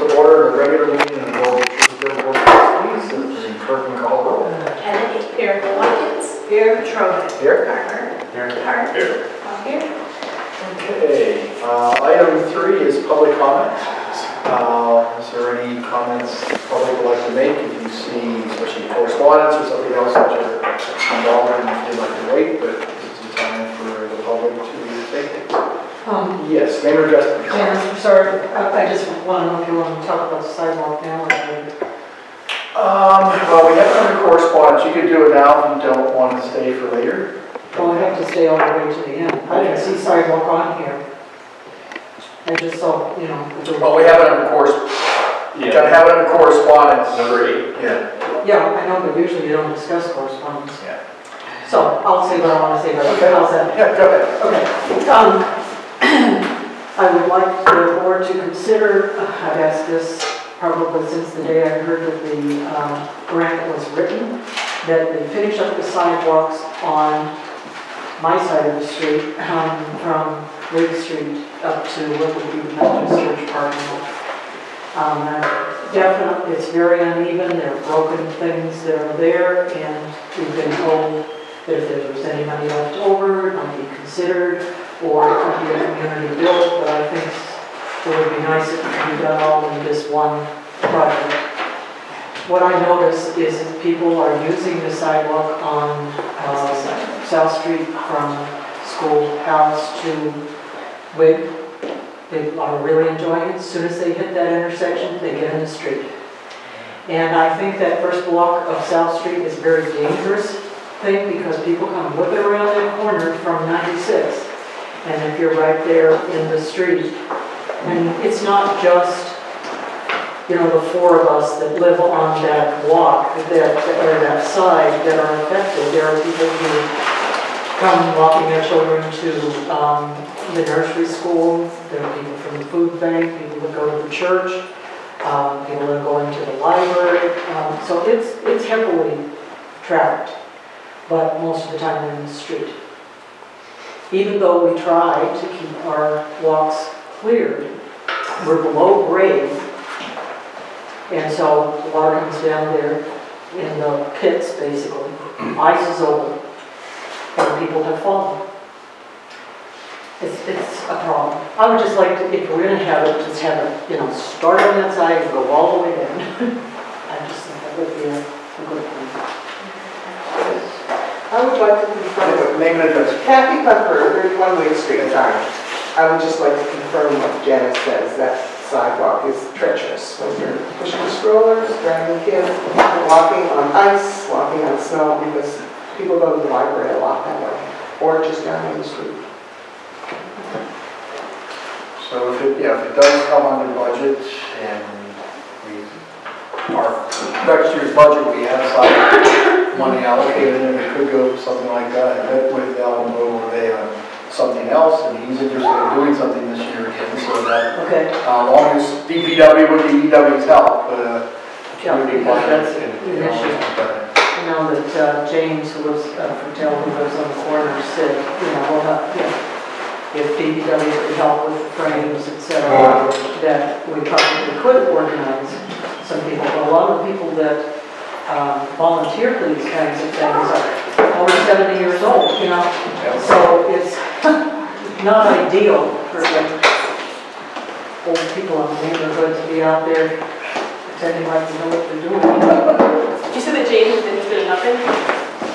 to order the regular meeting of the Village of Trumansburg Board of Trustees. If the clerk can call roll. Kennedy. Here. Watkins. Here. Petrova. Here. Carter. Here. Hart. Here. All here. Okay, uh, item three is public comment. Uh, Is there any comments the public would like to make? If you see, especially correspondence or something else that you're involved in, you'd like to wait, but this is the time for the public to take it. Um, Yes, name and address, please. Janice, I'm sorry, I I just want to know if you want to talk about the sidewalk now or later. Um, well, we have it under correspondence. You could do it now if you don't want to stay for later. Well, I have to stay all the way to the end. I didn't see sidewalk on here. I just saw, you know. the- Well, we have it under course, you gotta have it under correspondence. Number eight. Yeah. Yeah, I know, but usually you don't discuss correspondence. Yeah. So I'll say what I want to say, but Okay. how's that? Yeah, go ahead. Okay, um, I would like the board to consider, I've asked this probably since the day I heard that the, um, grant was written, that they finish up the sidewalks on my side of the street, um, from Lake Street up to what would be the Methodist Church parking lot. Um, definitely, it's very uneven, there are broken things that are there, and we've been told that if there was any money left over, it might be considered, or it could be a community build, but I think it would be nice if it could be done all in this one project. What I notice is that people are using the sidewalk on uh, South Street from Schoolhouse to Whig. They are really enjoying it. As soon as they hit that intersection, they get in the street. And I think that first block of South Street is a very dangerous thing because people come whipping around that corner from 96. And if you're right there in the street, and it's not just, you know, the four of us that live on that walk, that, or that side that are affected. There are people who come walking their children to um, the nursery school. There are people from the food bank, people that go to the church, um, people that are going to the library. Um, So it's, it's heavily trafficked, but most of the time they're in the street. Even though we try to keep our walks cleared, we're below grade. And so water comes down there in the pits, basically. Ice is over, and people have fallen. It's, it's a problem. I would just like to, if we're gonna have it, just have it, you know, start on that side and go all the way down. I just think that would be a, a good thing. I would like to confirm, Name and address. Kathy Pepper, 31 Wade Street, sorry. I would just like to confirm what Janice says, that sidewalk is treacherous. When you're pushing strollers, dragging kids, walking on ice, walking on snow, because people go to the library a lot that way, or just down Main Street. So if it, yeah, if it does come under budget and our next year's budget, we have some money allocated and it could go something like that. I met with Alan Overday on something else and he's interested in doing something this year again, so that, Okay, uh, long as DPW with DPW's help, uh, Yeah, community because plan that's and, an you know, issue. I know that uh, James, who lives, uh, from Taylor, who lives on the corner, said, you know, well, uh, yeah, if DPW could help with frames, et cetera, that we probably could organize some people. But a lot of the people that um, volunteer for these kinds of things are over 70 years old, you know? So it's not ideal for like old people in the neighborhood to be out there pretending like they know what they're doing. You said that James is interested in nothing?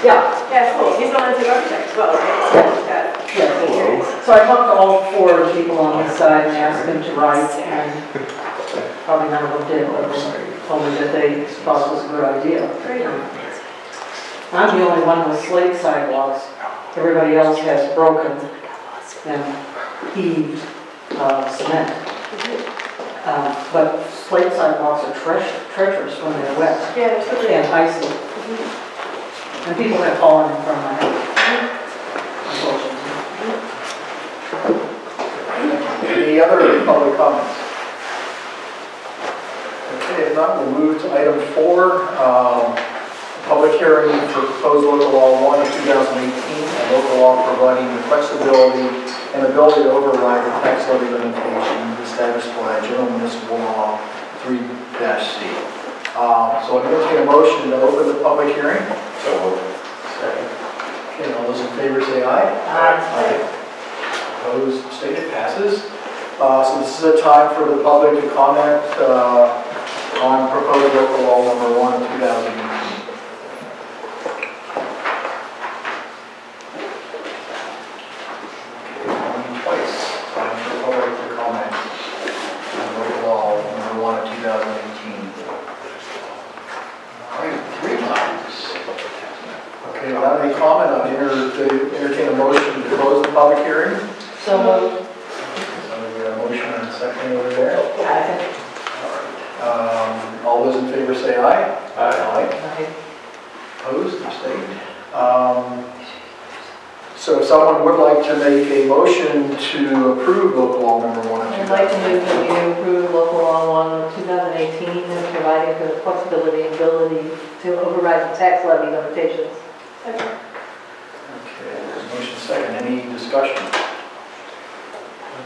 Yeah, Yeah, cool. He's the landscape architect as well, right? So he's. So I talked to all four people on this side and asked them to write, and probably none of them did, but they told me that they thought it was a good idea. Great. I'm the only one with slate sidewalks. Everybody else has broken and heaved uh, cement. Uh, But slate sidewalks are treacherous treacherous when they're wet Yeah, there's something. and icy. And people have fallen in from my house, unfortunately. Any other public comments? Okay, if not, we'll move to item four, um, public hearing for proposed local law one of 2018, a local law providing the flexibility and ability to override the tax levy limitation established by general municipal law Um, So I'm entertain a motion to open the public hearing. So moved. Okay, all those in favor say aye. Aye. Opposed, abstained, passes. Uh, So this is a time for the public to comment uh, on proposed local law number one, 2018. Okay, going twice, time for the public to comment on local law number one, 2018. All right, three times. Okay, without any comment, I'll enter- to entertain a motion to close the public hearing. So moved. So we got a motion and a second over there. Aye. Um, All those in favor say aye. Aye. Opposed, abstained. Um, So if someone would like to make a motion to approve local law number one of I'd like to 2018. move that we approve local law 1, 2018, and providing for the flexibility and ability to override the tax levy limitations. Okay, there's a motion second. Any discussion?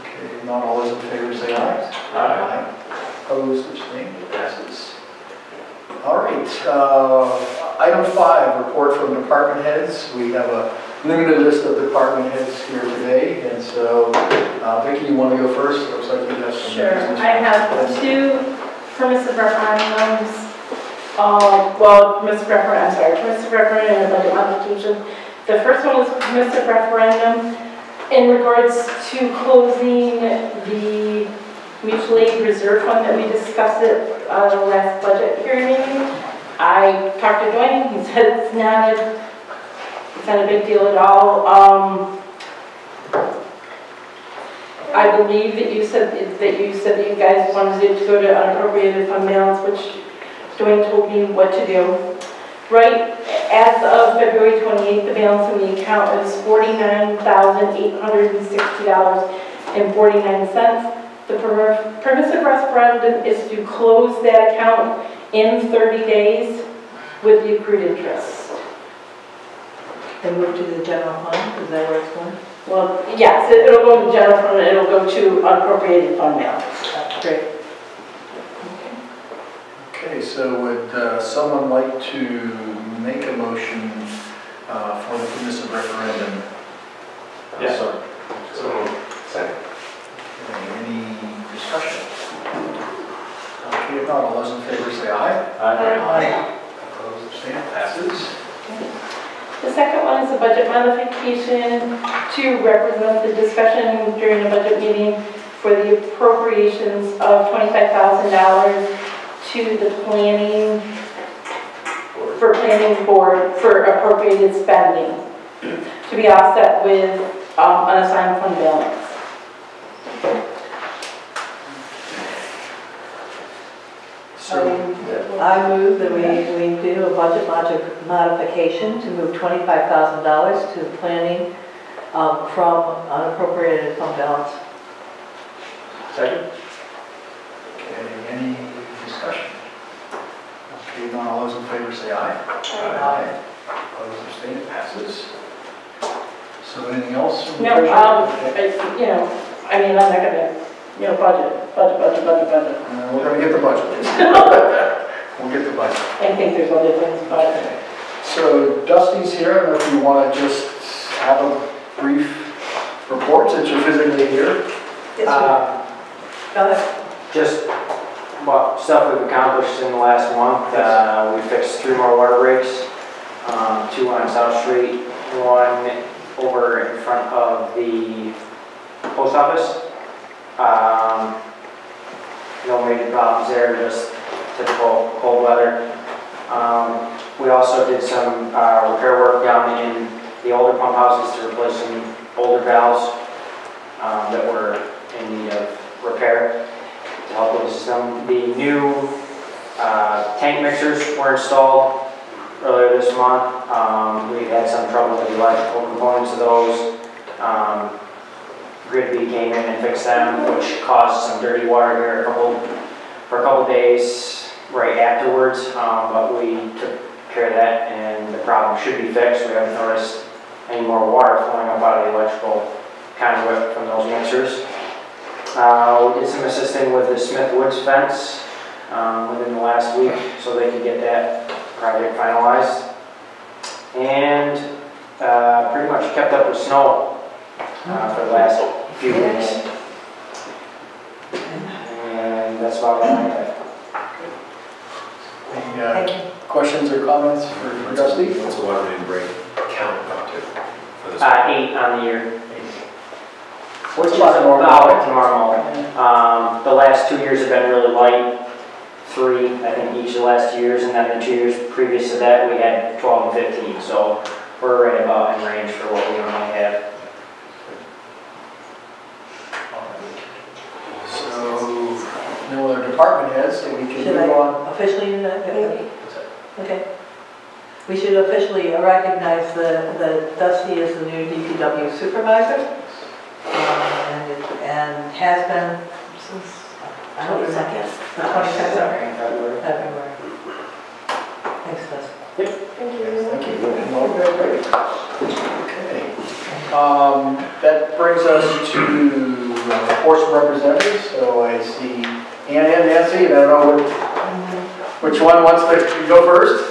Okay, not all those in favor say aye. Aye. Opposed, abstained, passes. All right, uh, item five, report from department heads. We have a limited list of department heads here today, and so, uh, Vicki, you want to go first? Looks like you have some. Sure, business. I have two permissive referendums, um, well, permissive referendum, I'm sorry, permissive referendum and budget modification. The first one is permissive referendum in regards to closing the mutual aid reserve fund that we discussed at uh, the last budget hearing. I talked to Dwayne, he said it's not a, it's not a big deal at all. Um, I believe that you said, that you said that you guys wanted it to go to unappropriated fund balance, which Dwayne told me what to do. Right, as of February 28th, the balance in the account is $49,860.49. The per- permissive referendum is to close that account in 30 days with the accrued interest. And move to the general fund, is that where it's going? Well, yes, it- it'll go to the general fund, it'll go to unappropriated fund balance. Great. Okay, so would uh, someone like to make a motion uh, for the permissive referendum? Yes. Sorry. So. Second. Okay, Any discussion? Okay, if not, all those in favor say aye. Aye. Opposed, abstained, passes. The second one is a budget modification to represent the discussion during the budget meeting for the appropriations of $25,000 to the planning, for planning board for appropriated spending, to be offset with um, unassigned fund balance. So, I move that we, we do a budget modi- modification to move $25,000 to planning um, from unappropriated fund balance. Second? okay, any discussion? Okay, if not, all those in favor say aye. Aye. Opposed, abstained, passes. So anything else? from the No, treasurer? um, I- you know, I mean, I'm not gonna, you know, budget, budget, budget, budget, budget. Uh, We're gonna get the budget. We'll get the budget. I think there's other things, but. Okay. So Dusty's here, I don't know if you want to just have a brief report since you're physically here. Uh, Got it. Just what stuff we've accomplished in the last month. Uh, We fixed three more water breaks, um, two on South Street, one over in front of the post office. Um, No major problems there, just typical cold weather. Um, We also did some uh, repair work down in the older pump houses to replace some older valves um, that were in need of repair to help with the system. The new uh, tank mixers were installed earlier this month. Um, We've had some trouble with the electrical components of those. Um, Gridby came in and fixed them, which caused some dirty water here a couple, for a couple days right afterwards. Um, But we took care of that and the problem should be fixed. We haven't noticed any more water flowing up out of the electrical conduit from those mixers. Uh, we did some assisting with the Smith Woods fence. um, within the last week, so they could get that project finalized. And uh, pretty much kept up with snow uh, for the last few weeks. And that's about all I have. Any uh, questions or comments for for Dusty? What's the water main break count up to for this? Uh, Eight on the year. What's about normal? About normal. Um, The last two years have been really light, three, I think, each of the last two years, and then the two years previous to that, we had 12 and 15, so we're right about in range for what we normally have. So, no other department heads, so we can Should move I on. officially, uh, okay. We should officially recognize the, the Dusty as the new DPW supervisor. Um, And, it- and has been since, I don't know, the twenty-second February. February. Thanks, Dusty. Thank you. Thank you. Okay, great. Okay. Um, That brings us to uh, reports from representatives, so I see Ann and Nancy, and I don't know which, which one wants to go first?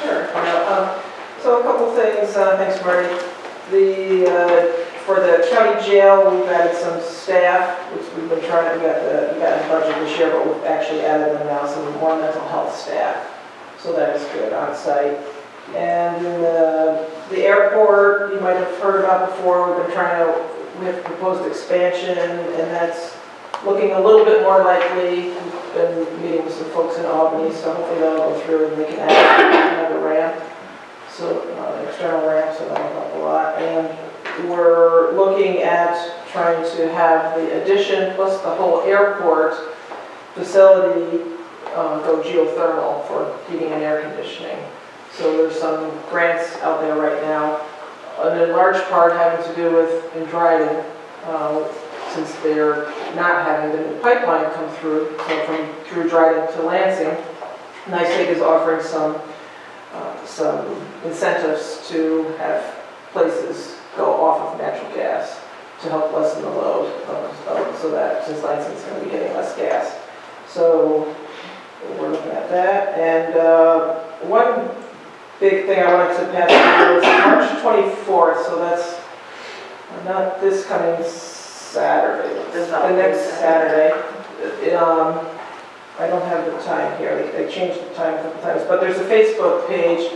Sure. Yeah, um, So a couple things, uh, thanks Marty. The, uh, for the county jail, we've added some staff, which we've been trying, we got the, we got budget this year, but we've actually added them now, some more mental health staff. So that is good on site. And the, the airport, you might have heard about before, we've been trying to, we have proposed expansion, and that's looking a little bit more likely. We've been meeting with some folks in Albany, so hopefully that'll go through and we can add another ramp. So, uh, external ramp, so that'll a lot. And we're looking at trying to have the addition plus the whole airport facility um, go geothermal for heating and air conditioning. So there's some grants out there right now, and in large part having to do with in Dryden, uh, since they're not having the pipeline come through, so from, through Dryden to Lansing. NYSEG is offering some, uh, some incentives to have places go off of natural gas to help lessen the load, uh, so that, since Lansing's gonna be getting less gas. So, we're looking at that, and, uh, one big thing I wanted to pass through is March twenty-fourth, so that's not this coming Saturday, the next Saturday. Um, I don't have the time here, they, they changed the time a couple times, but there's a Facebook page.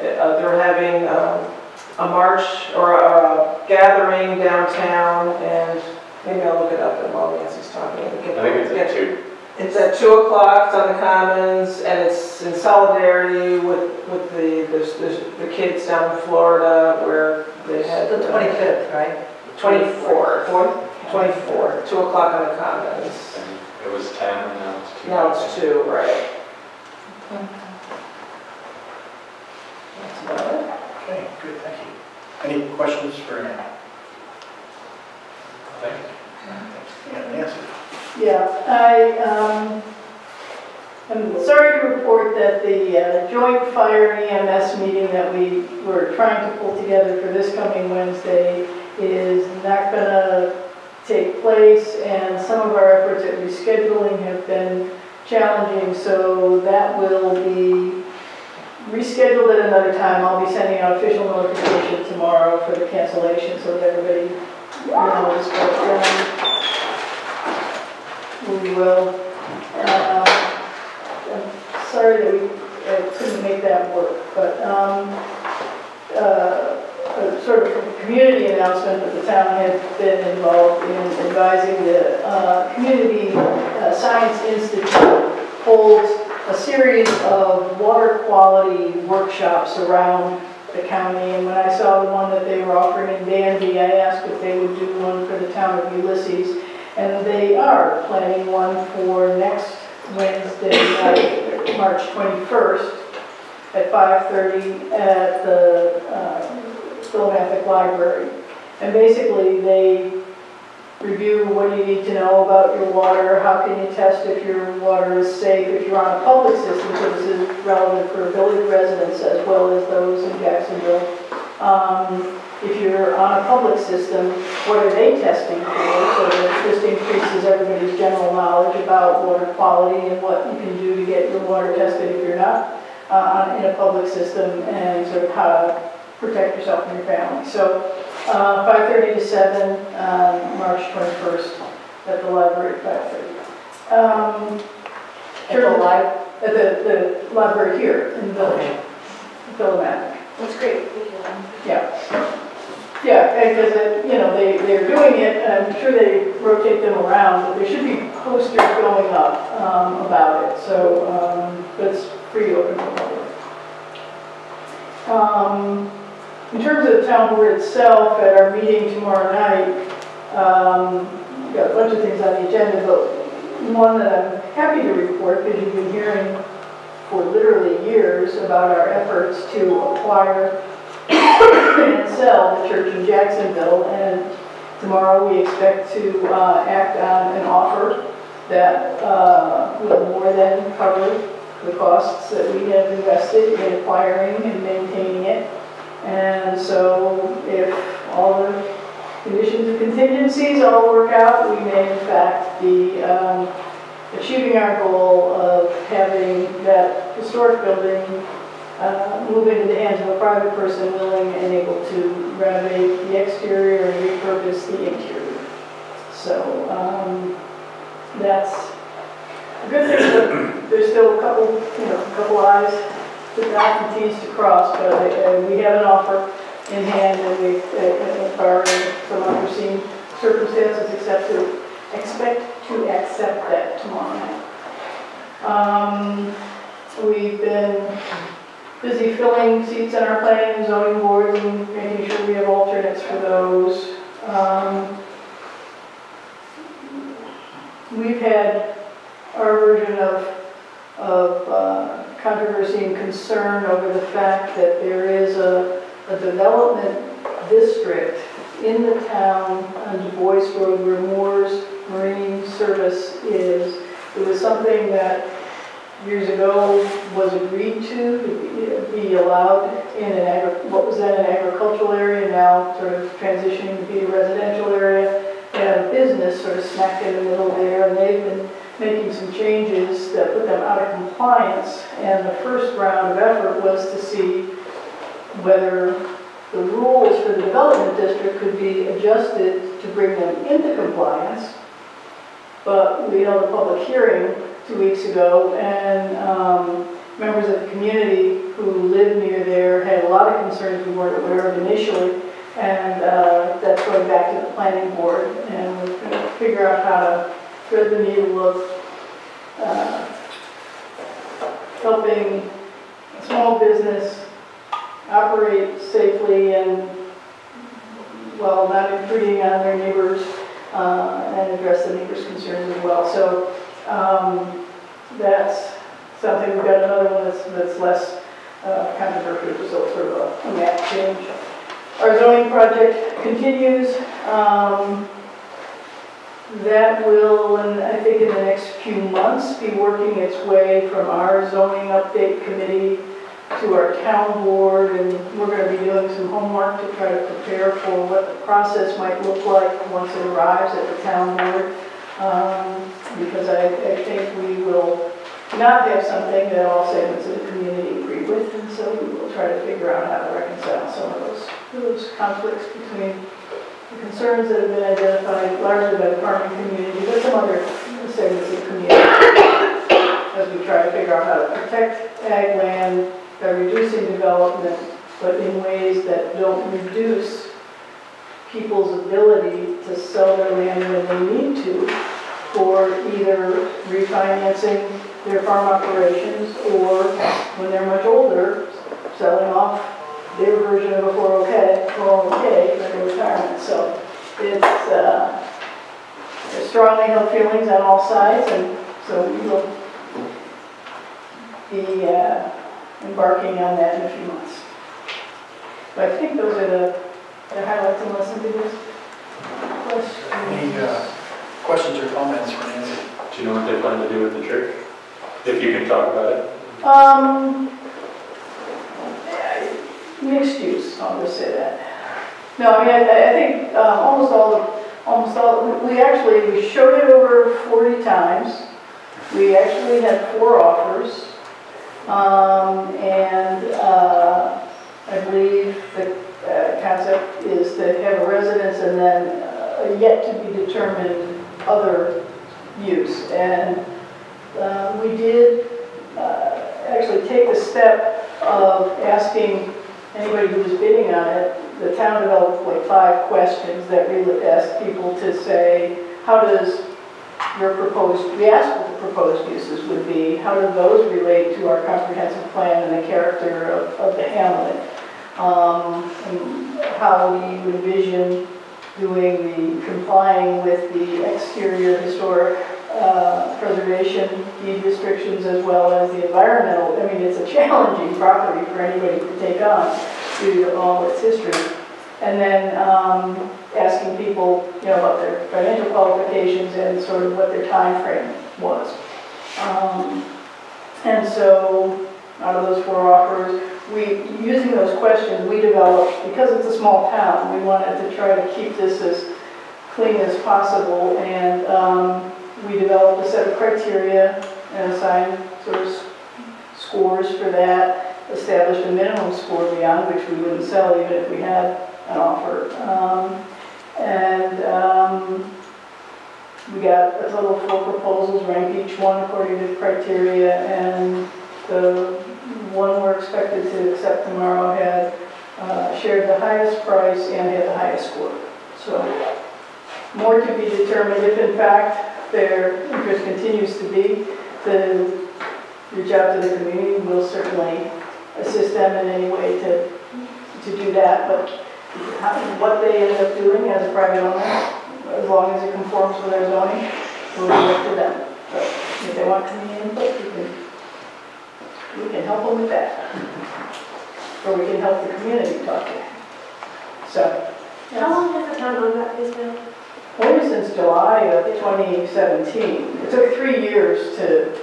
Uh, they're having, um, a march or a gathering downtown, and maybe I'll look it up and while Nancy's talking. and get- I think it's at two. it's at 2 o'clock, it's on the Commons, and it's in solidarity with, with the, the, the- the kids down in Florida where they had. The 25th, right? 24th. 24th, 2 o'clock on the Commons. And It was ten and now it's two. Now it's 2, right. That's about it. Okay, good, thank you. Any questions for Ann? Thank you. And Nancy? Yeah, I, um, I'm sorry to report that the uh, joint fire EMS meeting that we were trying to pull together for this coming Wednesday is not gonna take place, and some of our efforts at rescheduling have been challenging, so that will be rescheduled at another time. I'll be sending out official notification tomorrow for the cancellation, so that everybody knows, but, um, we will. Uh, I'm Sorry that we couldn't make that work, but um, uh, a sort of community announcement that the town had been involved in advising the uh, Community uh, Science Institute holds a series of water quality workshops around the county, and when I saw the one that they were offering in Danby, I asked if they would do one for the town of Ulysses. And they are planning one for next Wednesday night, March 21st, at 5:30 at the uh, Philomathic Library. And basically, they review what you need to know about your water, how can you test if your water is safe, if you're on a public system, so this is relevant for village residents as well as those in Jacksonville. Um, if you're on a public system, what are they testing for? So that just increases everybody's general knowledge about water quality and what you can do to get your water tested if you're not uh, in a public system and sort of how to protect yourself and your family. So uh, 5:30 to 7, um, March 21st, at the library at 5:30. Um, At the live, At the, the library here in the village, Philomath. That's great. Thank. Yeah. Yeah, because, you know, they, they're doing it, and I'm sure they rotate them around, but there should be posters going up um, about it, so um, that's free open for public. Um, In terms of the town board itself, at our meeting tomorrow night, um, we've got a bunch of things on the agenda, but one that I'm happy to report, because you've been hearing for literally years about our efforts to acquire and sell the church in Jacksonville, and tomorrow we expect to uh, act on an offer that uh, will more than cover the costs that we have invested in acquiring and maintaining it. And so if all the conditions and contingencies all work out, we may in fact be um, achieving our goal of having that historic building uh, move into the hands of a private person willing and able to renovate the exterior and repurpose the interior. So um, that's a good thing, but there's still a couple, you know, a couple eyes Ts to cross, but uh, we have an offer in hand and we, uh, barring some unforeseen circumstances, except to, expect to accept that tomorrow night. Um, We've been busy filling seats on our planning and zoning boards and making sure we have alternates for those. Um, We've had our version of, of uh, controversy and concern over the fact that there is a, a development district in the town on Du Bois Road where Moore's Marine Service is. It was something that years ago was agreed to, be allowed in an what was then an agricultural area, now sort of transitioning to be a residential area. Have a business sort of smack in the middle there, and they've been making some changes that put them out of compliance. And the first round of effort was to see whether the rules for the development district could be adjusted to bring them into compliance. But we held a public hearing two weeks ago, and um, members of the community who live near there had a lot of concerns we weren't aware of initially, and uh, that's going back to the planning board, and we're going to figure out how to thread the needle of uh, helping a small business operate safely and while not intruding on their neighbors uh, and address the neighbors' concerns as well. So um, that's something, we've got another one that's, that's less uh, controversial, so sort of a- a map change. Our zoning project continues. Um, That will, I think in the next few months, be working its way from our zoning update committee to our town board, and we're gonna be doing some homework to try to prepare for what the process might look like once it arrives at the town board. Um, Because I, I think we will not have something that all segments of the community agree with, and so we will try to figure out how to reconcile some of those, those conflicts between concerns that have been identified largely by the farming community, but some other segments of the community, as we try to figure out how to protect ag land by reducing development, but in ways that don't reduce people's ability to sell their land when they need to, for either refinancing their farm operations, or when they're much older, selling off their version of a 401k, 401k for their retirement. So it's, uh, there's strongly held feelings on all sides, and so we will be uh, embarking on that in a few months. But I think those are the the highlights unless somebody has Any questions. uh, questions or comments for Nancy? Do you know what they plan to do with the church? If you can talk about it. Um, mixed use, I'll just say that. No, I mean, I, I think, um, almost all, almost all, we- actually, we showed it over forty times. We actually had four offers. Um, and, uh, I believe the, uh, concept is to have a residence and then uh, yet to be determined other use. And, uh, we did, uh, actually take the step of asking anybody who was bidding on it, the town developed like five questions that really asked people to say, how does your proposed, we asked what the proposed uses would be, how do those relate to our comprehensive plan and the character of, of the hamlet? Um, and how do you envision doing the, complying with the exterior historic uh, preservation deed restrictions as well as the environmental, I mean, it's a challenging property for anybody to take on due to all its history. And then um, asking people, you know, about their financial qualifications and sort of what their time frame was. Um, And so, out of those four offers, we, using those questions, we developed, because it's a small town, we wanted to try to keep this as clean as possible, and um, we developed a set of criteria and assigned sort of scores for that, established a minimum score beyond which we wouldn't sell even if we had an offer. Um, And um, we got a total of four proposals, ranked each one according to criteria, and the one we're expected to accept tomorrow had uh, shared the highest price and had the highest score. So more to be determined if in fact their interest continues to be, to reach out to the community, we'll certainly assist them in any way to, to do that, but how- what they end up doing as a private owner, as long as it conforms with their zoning, will be up to them. But if they want community input, we can, we can help them with that. Or we can help the community talk to them. So, How long has the town owned that piece now? Only since July of 2017. It took three years to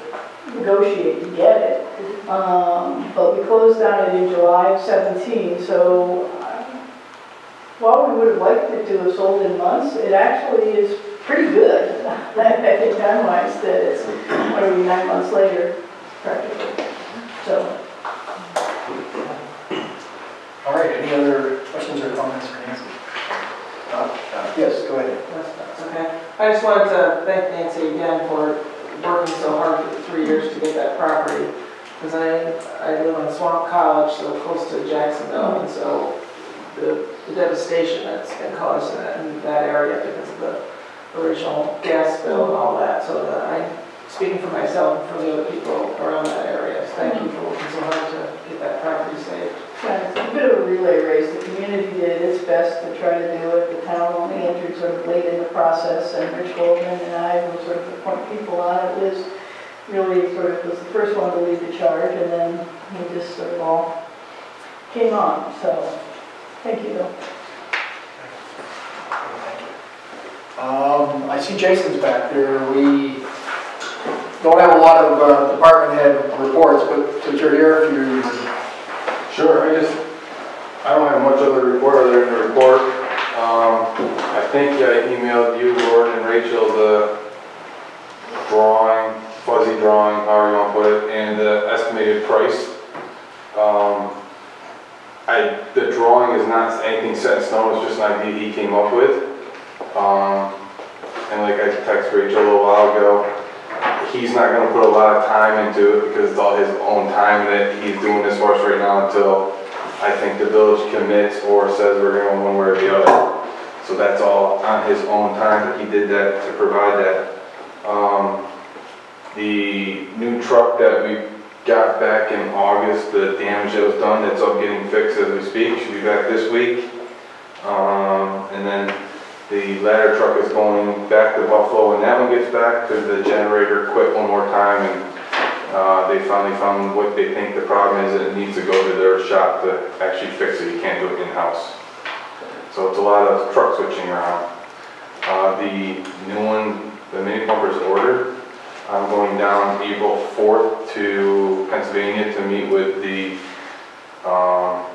negotiate to get it. Um, But we closed on it in July of 17, so uh, while we would have liked it to have sold in months, it actually is pretty good. I think time-wise that it's, what nine months later practically. So, All right, any other questions or comments for Nancy? Uh, uh, Yes, go ahead. I just wanted to thank Nancy again for working so hard for three years to get that property. Because I, I live on Swamp College, so close to Jacksonville, and so the the devastation that's been caused in that, in that area because of the original gas spill and all that. So that I, speaking for myself and for the other people around that area, thank you for working so hard to get that property saved. It's a bit of a relay race. The community did its best to try to do it. The town only entered sort of late in the process, and Rich Goldman and I were sort of the point people on it. Really sort of was the first one to lead the charge, and then we just sort of all came on. So, thank you. Um, I see Jason's back there. We don't have a lot of uh, department head reports, but since you're here, if you, Sure, I just, I don't have much other report other than the report. Um, I think I emailed you, Gordon, and Rachel, the drawing, fuzzy drawing, however you want to put it, and the estimated price. Um, I, the drawing is not anything set in stone, it's just an idea he came up with. Um, and like I texted Rachel a little while ago, he's not gonna put a lot of time into it because it's all his own time that he's doing this horse right now until I think the village commits or says we're going one way or the other. So that's all on his own time that he did that to provide that. Um, the new truck that we got back in August, the damage that was done, that's up getting fixed as we speak, should be back this week. Um, and then the ladder truck is going back to Buffalo when that one gets back, because the generator quit one more time and, uh, they finally found what they think the problem is, and it needs to go to their shop to actually fix it, you can't do it in-house. So it's a lot of truck switching around. Uh, the new one, the mini pumper is ordered. I'm going down April fourth to Pennsylvania to meet with the, um,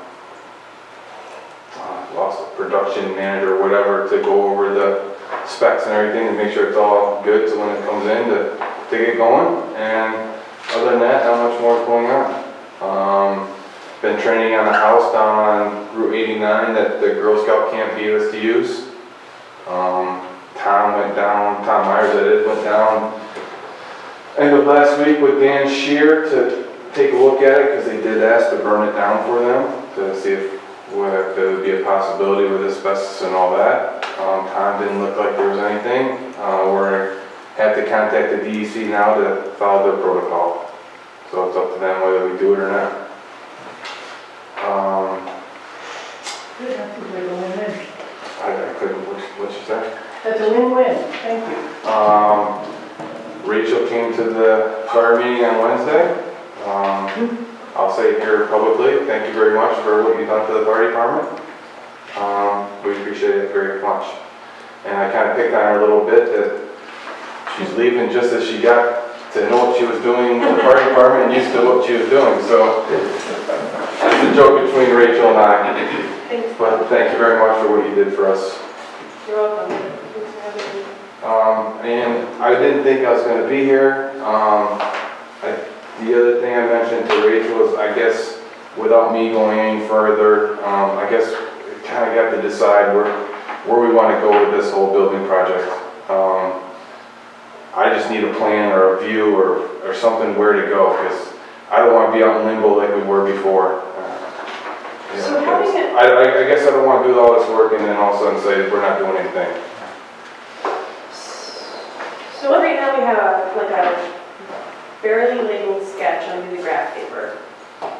uh, lost a production manager, or whatever, to go over the specs and everything to make sure it's all good, so when it comes in, to, to get going. And other than that, not much more is going on. Um, been training on a house down on Route 89 that the Girl Scout camp gave us to use. Um, Tom went down, Tom Myers that is, went down end of last week with Dan Shear to take a look at it, because they did ask to burn it down for them, to see if, whether there would be a possibility with asbestos and all that. Um, didn't look like there was anything. Uh, we're, have to contact the DEC now to follow their protocol. So it's up to them whether we do it or not. Um, that's a win-win. I, I couldn't, what, what you say? That's a win-win, thank you. Um, Rachel came to the fire meeting on Wednesday. Um, I'll say here publicly, thank you very much for what you've done for the fire department. Um, we appreciate it very much. And I kind of picked on her a little bit that she's leaving just as she got to know what she was doing in the fire department and used to what she was doing, so it's a joke between Rachel and I. Thanks. But thank you very much for what you did for us. You're welcome. Thanks for having me. Um, and I didn't think I was gonna be here. Um, I, the other thing I mentioned to Rachel is, I guess, without me going any further, um, I guess we kinda got to decide where, where we wanna go with this whole building project. Um, I just need a plan or a view or, or something where to go, cause I don't wanna be out in limbo like we were before. Uh, know, So how do you I, I, I guess I don't wanna do all this work and then all of a sudden say, we're not doing anything. So right now we have a, like a barely labeled sketch on the graph paper,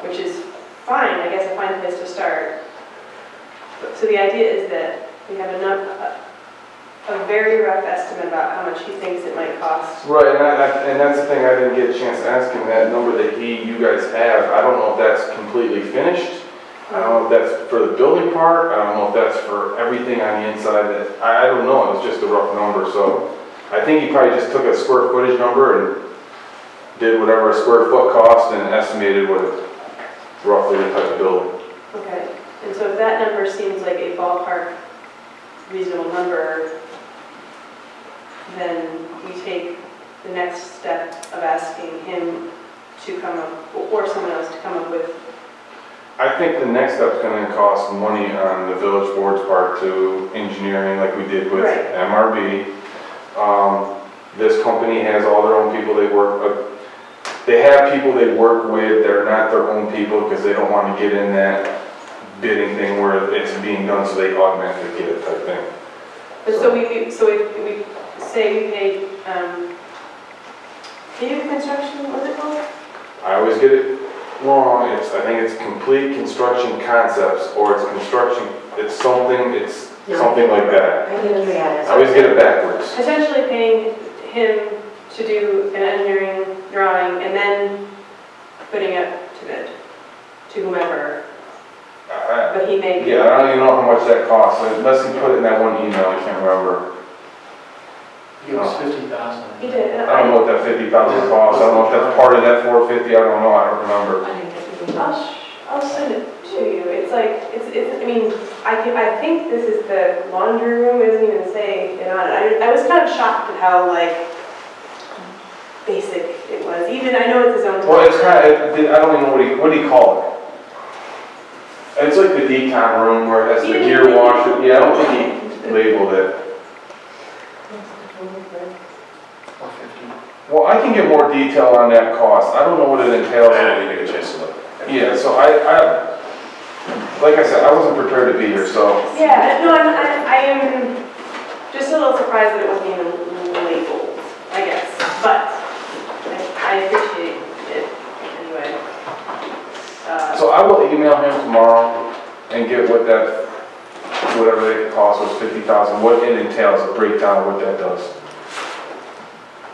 which is fine, I guess a fine place to start. So the idea is that we have enough, a, very rough estimate about how much he thinks it might cost. Right, and I, and that's the thing, I didn't get a chance to ask him, that number that he, you guys have, I don't know if that's completely finished. I don't know if that's for the building part, I don't know if that's for everything on the inside, I, I don't know, it's just a rough number, so. I think he probably just took a square footage number and did whatever a square foot cost and estimated what it- roughly the type of building. Okay, and so if that number seems like a ballpark reasonable number, then we take the next step of asking him to come up, or someone else to come up with, I think the next step's gonna cost money on the village board's part to engineering like we did with Right. MRB. Um, this company has all their own people they work, uh, they have people they work with, they're not their own people because they don't wanna get in that bidding thing where it's being done so they automatically get it type thing. but so we, so if we say we pay, um, Native Construction, what's it called? I always get it wrong, it's, I think it's complete construction concepts, or it's construction, it's something, it's something like that. I think you had I always get it backwards. Essentially paying him to do an engineering drawing and then putting it to bid, to whomever, I- but he may. Yeah, I don't even know how much that costs, unless he put it in that one email, I can't remember. Give us oh. fifty thousand. He did. I don't know what that fifty thousand costs, I don't know if that's part of that four fifty, I don't know, I don't remember. I'll, sh- I'll send it to you. It's like, it's, it's, I mean, I can, I think this is the laundry room, it doesn't even say it on it. I, I was kind of shocked at how like basic it was, even, I know it's his own. Well, it's kind of, I don't even know what he, what do you call it? It's like the decon room where it has the gear washer, yeah, I don't think he labeled it. Well, I can get more detail on that cost, I don't know what it entails. I didn't get a chance to look. Yeah, so I, I, like I said, I wasn't prepared to be here, so. Yeah, no, I'm, I, I am just a little surprised that it wasn't even labeled, I guess, but I, I appreciate it anyway. Uh, So I will email him tomorrow and get what that, whatever it cost was, fifty thousand, what it entails, a breakdown of what that does.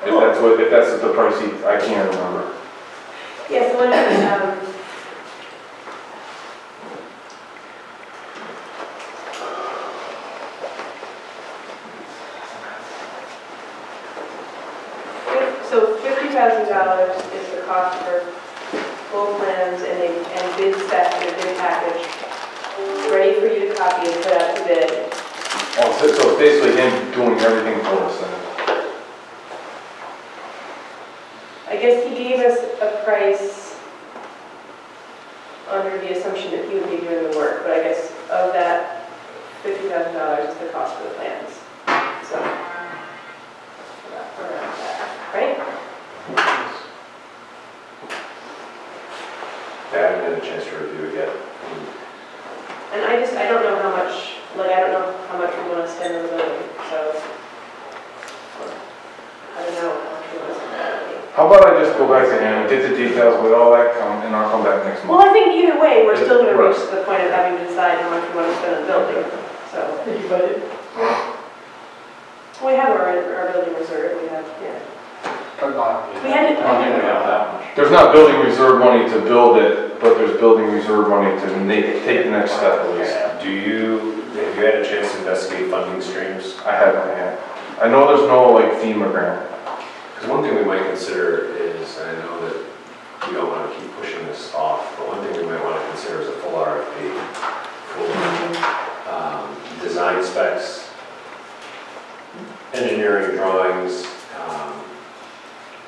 If that's what, if that's the price he, I can't remember. Yeah, so when, um, $2,000 is the cost for full plans and, a, and bid set in a bid package, ready for you to copy and put out to bid. Oh, so, so it's basically him doing everything for us then? I guess he gave us a price under the assumption that he would be doing the work, but I guess of that $50,000 is the cost for the plans. And I just, I don't know how much, like, I don't know how much we want to spend on the building, so. I don't know how much we want to spend on the building. How about I just go back to him, get the details with all that come, and I'll come back next month. Well, month? I think either way, we're still gonna reach the point of having to decide how much we want to spend on the building, so. Did you budget? We have our, our building reserve, we have, yeah. We had to, I don't think we have that much. There's not building reserve money to build it, but there's building reserve money to make, take the next step at least. Do you, have you had a chance to investigate funding streams? I haven't yet. I know there's no like FEMA grant. Because one thing we might consider is, and I know that we don't want to keep pushing this off, but one thing we might want to consider is a full RFP for um, design specs, engineering drawings, um,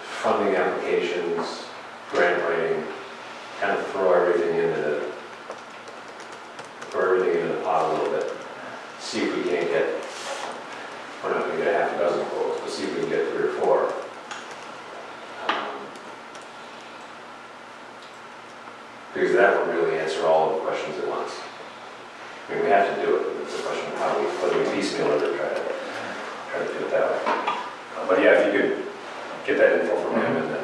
funding applications, grant writing, kind of throw everything into the, throw everything into the pot a little bit. See if we can't get, we're not gonna get a half a dozen quotes, but see if we can get three or four. Because that would really answer all of the questions at once. I mean, we have to do it, it's a question of how we, whether we piecemeal it or try to, try to do it that way. Uh, But yeah, if you could get that info from him and then,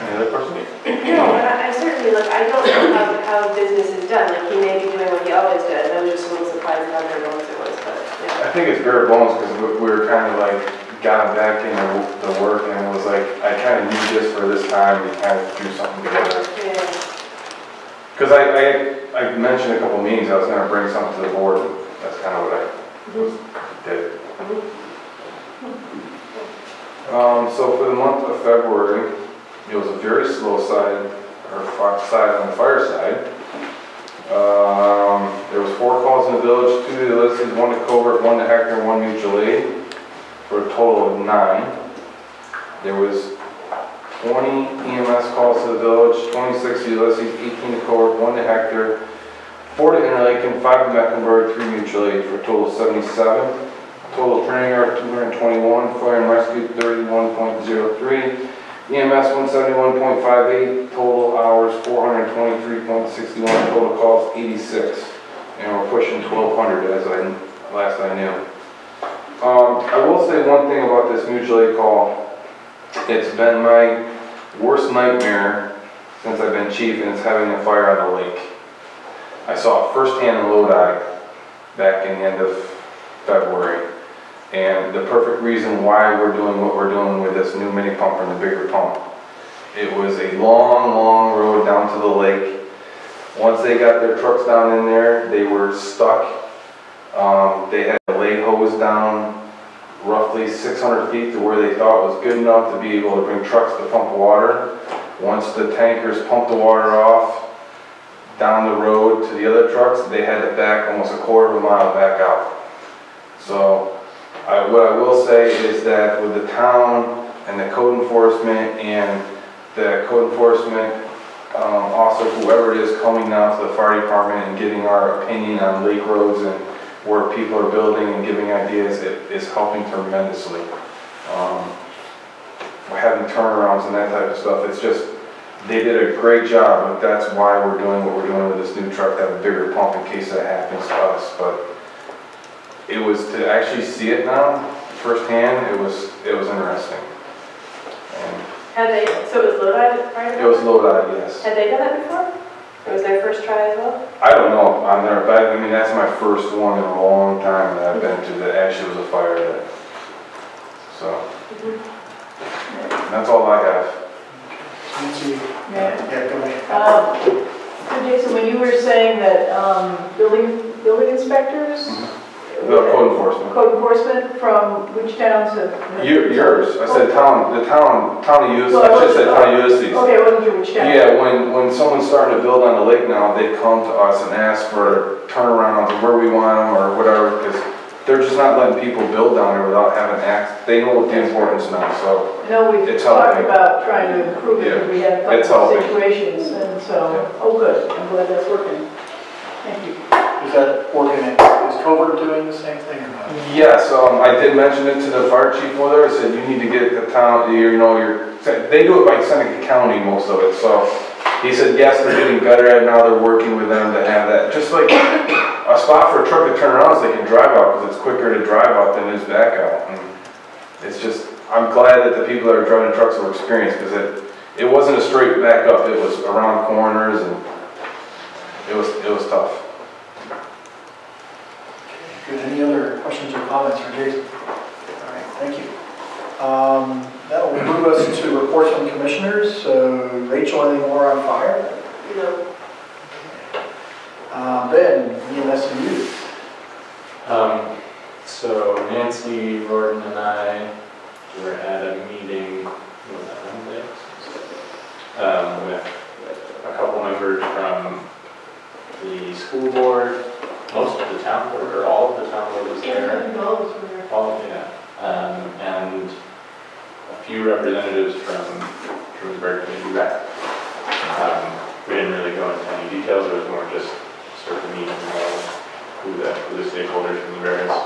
Any other questions? no, and I I certainly, look. I don't know how, how business is done, like, he may be doing what he always does, I was just a little surprised at how bare bones it was, but, yeah. I think it's bare bones because we we were kind of like, got back in the the work and it was like, I kind of need this for this time, we kind of do something together. Yeah. Because I, I, I mentioned a couple meetings, I was gonna bring something to the board, and that's kind of what I was, did. Um, so for the month of February, it was a very slow side, or side on the fire side. Um, there was four calls in the village, two to Ulysses, one to Covert, one to Hector, one mutual aid, for a total of nine. There was 20 EMS calls to the village, 26 to Ulysses, 18 to Covert, one to Hector, four to Interlaken, five to Mecklenburg, three mutual aid, for a total of 77. Total training hours 221, fire and rescue 31.03, EMS 171.58, total hours 423.61, total calls 86. And we're pushing 1,200 as I, last I knew. Um, I will say one thing about this mutual aid call. It's been my worst nightmare since I've been chief, and it's having a fire on the lake. I saw it firsthand in Lodi back in the end of February. And the perfect reason why we're doing what we're doing with this new mini pump and the bigger pump. It was a long, long road down to the lake. Once they got their trucks down in there, they were stuck. Um, they had to lay hose down roughly 600 feet to where they thought was good enough to be able to bring trucks to pump water. Once the tankers pumped the water off, down the road to the other trucks, they had to back almost a quarter of a mile back out. So, I, what I will say is that with the town and the code enforcement and the code enforcement, um, officer, whoever it is, coming down to the fire department and getting our opinion on lake roads and where people are building and giving ideas, it is helping tremendously. Um, having turnarounds and that type of stuff, it's just, they did a great job, but that's why we're doing what we're doing with this new truck, to have a bigger pump in case that happens to us, but it was, to actually see it now firsthand, it was, it was interesting. And Had they, so it was Lodi prior to It was that? Lodi, yes. Had they done that before? It was their first try as well? I don't know, I'm there, but I mean, that's my first one in a long time that I've been to that actually was a fire that, so. That's all I have. Nancy, Yeah. yeah, go ahead. Um, So Jason, when you were saying that um, building, building inspectors, Mhm. The code enforcement. Code enforcement from which towns have? have- You- Yours, I said town, the town, town of Ulysses, Well, I I should say wasn't- town of Ulysses. Okay, I wasn't sure which town. Yeah, when, when someone's starting to build on the lake now, they come to us and ask for turnarounds and where we want them or whatever, because they're just not letting people build down there without having act, they know what the importance now, so. No, we've It's talked helping. about trying to improve it, because we had a It's couple of helping. situations, and so, oh, good, I'm glad that's working. Thank you. Is that working, is Covert doing the same thing or not? Yes, um, I did mention it to the fire chief over there, I said, you need to get the town, you know, your, they do it by Seneca County, most of it, so. He said, yes, they're getting better at it now, they're working with them to have that, just like a spot for a truck to turn around so they can drive out, because it's quicker to drive out than it is back out. And It's just, I'm glad that the people that are driving trucks are experienced, because it, it wasn't a straight back up, it was around corners and it was, it was tough. Good, any other questions or comments for Jason? All right, thank you. Um, That will move us to reports from commissioners, so Rachel, anything more on fire? You know, Uh, Ben, EMS and youth. Um, so Nancy, Gordon, and I were at a meeting, was that Um, with a couple members from the school board, most of the town board, or all of the town board was there. All, yeah, um, and a few representatives from Trumansburg Community Rec. Um, we didn't really go into any details, it was more just sort of meet and know who the, who the stakeholders from the various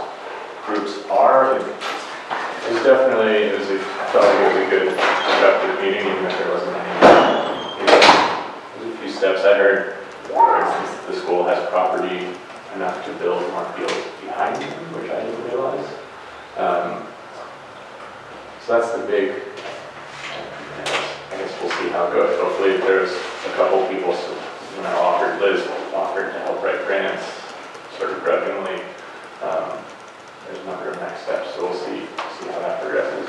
groups are. It was definitely, it was, a- I felt like it was a good, productive meeting, even if there wasn't any, you there was a few steps I heard. For instance, the school has property enough to build more fields behind them, which I didn't realize. Um, So that's the big, I guess- we'll see how it goes. Hopefully there's a couple people, you know, offered, Liz offered to help write grants, sort of grudgingly. Um, There's a number of next steps, so we'll see, see how that progresses.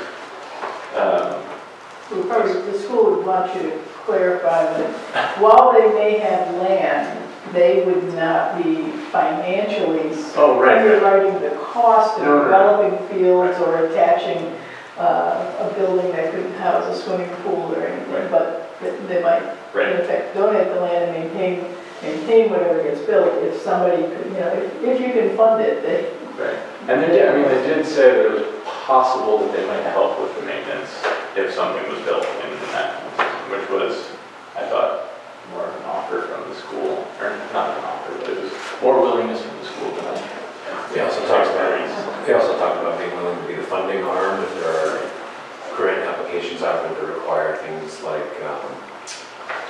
Um, We probably, the school would want you to clarify that while they may have land, they would not be financially Oh, right, right. underwriting the cost of No, no, no. developing fields or attaching uh, a building that couldn't house a swimming pool or anything, Right. but th- they might, in Right, effect, donate the land and maintain, maintain whatever gets built. If somebody could, you know, if if you can fund it, they, right. And they did, I mean, they did say that it was possible that they might help with the maintenance if something was built in that, which was, I thought, more of an offer from the school, or not an offer, but it was more willingness from the school than I. We also talked about, we also talked about being willing to be the funding arm if there are grant applications out there that require things like, um,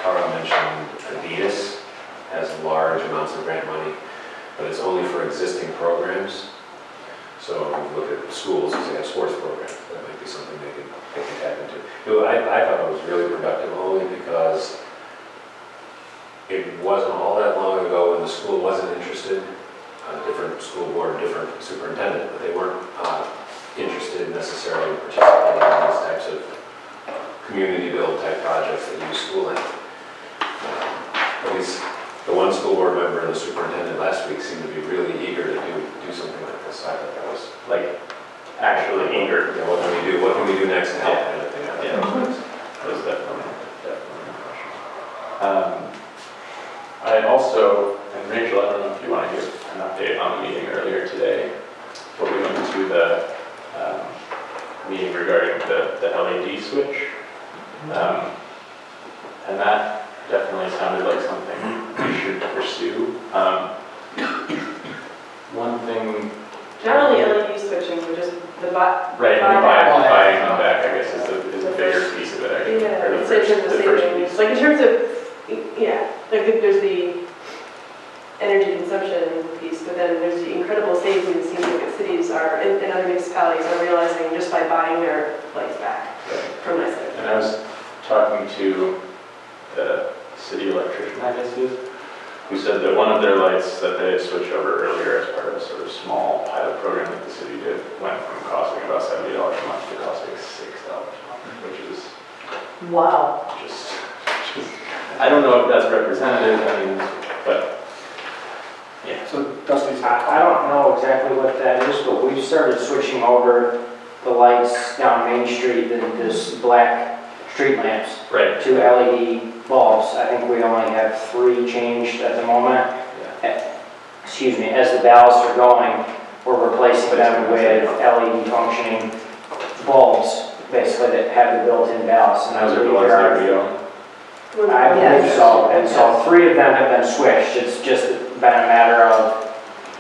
Tara mentioned Adidas has large amounts of grant money, but it's only for existing programs. So look at schools, because they have sports programs, that might be something they could, they can tap into. You know, I, I thought it was really productive only because it wasn't all that long ago when the school wasn't interested a different school board, different superintendent, but they weren't uh, interested necessarily in participating in these types of community build type projects that use schooling. Uh, At least the one school board member and the superintendent last week seemed to be really eager to do, do something like this. I thought that was, Like, actually eager. you know, what can we do, what can we do next to help kind of thing. I Yeah, that was that was definitely, definitely a question. Um, I also, and Rachel, I don't know if you want to give an update on the meeting earlier today, but we went to the um, meeting regarding the, the LED switch. Um, And that definitely sounded like something we should pursue. Um, One thing, not only LED switching, which is the bot. right, and the Buy buy- buying them back, I guess, is the, is a bigger piece of it, I guess. Yeah, the it's in first- terms of the piece. like in terms of, yeah, like there's the energy consumption piece, but then there's the incredible savings it seems like the cities are, and and other municipalities are realizing just by buying their lights back from NYSEG. And I was talking to the city electrician, I guess is, who said that one of their lights that they had switched over earlier as part of a sort of small pilot program that the city did went from costing about seventy dollars a month to costing six dollars a month, which is wow. just, I don't know if that's representative, I mean, but yeah. So Dusty's. I I don't know exactly what that is, but we've started switching over the lights down Main Street, the- this black street lamps, Right. to LED bulbs. I think we only have three changed at the moment. Eh, Excuse me, as the ballasts are going, we're replacing them with LED functioning bulbs, basically that have the built-in ballasts. And I Those are the believe ones there that are we own. I believe so, and so three of them have been switched, it's just been a matter of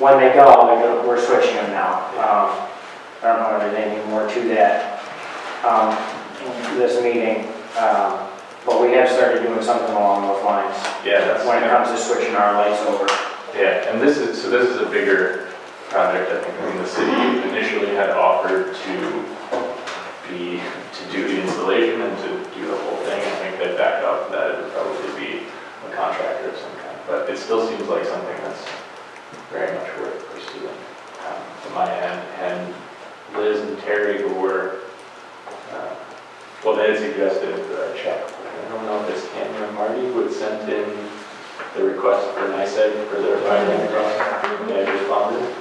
when they go, we go- we're switching them now. Um, I don't know if there's anything more to that, um, this meeting, um, but we have started doing something along those lines. Yeah, that's. when it comes to switching our lights over. Yeah, and this is, so this is a bigger project, I think, I mean, the city initially had offered to be, to do the installation and to do the whole thing, They backed up that it would probably be a contractor of some kind, but it still seems like something that's very much worth pursuing, um, from my end, and Liz and Terry who were, uh, well, they had suggested a check, I don't know if it's or Marty who had sent in the request for NYSEG for their process, and they responded.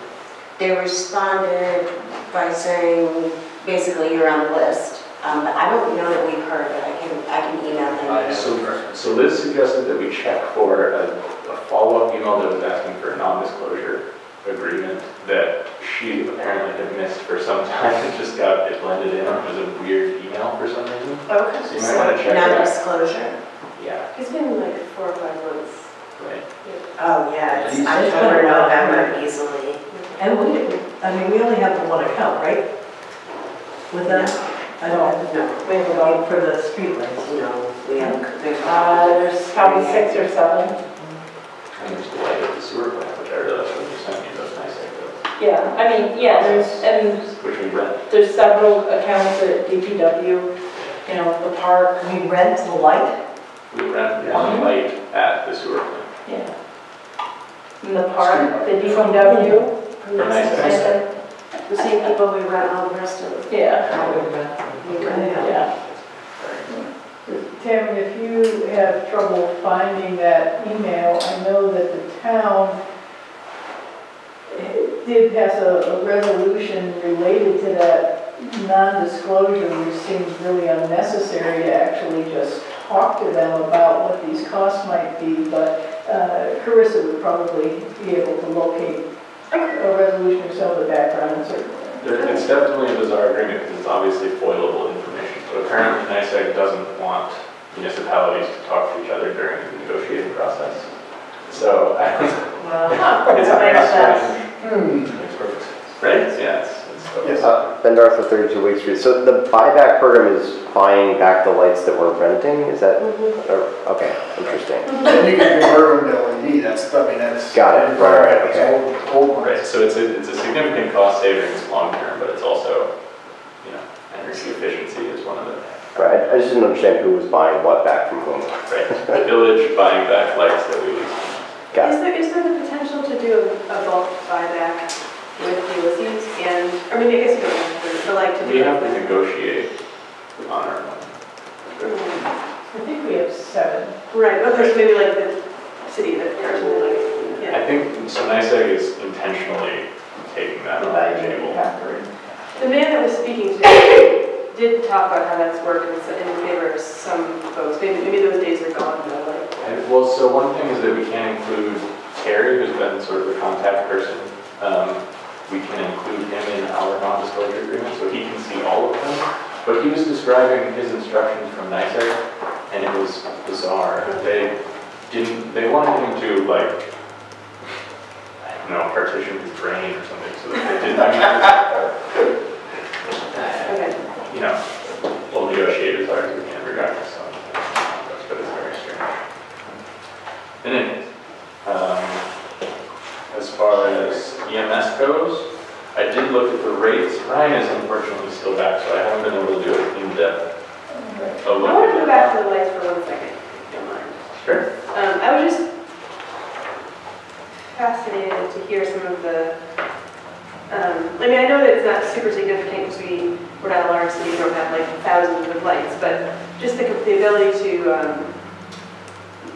They responded by saying, basically, you're on the list. Um, But I don't know that we've heard, but I can, I can email them. So, so Liz suggested that we check for a, a follow-up email that was asking for a non-disclosure agreement that she apparently had missed for some time, it just got, it blended in, it was a weird email for some reason. Okay. So you might wanna check. Non-disclosure. Yeah, It's been like four or five months. right. Oh, yeah, it's It's October, been around. November easily. And we, I mean, we only have the one account, right? With them? I don't have to do, We have a about, mean, for the streetlights. No, we haven't, there's. uh, there's probably six or seven. And there's the light at the sewer plant, which I realized when you sent me those NYSEG bills, Yeah, I mean, yeah, there's, and which we rent. there's several accounts at DPW, you know, the park, We rent the light? We rent one light at the sewer plant. yeah. And the park, the DPW, For NYSEG. The same people we rent all the rest of. yeah, I would rent. yeah. Tammy, if you have trouble finding that email, I know that the town did pass a, a resolution related to that non-disclosure, which seems really unnecessary to actually just talk to them about what these costs might be, but uh, Carissa would probably be able to locate a resolution of some of the background and certain things. There- It's definitely a bizarre agreement because it's obviously foilable information. But apparently NYSEG doesn't want municipalities to talk to each other during the negotiating process. So I don't Well, It's that very makes Makes perfect sense. Right? Yeah, it's, it's. Yes. Uh, Ben Darth with 32 Whig Street. So the buyback program is buying back the lights that we're renting? Is that, mm-hmm. or- okay, interesting. Mm-hmm. Then you can convert them to LED, that's, I mean, that's. Got it. Right, right, It's okay. old- Old Right, so it's a, it's a significant cost savings long term, but it's also, you know, energy efficiency is one of the, Right, I just didn't understand who was buying what back from whom. right? the Village buying back lights that we lease. Got Is there, is there the potential to do a a bulk buyback with Ulysses and, or maybe I guess you don't have to, but like to do. We have to negotiate on our own. I think we have seven. Right, but there's maybe like the city that, or something like, yeah. I think, so NYSEG is intentionally taking that on the table. The man that was speaking today did talk about how that's worked and so- in favor of some folks. Maybe, maybe those days are gone, though, like. Well, so one thing is that we can include Terry, who's been sort of the contact person. Um, We can include him in our non-disclosure agreement, so he can see all of them. But he was describing his instructions from NYSEG, and it was bizarre. They didn't, they wanted him to like, Don't know, partition his brain or something, so that they didn't, Okay. you know, we'll negotiate as hard as we can regardless, so, but it's very strange. And anyways, um, as far as EMS goes, I did look at the rates, Ryan is unfortunately still back, so I haven't been able to do it in depth. Okay. I want to go back to the lights for one second, if you don't mind. Sure. Um, I was just fascinated to hear some of the, um, I mean, I know that it's not super significant because we, we're not a large city, we don't have like thousands of lights, but just the, the ability to, um,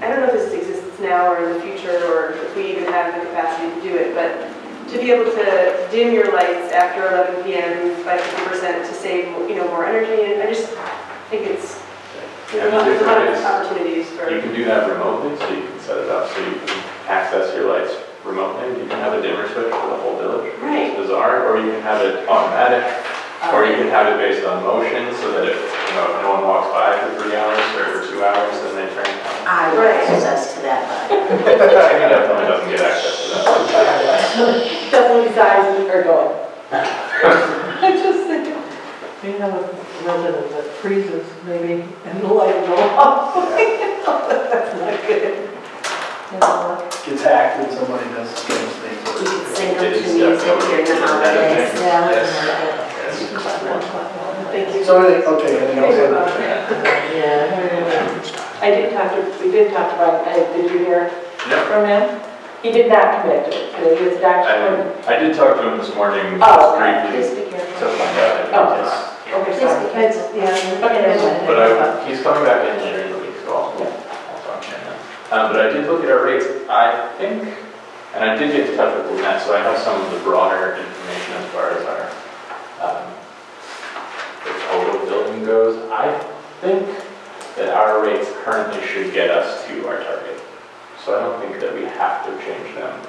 I don't know if this exists now or in the future, or if we even have the capacity to do it, but to be able to dim your lights after 11 PM by 50% to save, you know, more energy, and I just think it's, there's a lot there's a lot of opportunities for. You can do that remotely, so you can set it up so you can access your lights remotely. You can have a dimmer switch for the whole village, which Right. is bizarre, or you can have it automatic, or you can have it based on motion, so that if, you know, if no one walks by for three hours or for two hours, then they turn it on. I would Right. access to that, but Amy definitely doesn't get access to that. Definitely size or going. I just think, you have a resident that freezes maybe and the light will go off. That's not good. You know, Gets hacked and somebody does strange things. you could sync them to music definitely during the holidays. Yeah. Yes. Thank you. So, anything- okay, anything else? Yeah. I did talk to, we did talk about, it. did you hear Yep. from him? He did not commit to it, today. his doctor, I, I did talk to him this morning, Oh, just okay. briefly, Please be to careful. find out Oh. he okay, Please sorry. be careful. Yeah. Okay. But I, he's coming back in later in the week, so I'll, I'll talk to him then. Um, but I did look at our rates, I think, and I did get in touch with Lynette, so I have some of the broader information as far as our, um, the total building goes. I think that our rates currently should get us to our target. So I don't think that we have to change them,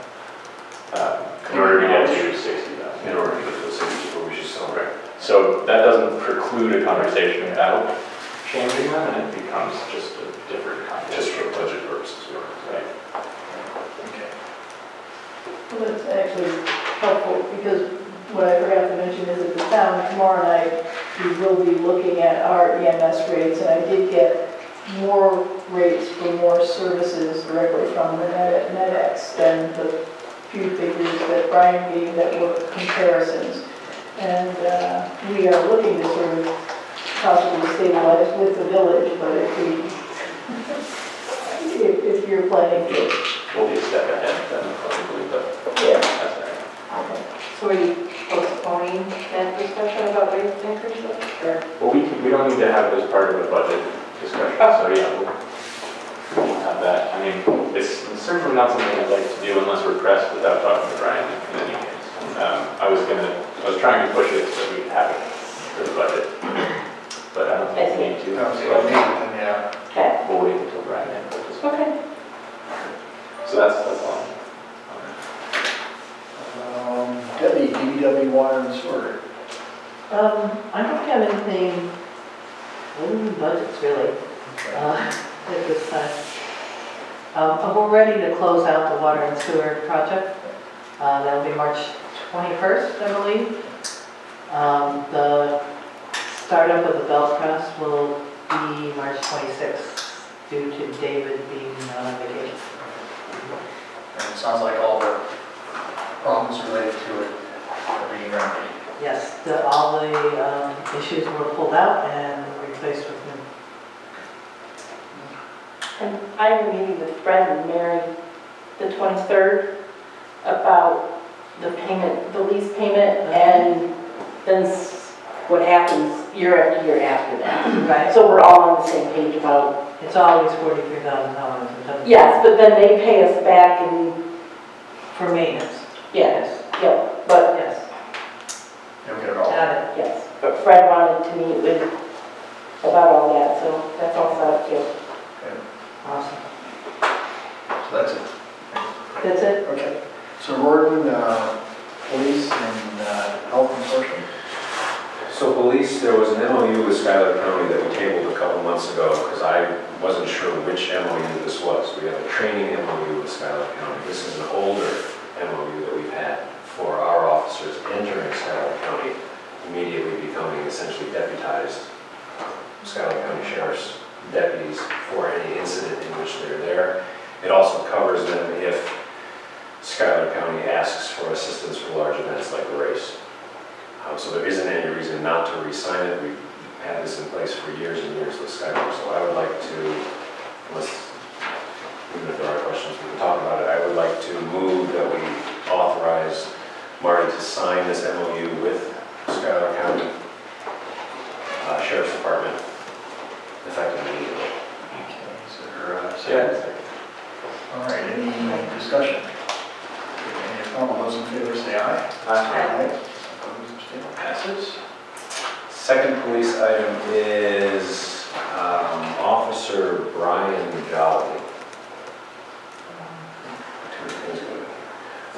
um, in order to get to sixty thousand. In order to get to the sixty, we should celebrate. So that doesn't preclude a conversation about changing them, and it becomes just a different Just for budget purposes, we are. Right. Well, That's actually helpful, because what I forgot to mention is that the town, tomorrow night, we will be looking at our EMS rates, and I did get more rates for more services directly from the Net- NetX than the few figures that Brian gave that were comparisons. And uh, we are looking to sort of possibly stabilize with the village, but if we, if, if you're planning to, We'll be a step ahead then, probably, but yeah. that's all right. So are you postponing that discussion about rate increases, or? Well, we can, we don't need to have it as part of the budget discussion, so yeah, we'll, we'll have that. I mean, it's certainly not something I'd like to do unless we're pressed without talking to Brian in any case. Um, I was gonna, I was trying to push it so we could have it for the budget, but I don't think we need to. That's so I mean, and yeah. Okay. We'll wait until Brian inputs us. Okay. So that's, that's all. Um, Debbie, DPW water and sewer. Um, I don't have anything, budgets really, uh, at this time. Um, we're ready to close out the water and sewer project. Uh, that'll be March 21st, I believe. Um, the startup of the belt press will be March 26th due to David being on vacation. And it sounds like all the problems related to it are being remedied. Yes, the, all the, um, issues were pulled out and replaced with new. And I'm meeting with Fred and Mary the 23rd about the payment, the lease payment, and then s- what happens year after year after that. Right. So we're all on the same page about, It's always forty-three thousand dollars. yes, but then they pay us back and, For maintenance. yes, yep, but, Yes. You'll get it all. Got it. yes. But Fred wanted to meet with, about all that, so that's all set up too. Awesome. So that's it. That's it? Okay. So Gordon, uh, police and uh, health and social? So police, there was an MOU with Schuyler County that we tabled a couple months ago because I wasn't sure which MOU this was. We have a training MOU with Schuyler County. This is an older MOU that we've had for our officers entering Schuyler County, immediately becoming essentially deputized uh, Schuyler County Sheriff's deputies for any incident in which they're there. It also covers them if Schuyler County asks for assistance for large events like a race. Um, So there isn't any reason not to re-sign it. We've had this in place for years and years with Schuyler. So I would like to, unless, even if there are questions, we can talk about it. I would like to move that we authorize Marty to sign this MOU with Schuyler County uh, Sheriff's Department effective immediately. Okay, is there, uh, Yeah. All right, any discussion? And If not, all those in favor say aye. Aye. Opposed, abstained, passes. Second police item is um, Officer Brian Jolly.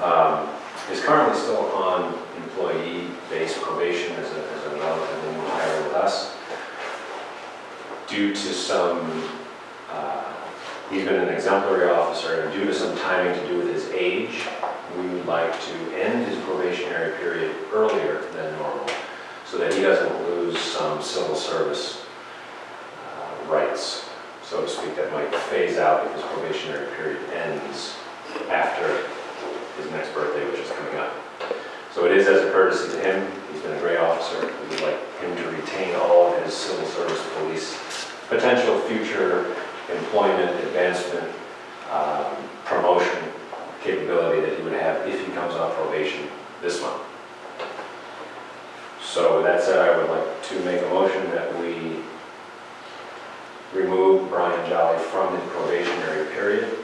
Um, Is currently still on employee-based probation as a, as a relatively new hire with us. Due to some, uh, he's been an exemplary officer, and due to some timing to do with his age, we would like to end his probationary period earlier than normal so that he doesn't lose some civil service uh, rights, so to speak, that might phase out if his probationary period ends after his next birthday, which is coming up. So it is as a courtesy to him. He's been a great officer. We would like him to retain all of his civil service police potential future employment, advancement, um, promotion capability that he would have if he comes off probation this month. So with that said, I would like to make a motion that we remove Brian Jolly from his probationary period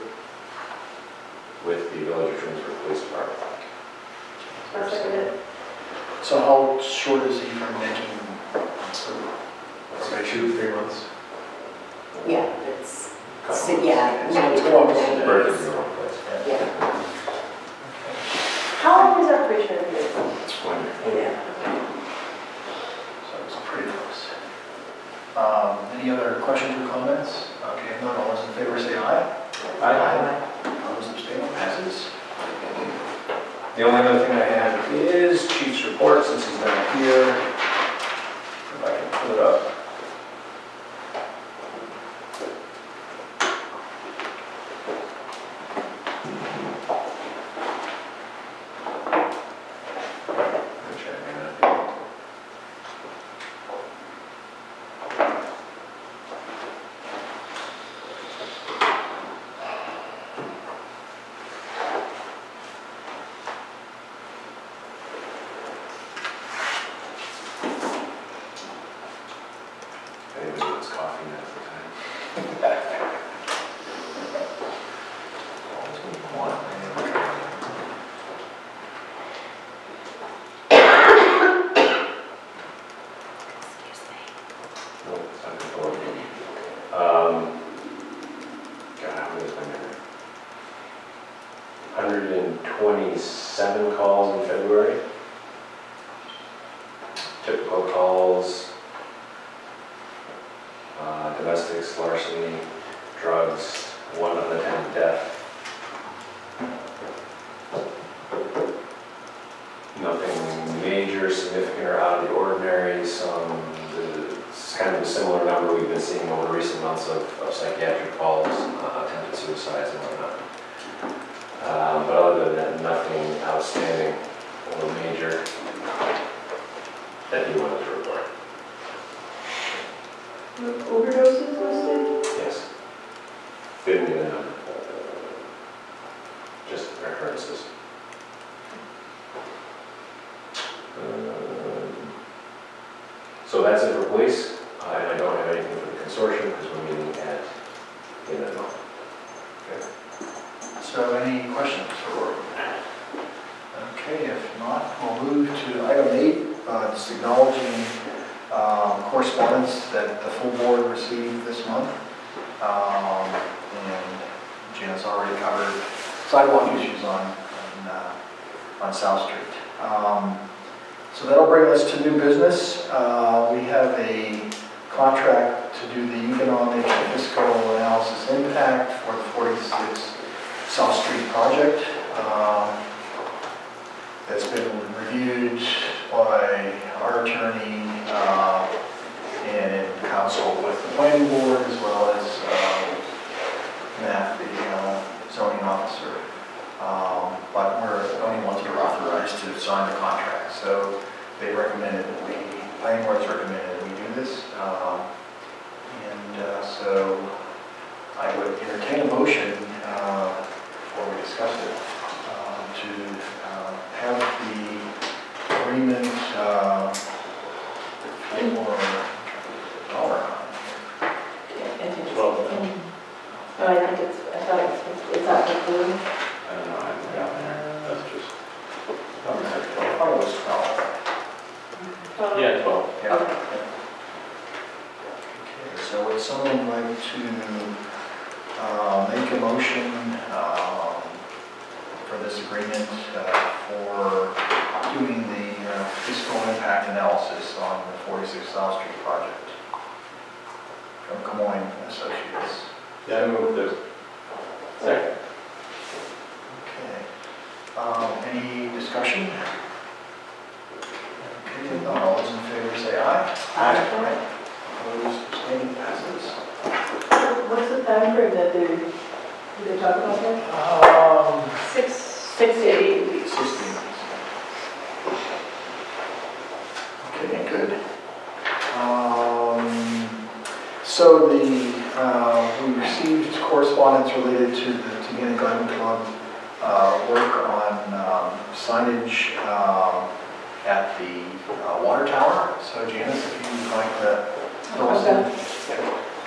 with the Village of Trumansburg Police Department. I'll second it. So how short is he from making Say two, three months. Yeah, it's, Couple yeah, months. ninety Two months. days. Bird in the. Yeah. How long is our probationary period? It's one year. Yeah. So it's pretty close. Um, Any other questions or comments? Okay, if not, all those in favor say aye. Opposed, abstained, passes. The only other thing I have is chief's report, since he's not here. If I can pull it up.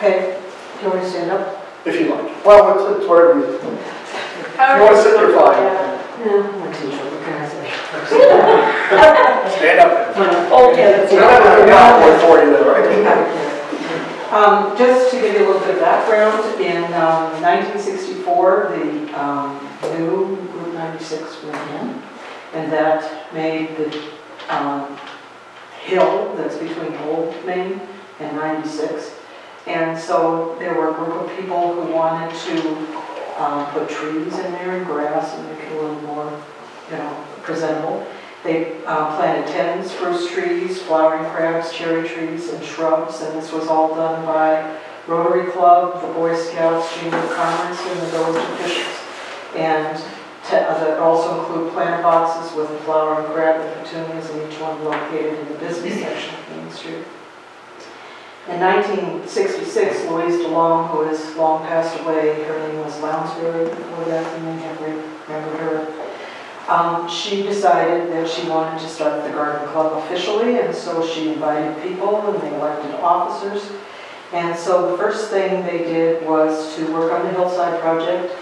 Okay, do you want to stand up? If you like. Well, it's it's whatever you, if you want to sit there, fine. Yeah. No, I'm a teacher, what can I say? Stand up. Okay, let's We don't have for you though, right? Um, Just to give you a little bit of background, in um, 1964, the um, new Route 96 went in, and that made the um, hill that's between Old Main and 96. And so there were a group of people who wanted to um, put trees in there and grass and make it a little more, you know, presentable. They uh, planted 10 spruce trees, flowering crabs, cherry trees, and shrubs, and this was all done by Rotary Club, the Boy Scouts, of Commerce, and the village officials. And uh, that also include plant boxes with the flowering crab and petunias, and each one located in the business section of Main Street. In 1966, Louise DeLong, who has long passed away, her name was Lounsbury before that, and may have remembered her. Um, She decided that she wanted to start the garden club officially, and so she invited people and they elected officers. And so the first thing they did was to work on the hillside project,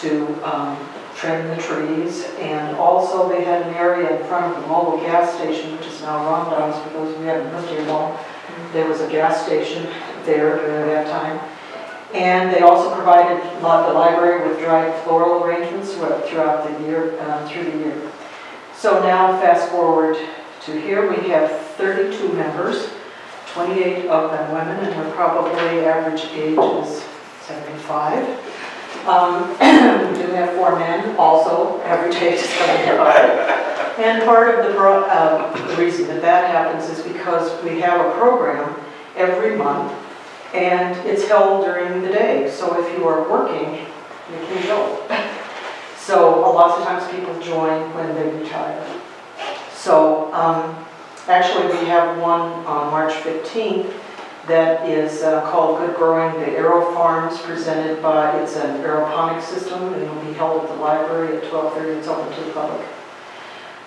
to um, trim the trees, and also they had an area in front of the mobile gas station, which is now Rondo's, for those who haven't lived here long. There was a gas station there during that time. And they also provided the library with dried floral arrangements throughout the year, uh, through the year. So now, fast forward to here, we have 32 members, 28 of them women, and we're probably average age is 75. Um, We do have four men, also is 75. And part of the, pro- uh, the reason that that happens is because we have a program every month and it's held during the day, so if you are working, you can go. So a lot of times people join when they retire. So, um, actually, we have one on March 15th that is uh, called Good Growing, the Aero Farms, presented by, it's an aeroponic system, and it will be held at the library at 12:30, it's open to the public.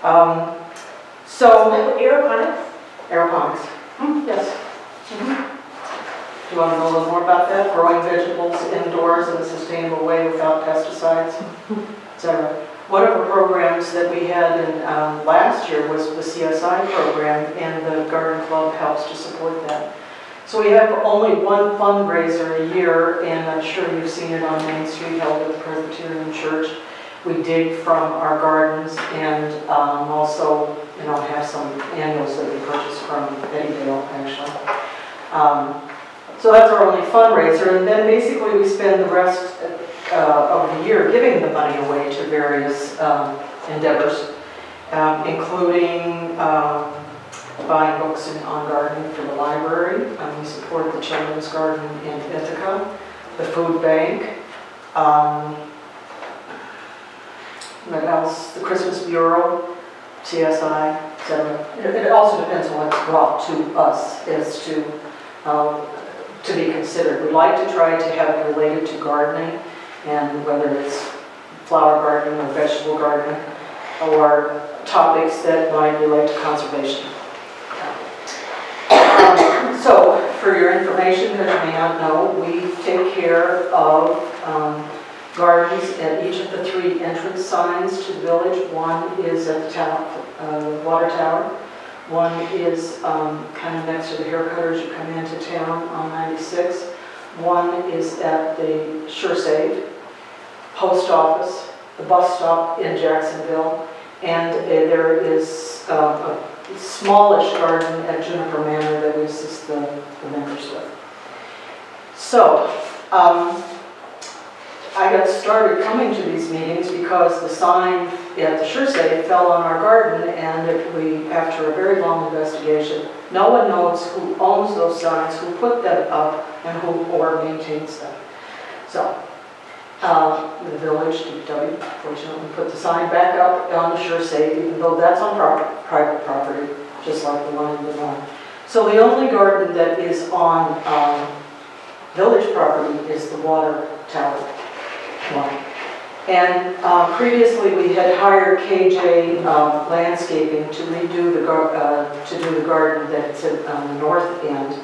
Um, So, Aeroponics? aeroponics, Hmm, yes. Mhm. Do you want to know a little more about that? Growing vegetables indoors in a sustainable way without pesticides, et cetera. One of the programs that we had in, um, last year was the CSI program, and the Garden Club helps to support that. So we have only one fundraiser a year, and I'm sure you've seen it on Main Street held at the Presbyterian Church. We dig from our gardens and um, also, you know, have some annuals that we purchase from Eddydale, actually. Um, So that's our only fundraiser, and then basically we spend the rest uh, of the year giving the money away to various um, endeavors, um, including um, buying books in- on gardening for the library. Um, We support the Children's Garden in Ithaca, the Food Bank, um, what else, the Christmas Bureau, CSI, et cetera. It it also depends on what's brought to us as to, um, to be considered. We'd like to try to have it related to gardening, and whether it's flower gardening or vegetable gardening, or topics that might relate to conservation. So, for your information, that you may not know, we take care of um, gardens at each of the three entrance signs to the village. One is at the town, uh, water tower. One is um, kind of next to the hair cutters you come into town on 96. One is at the Sure Save, post office, the bus stop in Jacksonville, and uh, there is uh, a smallish garden at Juniper Manor that we assist the the members with. So, um, I got started coming to these meetings because the sign at the Sure fell on our garden, and we, after a very long investigation, no one knows who owns those signs, who put them up, and who, or maintains them. So, the village, DPW, fortunately, put the sign back up on the Shur-Save, even though that's on private property, just like the one in the lawn. So the only garden that is on um, village property is the water tower one. And uh, previously, we had hired KJ um, Landscaping to redo the, uh, to do the garden that's at- on the north end.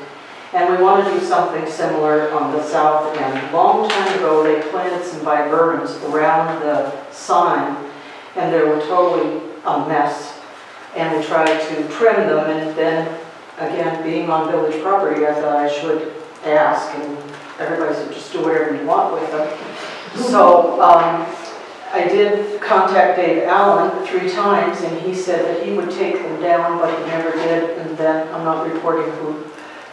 And we want to do something similar on the south end. Long time ago, they planted some viburnums around the sign, and they were totally a mess. And we tried to trim them, and then, again, being on village property, I thought I should ask, and everybody said, just do whatever you want with them. So um, I did contact Dave Allen three times, and he said that he would take them down, but he never did. And then, I'm not reporting who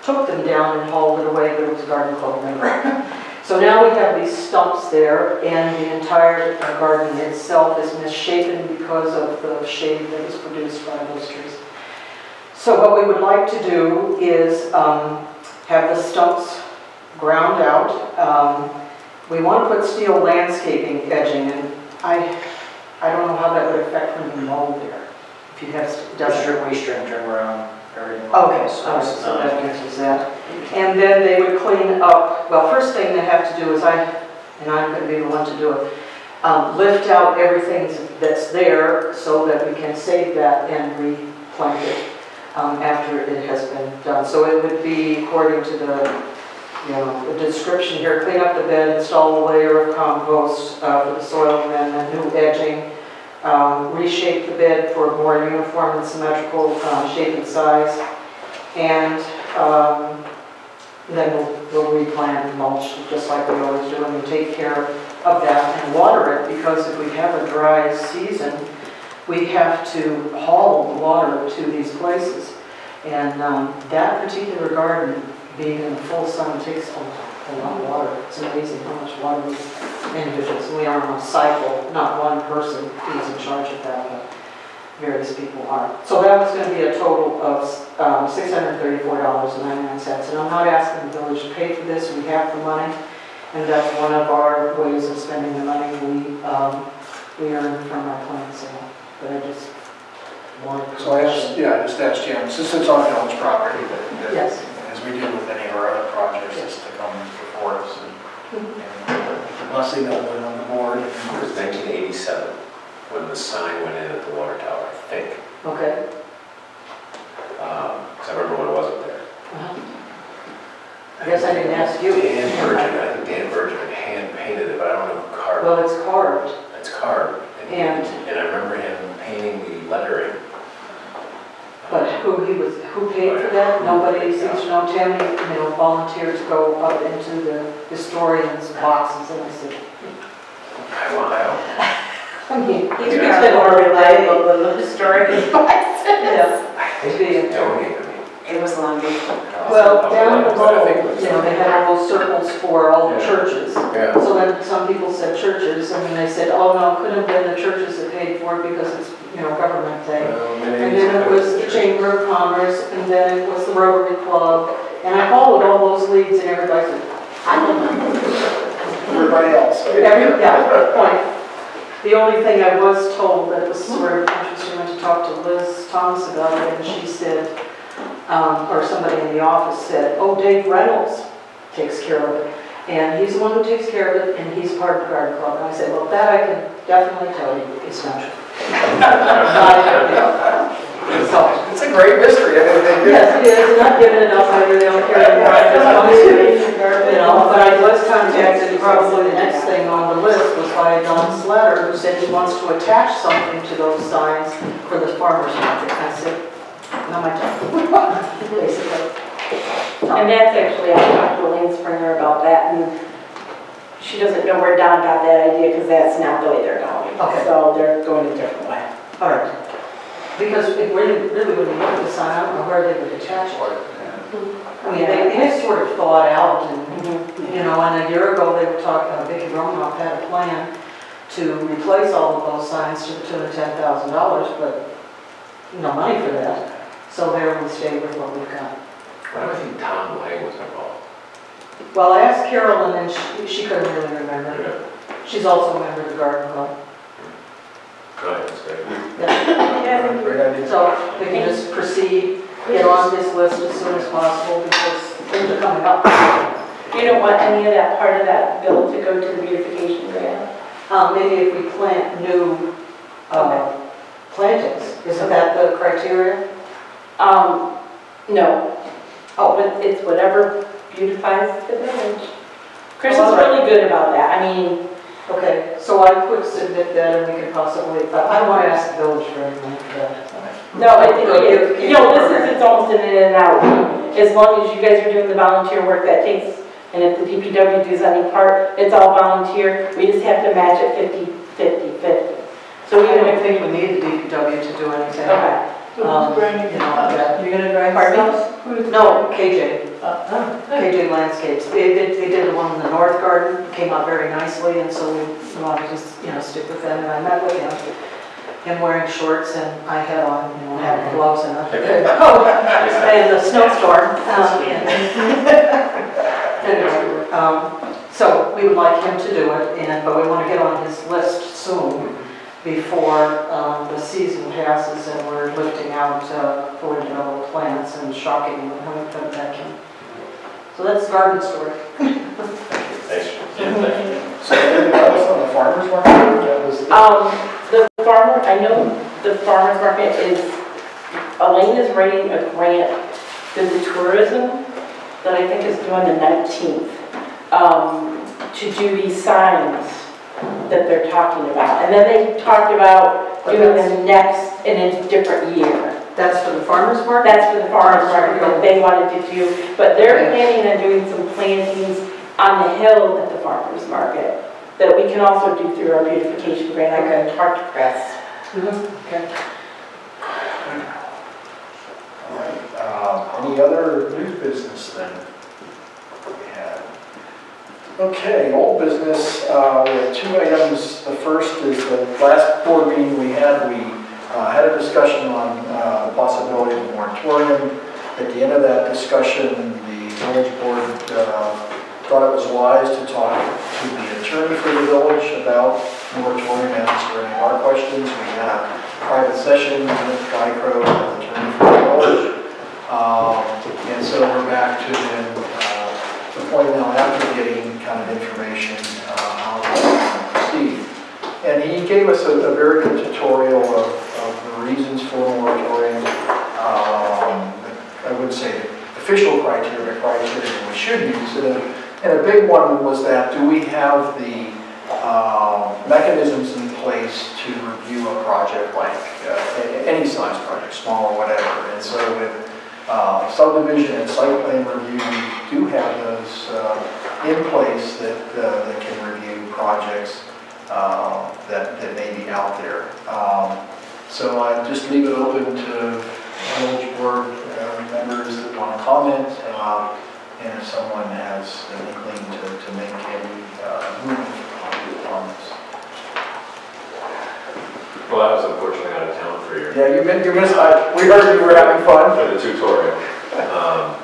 took them down and hauled it away, but it was a garden club member. So now we have these stumps there, and the entire uh, garden itself is misshapen because of the shade that is produced by those trees. So what we would like to do is um, have the stumps ground out. Um, We want to put steel landscaping edging, and I, I don't know how that would affect when you mow there. If you have? District waste stream, turn around, Okay, so that answers that. And then they would clean up, well, first thing they have to do is I, and I'm gonna be the one to do it, um, lift out everything that's there so that we can save that and replant it um, after it has been done. So it would be according to the, you know, the description here, clean up the bed, install a layer of compost uh, for the soil and amendment, new edging, um, reshape the bed for a more uniform and symmetrical uh, shape and size, and um, then we'll, we'll replant mulch, just like we always do, and we take care of that and water it, because if we have a dry season, we have to haul the water to these places. And um, that particular garden, being in the full sun, takes a a lot of water. It's amazing how much water we individuals, we are on a cycle, not one person is in charge of that, but various people are. So that was gonna be a total of um, $634.99, and I'm not asking the village to pay for this, we have the money, and that's one of our ways of spending the money we, um, we earn from our plant sale, but I just wanted. So I asked, yeah, I just asked Jim, since it's on village property, that, that, Yes. as we do with any of our other projects, is to come before us and and blessing of the, on the board. It was 1987 when the sign went in at the water tower, I think. Okay. Because I remember when it wasn't there. Uh-huh. I guess I didn't ask you. Dan Virgin, I think Dan Virgin had hand painted it, but I don't know who carved it. Well, it's carved, It's carved. And- And I remember him painting the lettering. But who he was, who paid for that, nobody seems to know. Tammy, you know, volunteered to go up into the historian's boxes, and I said, I want, I I mean, He's Yeah. been more reliable than the historic advice. yeah. I think it was donated. It was long before. Well, down But I below, think it was- you know, they had all those circles for all the Yeah. churches. Yeah. So then some people said churches, and then they said, oh, no, it couldn't have been the churches that paid for it because it's, you know, government thing. Well, And then it was the. Chamber of Commerce, and then it was the Rotary Club, and I followed all those leads, and everybody said, I don't know. Everybody else. Every, yeah, good point. The only thing I was told that was sort of interesting, I went to talk to Liz Thomas about it, and she said, um, or somebody in the office said, oh, Dave Reynolds takes care of it. And he's the one who takes care of it, and he's part of the garden club. And I said, well, that I can definitely tell you, it's not true. So, It's a great mystery, I mean, Yes, it is, I've given up, I really don't care anymore, I just want to, you know, but I was contacted, probably the next thing on the list was by Don Slatter, who said he wants to attach something to those signs for the farmer's market. I said, not my time, basically. And that's actually, I talked to Elaine Springer about that, and she doesn't know where Don got that idea, because that's not the way they're going. Okay. So they're going a different way. All right. Because it really, really would good to sign, I don't know where they would attach it. I mean, they, they sort of thought out and, you know, and a year ago, they were talking, uh, Vicky Romanoff had a plan to replace all of those signs to the tune of ten thousand dollars, but no money for that. So there we stay with what we've got. Why do I think Tom Lang was involved? Well, I asked Carolyn and she, she couldn't really remember. She's also a member of the garden club. Go ahead, that's great. Yeah, I think So we can just proceed, get on this list as soon as possible because things are coming up. You don't want any of that part of that bill to go to the beautification grant? Um, maybe if we plant new, uh, plantings, isn't that the criteria? Um, no. Oh, but it's whatever beautifies the village. Chris is all right. really good about that. I mean, Okay, so I could submit that and we could possibly, but I want to ask the village for anything for that. no, I think, it- you know, this is, it's almost an in and out. As long as you guys are doing the volunteer work that takes, and if the DPW does any part, it's all volunteer. We just have to match it 50, 50, 50. So I even don't if, think we need the DPW to do anything. okay. Um, you know, that- You're gonna drive Pardon me? yourself? No, KJ, Oh, KJ Landscapes. They did, they did the one in the north garden, came out very nicely, and so we wanted to, you know, stick with them, and I met with him. Him wearing shorts and I had on, you know, had gloves and a coat, and a snowstorm. um, and- Anyway, um, so we would like him to do it, and, but we want to get on his list soon before um, the season passes and we're lifting out uh, fully developed plants and shocking them how we put back in. So that's garden story. Thanks. So anything else on the farmer's market? That was the- Um, the farmer, I know the farmer's market is, Elaine is writing a grant through the tourism that I think is due on the 19th, um, to do these signs that they're talking about. And then they talked about doing the next, in a different year. That's for the farmer's market? That's for the farmer's market that they wanted to do, but they're planning on doing some plantings on the hill at the farmer's market that we can also do through our beautification grant. I can talk to Chris. Okay. All right, um, any other new business then? Okay, old business, uh, we have two items. The first is the last board meeting we had, we uh, had a discussion on uh, the possibility of a moratorium. At the end of that discussion, the village board uh, thought it was wise to talk to the attorney for the village about moratorium, answer any of our questions. We had a private session with Guy Krogh, the attorney for the village. Um, And so we're back to then, point now after getting kind of information, uh, to proceed. And he gave us a a very good tutorial of of the reasons for the moratorium. Um, I wouldn't say official criteria, criteria we should use. And a- and a big one was that, do we have the uh, mechanisms in place to review a project like, uh, any size project, small or whatever? And so with uh, subdivision and site plan review, do have those uh, in place that, uh, that can review projects uh, that, that may be out there. Um, So I just leave it open to village board uh, members that want to comment, and if someone has an inkling to, to make any movement on- this. Well, that was town for your, Yeah, you missed, you missed, I- we heard you were having fun. for the tutorial. Um,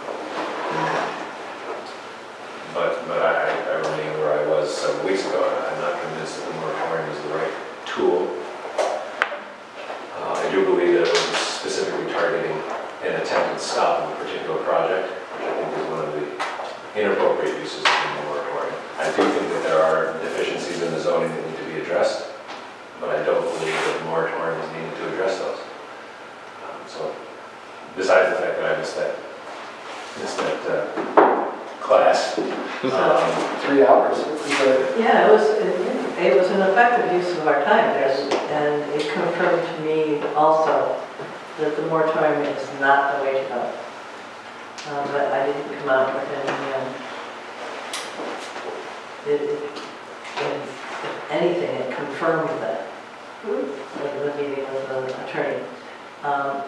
But, but I, I remain where I was several weeks ago. I'm not convinced that the moratorium is the right tool. Uh, I do believe that it was specifically targeting an attempted stop of a particular project, which I think is one of the inappropriate uses of the moratorium. I do think that there are deficiencies in the zoning that need to be addressed, but I don't believe that the moratorium is needed to address those. Um, So, besides the fact that I missed that, missed that uh, class, um, Three hours. It was a- Yeah, it was, it was an effective use of our time, and and it confirmed to me also that the moratorium is not the way to go. um, but I didn't come out with any, um, it, it, it- if anything, it confirmed that, the the meeting with the attorney. Um,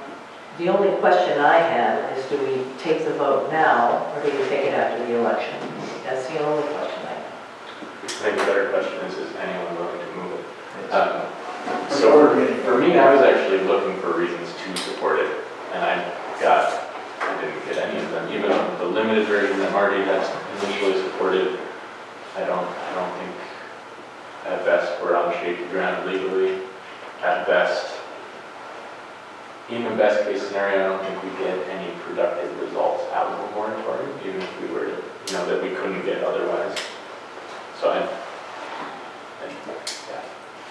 The only question I have is do we take the vote now, or do we take it after the election? That's the only question I have. I think the better question is, is anyone willing to move it? Um, What's So for for me, I was actually looking for reasons to support it, and I got, I didn't get any of them. Even the limited version that Marty has initially supported, I don't, I don't think, at best, we're on shaky ground legally. At best, in the best case scenario, I don't think we get any productive results out of the moratorium, even if we were, to, you know, that we couldn't get otherwise. So I, I, yeah,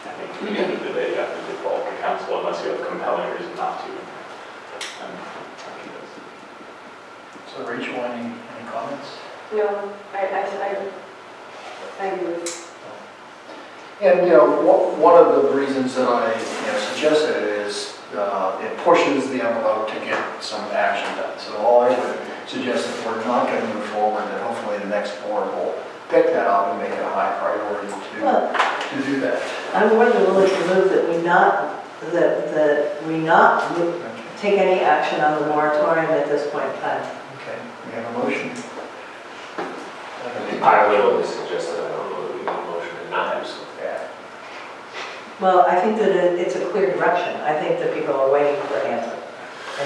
I think at the end of the day, you have to default to counsel unless you have compelling reason not to. Um, I think that's- So Rachel, any, any comments? No, I, I, I, I agree with And, you know, one one of the reasons that I, you know, suggested it is, uh, it pushes the envelope to get some action done. So all I would suggest if we're not gonna move forward, that hopefully the next board will pick that up and make it a high priority to, Well, to do that. I'm more than willing to move that we not, that, that we not mo- take any action on the moratorium at this point in time. Okay, we have a motion. I would only suggest that I don't know that we need a motion and not do something. Well, I think that it- it's a clear direction. I think that people are waiting for an answer.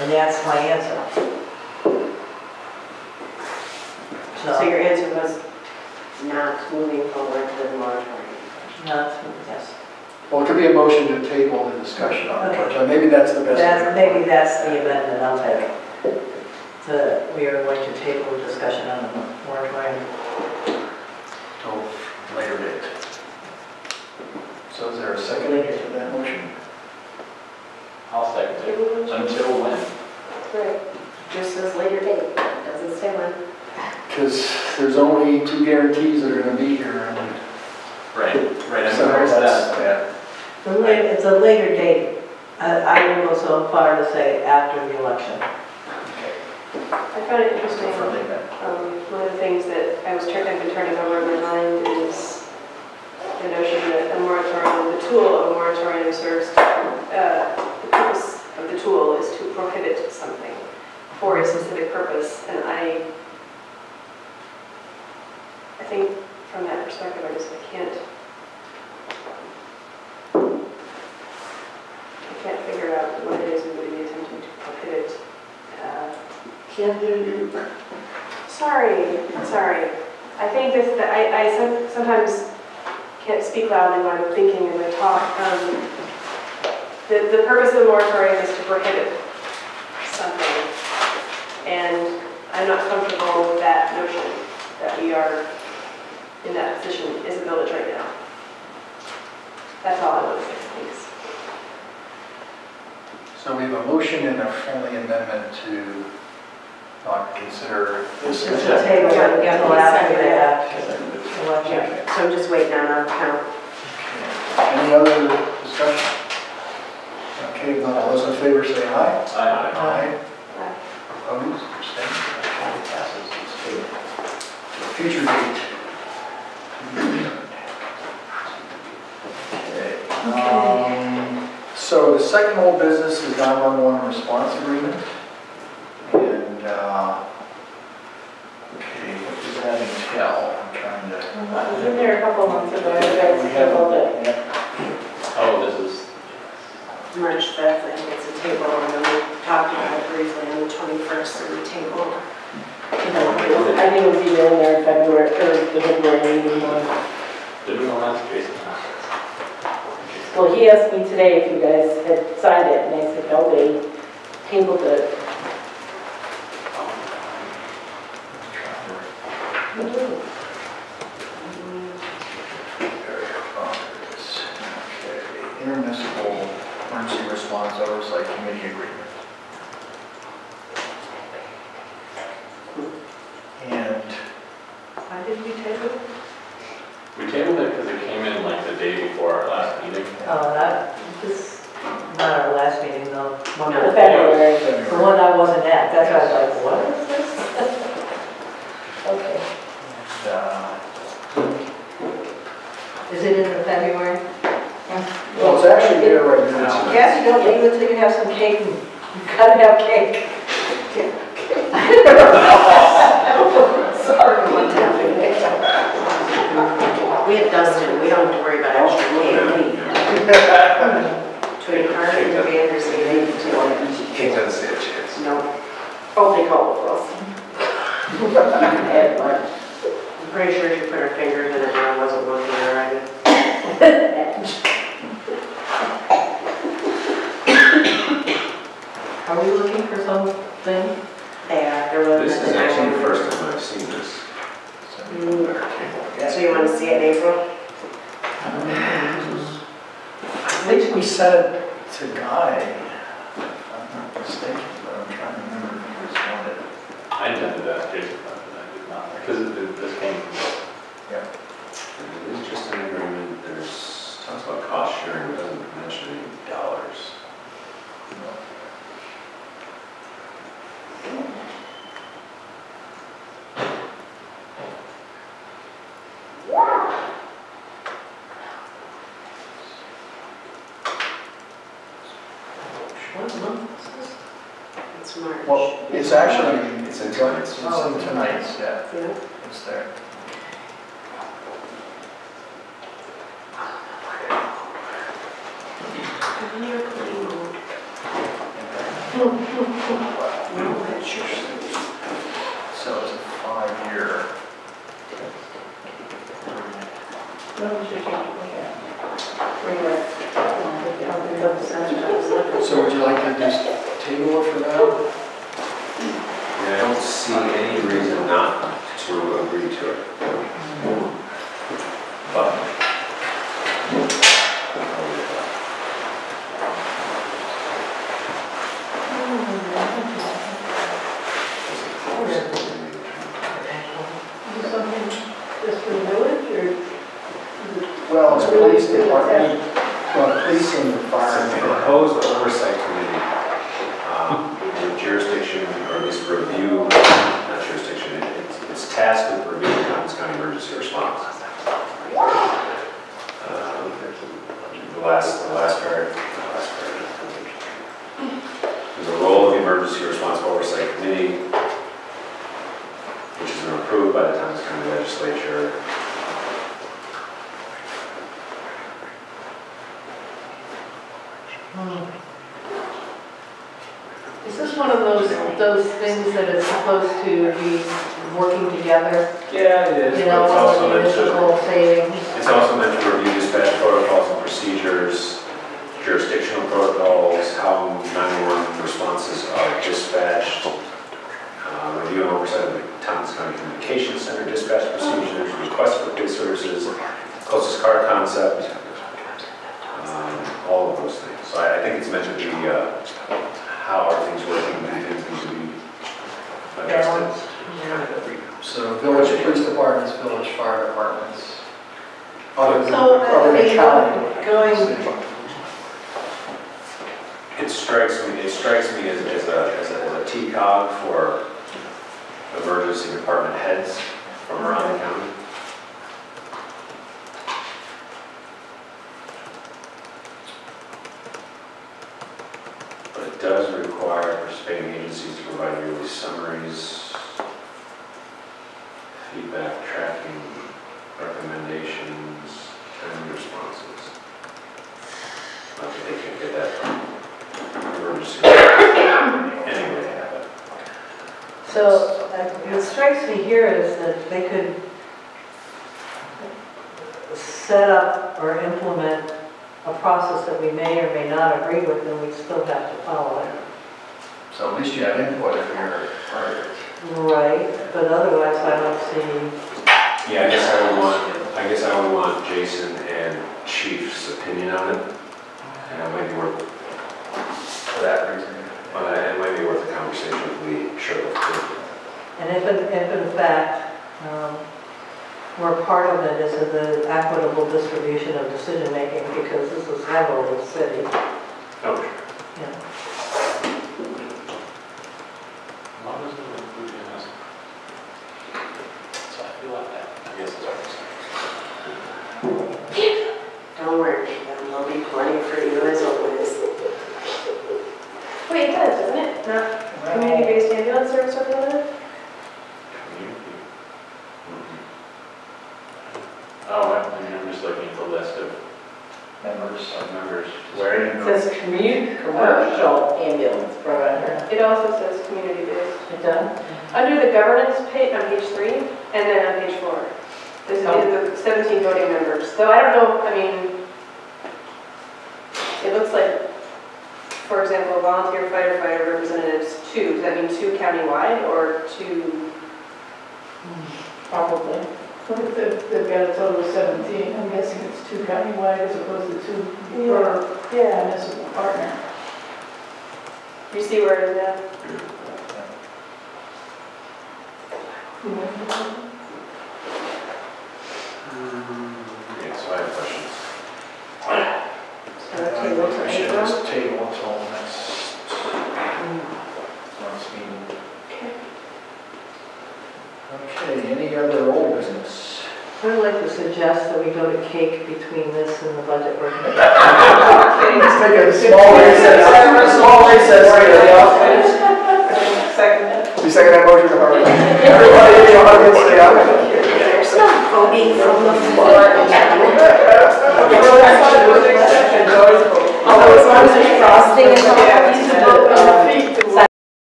And that's my answer. So So, your answer was not moving forward with the moratorium? not, yes. Well, it could be a motion to table the discussion on the Okay. budget. Maybe that's the best. That's, to- maybe that's the amendment I'll take. The, we are going to table the discussion on the moratorium. Till later date. So is there a second to that motion? I'll second it. it. Until when? Right. Just says later date, doesn't say when. Because there's only two guarantees that are gonna be here and. Right, right, I So mean, where's that's- that? yeah. The la- It's a later date. I, I will go so far to say after the election. I found it interesting. For later. Um, One of the things that I was turning, I've been turning over in my mind is the notion that a moratorium, the tool of a moratorium serves, to, uh, the purpose of the tool is to prohibit something for a specific purpose, and I, I think from that perspective, I just, I can't, I can't figure out what it is we would be attempting to prohibit. uh, Can't do Sorry, sorry. I think this, that I, I sometimes can't speak loudly when I'm thinking and I talk. Um, The, the purpose of the moratorium is to prohibit something. And I'm not comfortable with that notion, that we are in that position as a village right now. That's all I want to say, thanks. So we have a motion and a friendly amendment to not consider this. Just to table it until after the election. Yeah, so I'm just waiting on our count. Any other discussion? Okay, if not, all those in favor say aye. Aye. Aye. Aye. Opposed, abstained, motion passes. It's tabled. Future date. Okay. um, So the second whole business is 911 response agreement. And, uh, okay, what does that entail? I'm trying to. It was in there a couple months ago, you guys We have- tabled it. Oh, this is, March 5th, I think it's a table, and then we talked about it briefly on the 21st, and we tabled. I think it was either in there in February, or the February meeting one. did we last Jason? Well, he asked me today if you guys had signed it, and I said, no, they tabled it. Okay, intermunicipal emergency response oversight committee agreement. And Why didn't we table it? We tabled it because it came in like the day before our last meeting. Oh, that, this, not our last meeting, though. One The of- February. The one I wasn't at, that's why I was like, what is this? uh, Is it in the February? Well, it's actually there right now. Yes, you don't leave it till you have some cake, and you gotta have cake. Sorry. We have Dustin, we don't have to worry about extra cake. Between Carter and Vanders, they need to. Cake doesn't stand a chance. No. Oh, they call it us. I'm pretty sure she put her finger in it and I wasn't looking at already. Are we looking for something? They are, they're. This is actually the first time I've seen this. So you want to see it in April? I think we said to Guy, if I'm not mistaken, but I'm trying to remember if he responded. I intended to ask Jason about it, I did not, because it- it- this came from It is just an agreement, there's, talks about cost sharing, doesn't mention any dollars. What month is this? It's March. Well, it's actually, It's in tonight's. Oh, it's in tonight's, yeah, Yeah. it's there. Come here, clean mode. No, that's your. So it's a five-year. No, we should take a look at. Where you at? That's what I was looking So would you like to just table it for now? I don't see any reason not to agree to it. But. Is this something just for the village, or? Well, it's police department, well, police and fire. oversight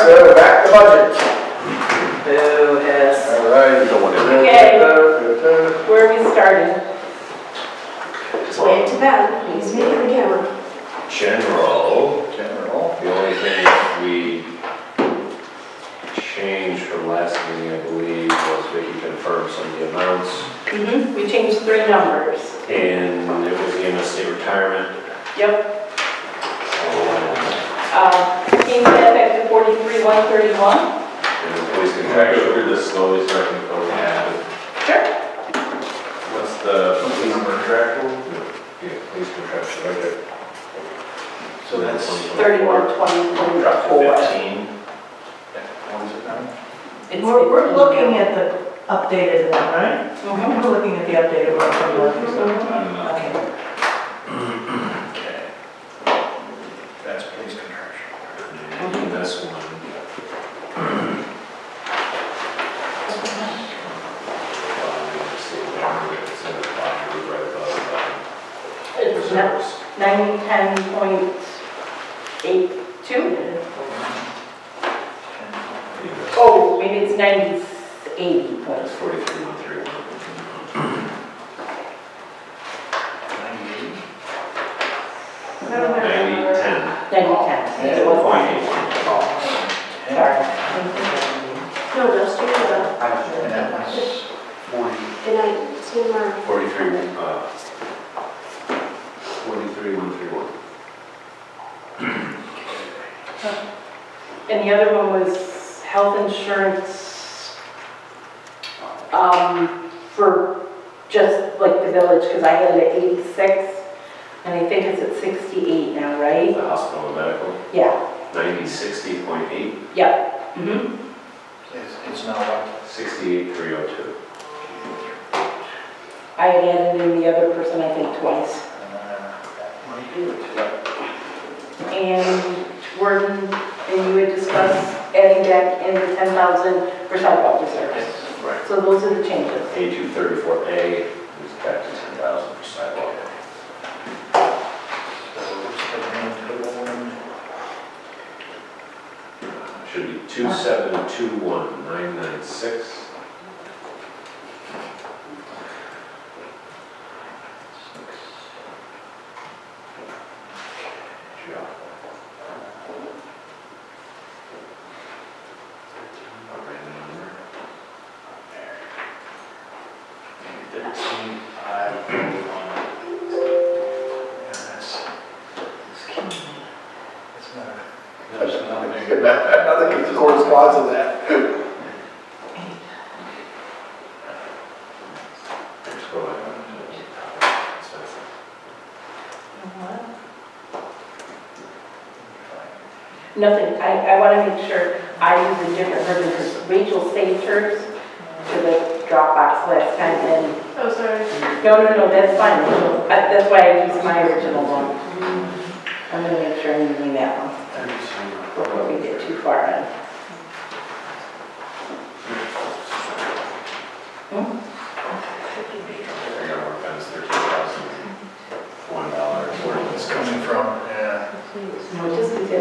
You know, what- back to budget. Boo, hiss. All right. You don't want to- Okay. Okay. Where are we starting? Way to bed, please make it again. General, General. the only thing we changed from last meeting, I believe, was Vicky confirmed some of the amounts. Mm-hmm. We changed three numbers. And it was EMS state retirement. Yep. Uh, Came back to 43, 131. And the police Can I go contractual. through this slowly starting I can go ahead? Sure. What's the police contractual? Yeah, police contractual, right there. So that's, 31, 20, Drop to 24. fifteen. what is it now? It's We're, we're looking at the updated one, right? Mhm. We're looking at the updated one from the, okay. Okay. That's police contractual. And this one. It's in the bottom, right above, It's um, not reserves. 9010.82. Oh, maybe it's 90, 80 That's forty-three, one, three, one. Ninety-eight? I Ninety, that 9010. It was- point eight. Sorry. No, just do the, And that was forty. good night, see you tomorrow. Forty-three, uh, forty-three, one, three, one. And the other one was health insurance, um, for just like the village, because I had it at 86, and I think it's at 68 now, right? The hospital and medical, Yeah, ninety, sixty, point eight, yep. Mhm. It's, it's now what? sixty-eight, three, oh, two. I had added in the other person, I think, twice. Uh, that might do it. And Gordon, and you had discussed adding back in the 10,000 for sidewalk reserves. Right. So those are the changes. A two thirty-four A is back to ten thousand for sidewalk. So what's the grand total one? Should be two seven two one nine nine six. nothing, I, I want to make sure I use a different version because Rachel saved hers to the Dropbox list, time and. Oh, sorry. No, no, no, that's fine, I- That's why I used my original one. I'm going to make sure I'm using that one before we get too far in.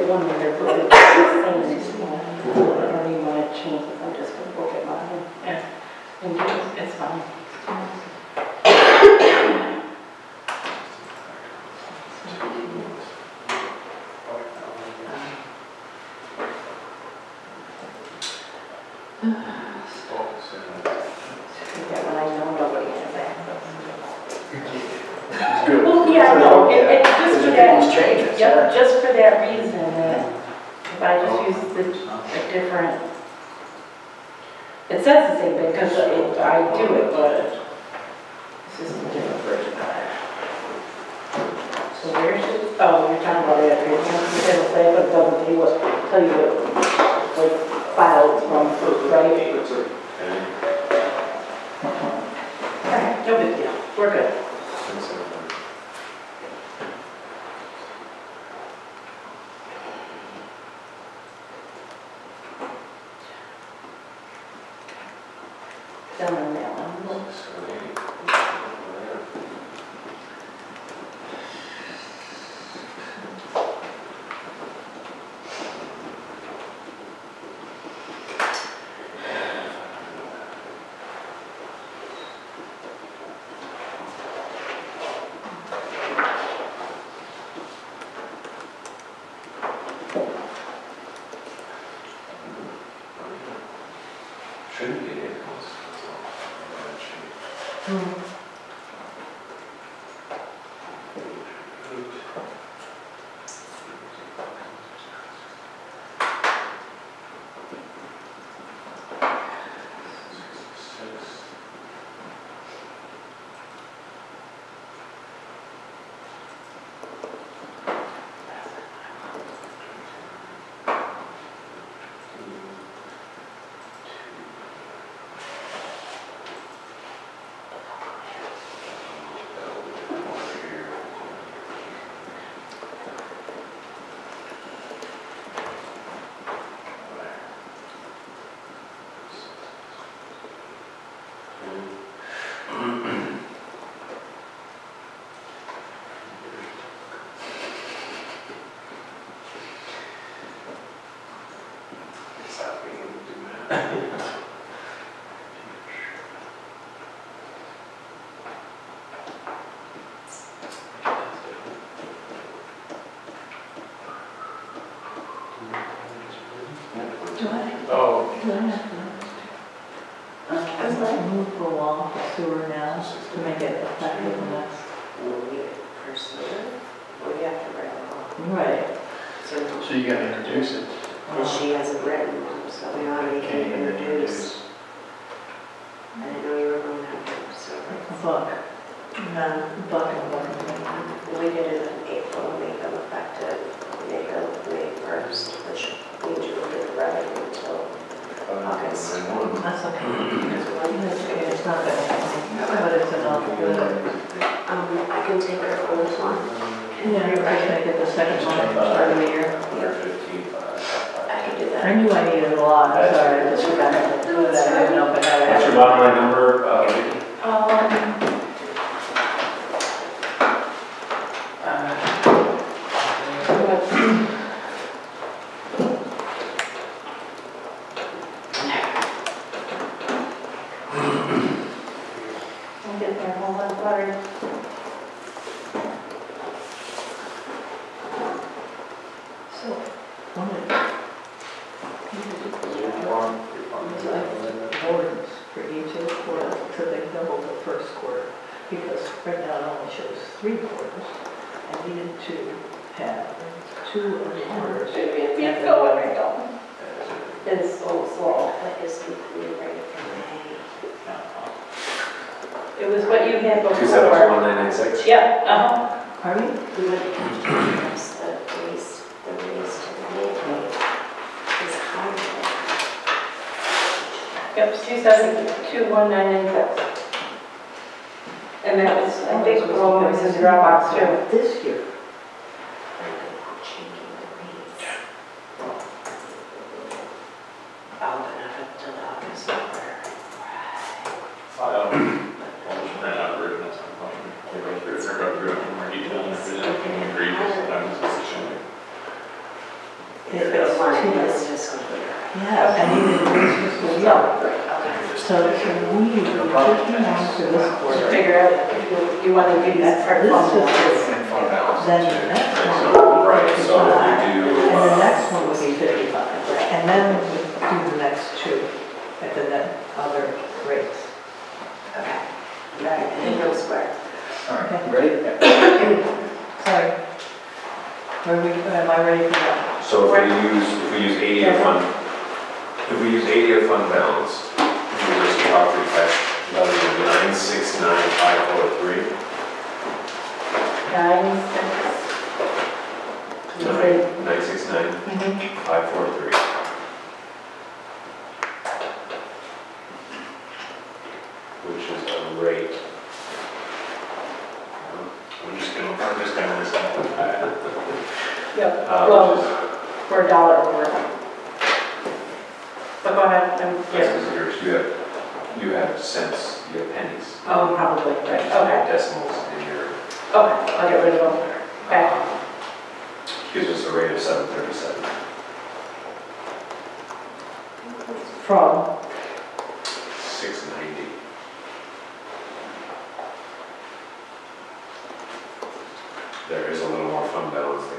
one the same. I don't even want to change it. I just want to get mine. Yeah. And it's fine. a different, it says the same thing because I do it, but this is a different version of it. So there's. it? Oh, you're talking about it up here. It'll say but double T was, tell you what, like, it's from, right? Okay. No big deal. We're good. File, more detail, I'm sufficiently. If it's. Yeah. Okay. So we, just now for this Figure out if you, to do that part. this fiscal, then the next we do, and the next one will be 55, and then we do the next two at the other rates. Okay. Right, I think it was square. All right, ready? Sorry. Are we, uh, am I ready for that? so if we use, if we use eighty of fund, if we use eighty of fund balance, we universal property tax levy of nine six nine five four three, Nine, six. nine, nine six nine mm-hmm. five four three. Which is a rate. I'm just gonna, I'm just gonna list it. Yep, Uh, well, which is, for a dollar over. But go ahead, I'm, that's yeah. you have, you have cents, you have pennies. Oh, probably, right, You have okay, Decimals in your, okay, I'll get rid of them. Okay, gives us a rate of seven thirty-seven. From, Six ninety. There is a little more fund balance that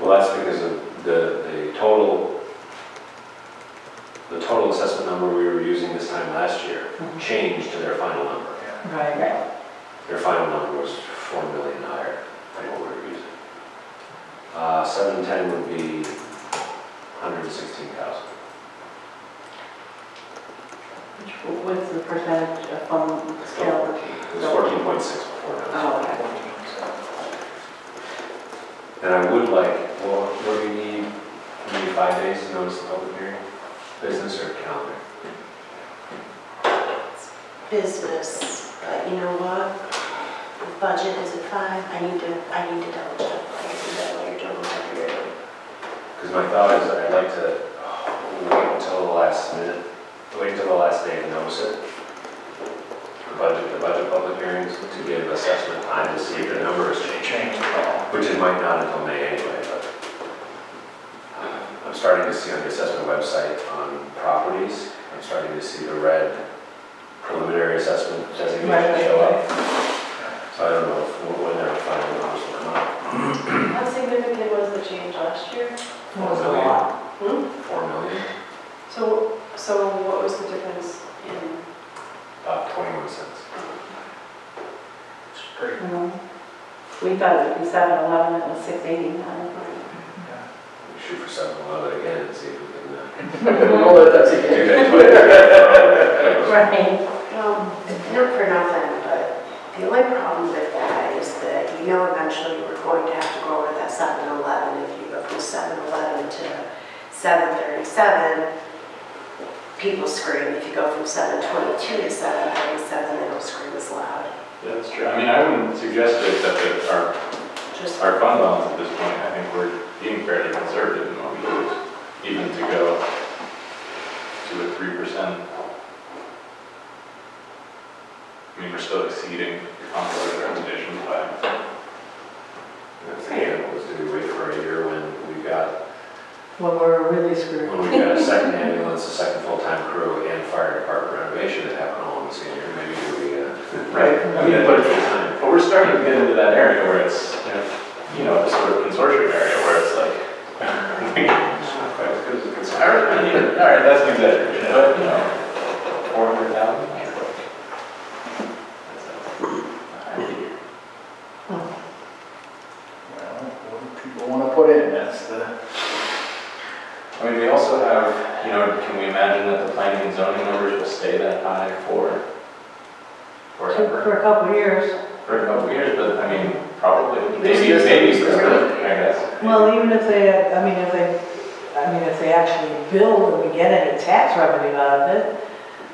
Well, that's because of the, the total, the total assessment number we were using this time last year changed to their final number. Right, right. Their final number was four million higher than what we were using. Uh, seven ten would be hundred and sixteen thousand. Which, what's the percentage of fund scale? It was fourteen point six before now. Oh, okay. Fourteen, I would like, well, what do we need, we need five days to notice the public hearing? Business or calendar? business, but you know what? The Budget is at five, I need to, I need to double check, I can do that later, double check your. Because my thought is I'd like to wait until the last minute, wait until the last day to notice it. The budget, the budget public hearings, to give assessment time to see if the numbers change, which it might not until May anyway, but uh, I'm starting to see on the assessment website on properties, I'm starting to see the red preliminary assessment Right, designation right, show up. So I don't know if- when their final numbers will come out. How significant was the change last year? It was a lot. Four million, So, so what was the difference in? About twenty-one cents. It's Mhm. We thought it'd be seven eleven, it was six eighty-nine. We Shoot for seven eleven again and see if we can. uh, We'll let that sink do in. that twice. Right. Um, not for nothing, but the only problem with that is that you know eventually we're going to have to go over that seven eleven. If you go from seven eleven to seven thirty-seven, people scream. If you go from seven twenty-two to seven thirty-seven, they don't scream as loud. Yeah, that's true. I mean, I wouldn't suggest to accept it, our, Just, our fund balance at this point, I think we're being fairly conservative in what we use, even to go to a three percent. I mean, we're still exceeding complex recommendations by, That's the example, is do we wait for a year when we've got, When we're really screwed. when we've got a second ambulance, a second full-time crew, and fire department renovation that happen all in the same year, maybe do we, uh. right, I mean, but, but we're starting to get into that area where it's, you know, you know, the sort of consortium area where it's like, it's not quite as good as a consortium. I mean, all right, that's an exaggeration, but, you know, four hundred thousand. Well, what do people want to put in, that's the, I mean, we also have, you know, can we imagine that the planning and zoning numbers will stay that high for forever? For a couple of years. For a couple of years, but I mean, probably, maybe, Yes, maybe yes, yes. forever, I guess. Well, even if they, I mean, if they, I mean, if they actually build and we get any tax revenue out of it,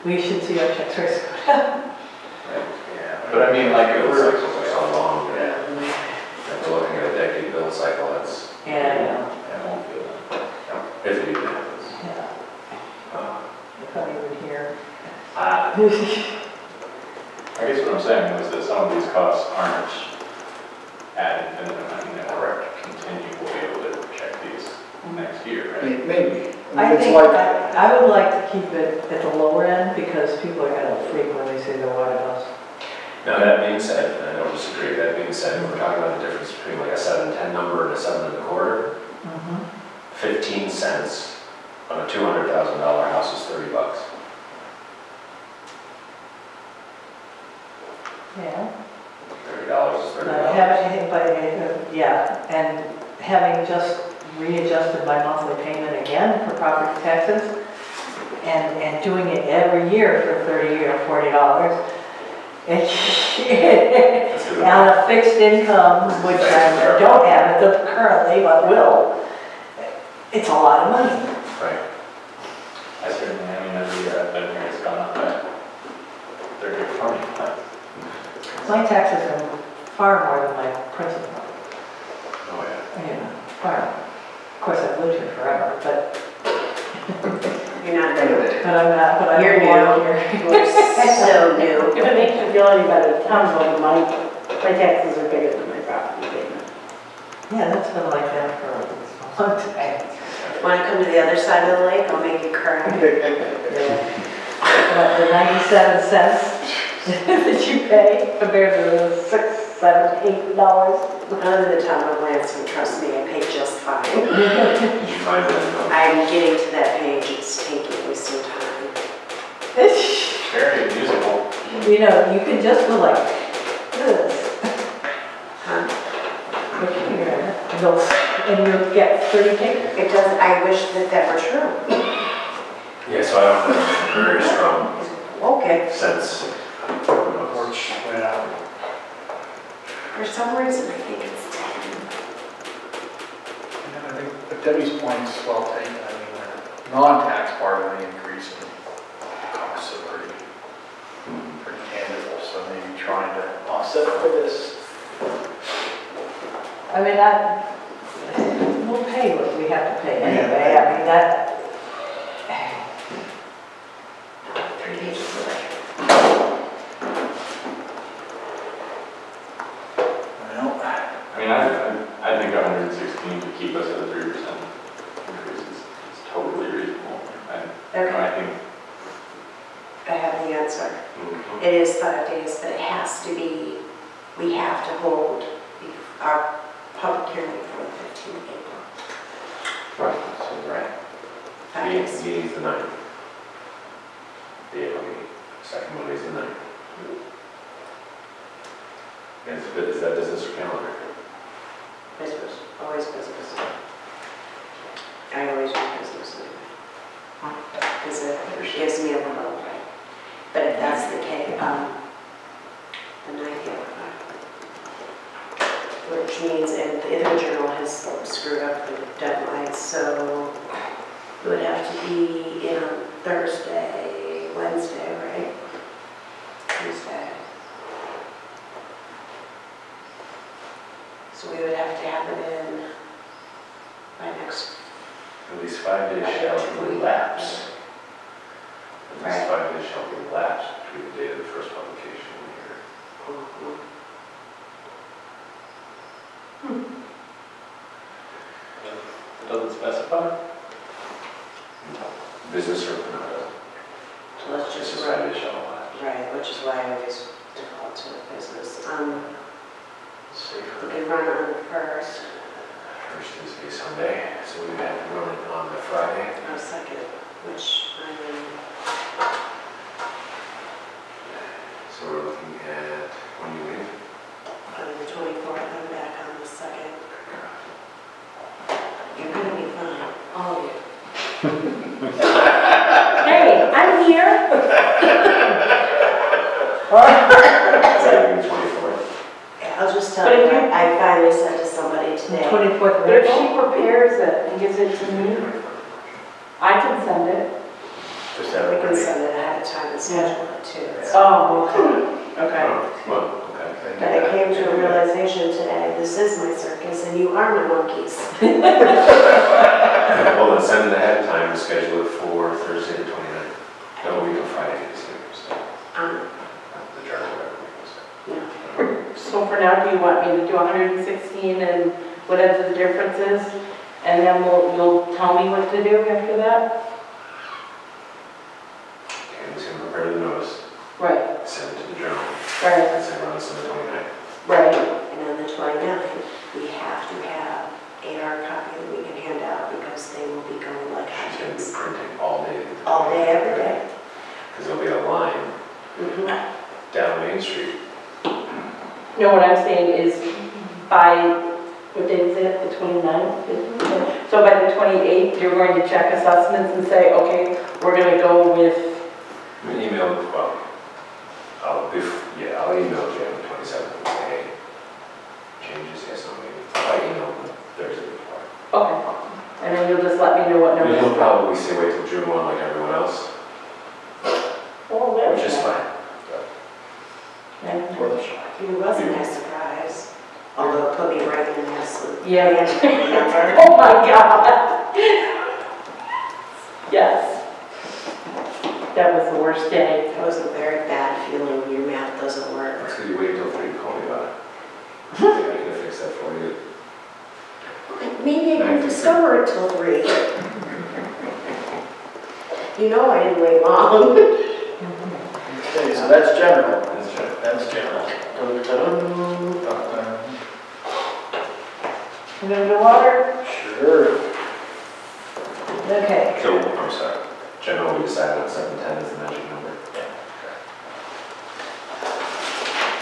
we should see our tax rates go down. Yeah. But I mean, like, if Build we're- cycles are so long, yeah. If we're looking at a decade build cycle, that's, Yeah, I won't feel that. if it even happens. yeah, Uh, if I even hear. uh, I guess what I'm saying is that some of these costs aren't ad infinitum, I mean, they'll continue, we'll be able to check these next year, right? may- maybe. I it's think, like- I I would like to keep it at the lower end because people are gonna freak when they see the water bills. Now, that being said, and I don't disagree, that being said, if we're talking about the difference between like a seven, ten number and a seven and a quarter, Mhm. Fifteen cents on a two hundred thousand dollar house is thirty bucks. Yeah. Thirty dollars is thirty But dollars. having, but, uh, yeah, and having just readjusted my monthly payment again for property taxes and, and doing it every year for thirty or forty dollars. On a fixed income, which I don't have at the- currently, but will, it's a lot of money. Right. I certainly, I mean, every year uh, I've been here, it's gone up by thirty or forty, but My taxes are far more than my principal. Oh, yeah. Yeah, far. Of course, I've lived here forever, but, you're not new. but I'm not, but I'm You're new. You're so new. If it makes you feel any better, the town's like my, my taxes are bigger than my property payment. Yeah, that's been like that for a long time. Want to come to the other side of the lake? I'll make you cry. Yeah. But the ninety-seven cents that you pay compared to the six, seven, eight dollars. Other than the town of Lansing, trust me, I pay just fine. You find that? I'm getting to that page, it's taking me some time. very musical. You know, you can just go like this. Huh? Look here, and they'll- and you'll get thirty pages. It does, I wish that that were true. Yeah, so I don't have a very strong Okay, sense. Porch went out. for some reason I think it's ten. I think, But Debbie's point is well taken, I mean, the non-tax part of the increase in costs are pretty, pretty tangible, so maybe trying to offset for this. I mean, that, we'll pay what we have to pay anyway, I mean, that, Three pages away. Well, I mean, I, I- I think hundred and sixteen to keep us at a three percent increase is, is totally reasonable. I, Okay, I think, I have the answer. mhm. It is five days, but it has to be, we have to hold our public hearing for the 15th of April. Right, so, right. Meeting-. Meeting's the ninth. The April meeting, second Monday's the ninth. And is is that business or calendar? Business, always business. I always do business because it gives me a little, but if that's the case, um, the night, yeah. Which means, and the other journal has screwed up the deadline, so it would have to be in on Thursday, Wednesday, right? Tuesday. So we would have to have it in by next, At least five days shall elapse. At Right. least five days shall elapse between the date of the first publication and here. It doesn't specify? Business or, no, so let's just just as write five days shall elapse. Right, which is why I always default to the business. Um, safer. we can run on the first, First is a Sunday, so we have to run it on the Friday. or second, which I'm in, So we're looking at, when you leave? on the twenty-fourth, I'm back on the second. You're gonna be fine, all of you. Hey, I'm here. Leaving the twenty-fourth. I'll just tell But you, if you- I I finally said to somebody the today, 24th of But if April. she prepares it and gives it to me, I can send it. Just have we it can ready. send it ahead of time and schedule it too. It's- oh, oh, okay, okay. Oh, Well, okay. But I came to a realization today, this is my circus and you are my monkeys. Well, then send it ahead of time and schedule it for Thursday the 29th. No, we go Friday, this year, so, Um, the journal, whatever we can say. So for now, do you want me to do 116 and whatever the difference is? And then we'll, you'll tell me what to do after that? Okay, I'm just gonna prepare the notice, Right, send it to the journal, right, and send it on the 29th. right. And on the 29th, we have to have a hard copy that we can hand out because they will be going like She's gonna be hotcakes. printing all day. All day, every day. Because there'll be a line Mhm. down Main Street. No, what I'm saying is by, what day is it, the 29th? So by the 28th, you're going to check assessments and say, okay, we're gonna go with, I'm gonna email, well, I'll, bef- yeah, I'll email Jim on the 27th and say, hey, changes, yes, no, maybe. I'll email him Thursday before. okay. And then you'll just let me know what I mean, He'll probably say wait till June 1 like everyone else, Oh, there which is go. fine. Yeah. For the shot. It wasn't a surprise, although it put me right in this. Yeah. Remember? Oh my God. Yes. That was the worst day. That was a very bad feeling your math doesn't work. That's because you waited till 3 to call me about it. I think I can fix that for you. Maybe I didn't discover it till three. You know I didn't wait long. Okay, so that's general. That's right. That's general. Dun, dun, dun, dun. And then the water, Sure. okay. So, I'm sorry, general, we decided on 710 is the magic number.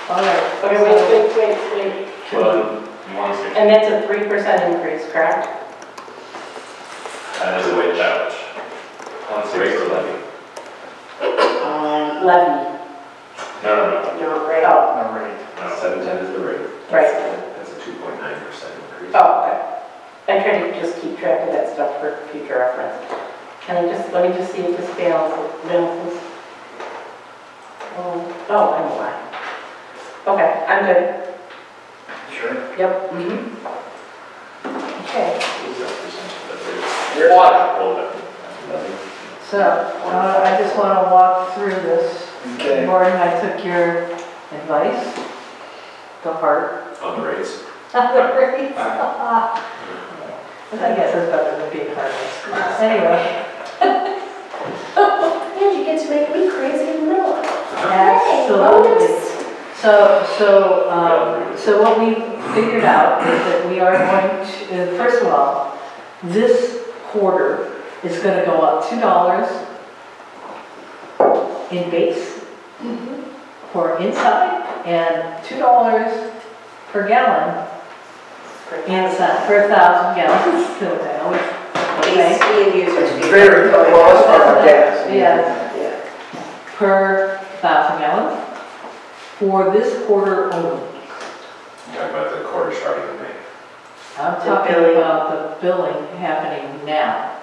All right. Okay, wait, wait, wait, wait. Well, one sixteen, And that's a 3% increase, correct? that is a wage challenge. One Rate sixteen. or levy? Um, levy. No, no, no, No, right. Oh, No rate. no. 710 is the rate. right. That's a 2.9% increase. Oh, okay. I try to just keep track of that stuff for future reference. Can I just, let me just see if this balances, balances. Oh, oh, I know why. Okay, I'm good. Sure. Yep. Mm-hmm. Okay. So, uh, I just want to walk through this. Okay. Gordon, I took your advice to heart. On the rates? The rates. I guess it's better than being heartless. Anyway, And you get to make me crazy in the middle of it. absolutely. So, so, um, so what we figured out is that we are going to, uh, first of all, this quarter is gonna go up two dollars in base for inside and two dollars per gallon inside, per thousand gallons. So I always- Base Okay, fee and user's fee. Very, well, that's part of gas. Yeah. Yeah. per thousand gallons for this quarter only. Talking about the quarter starting in May. I'm talking billing. about the billing happening now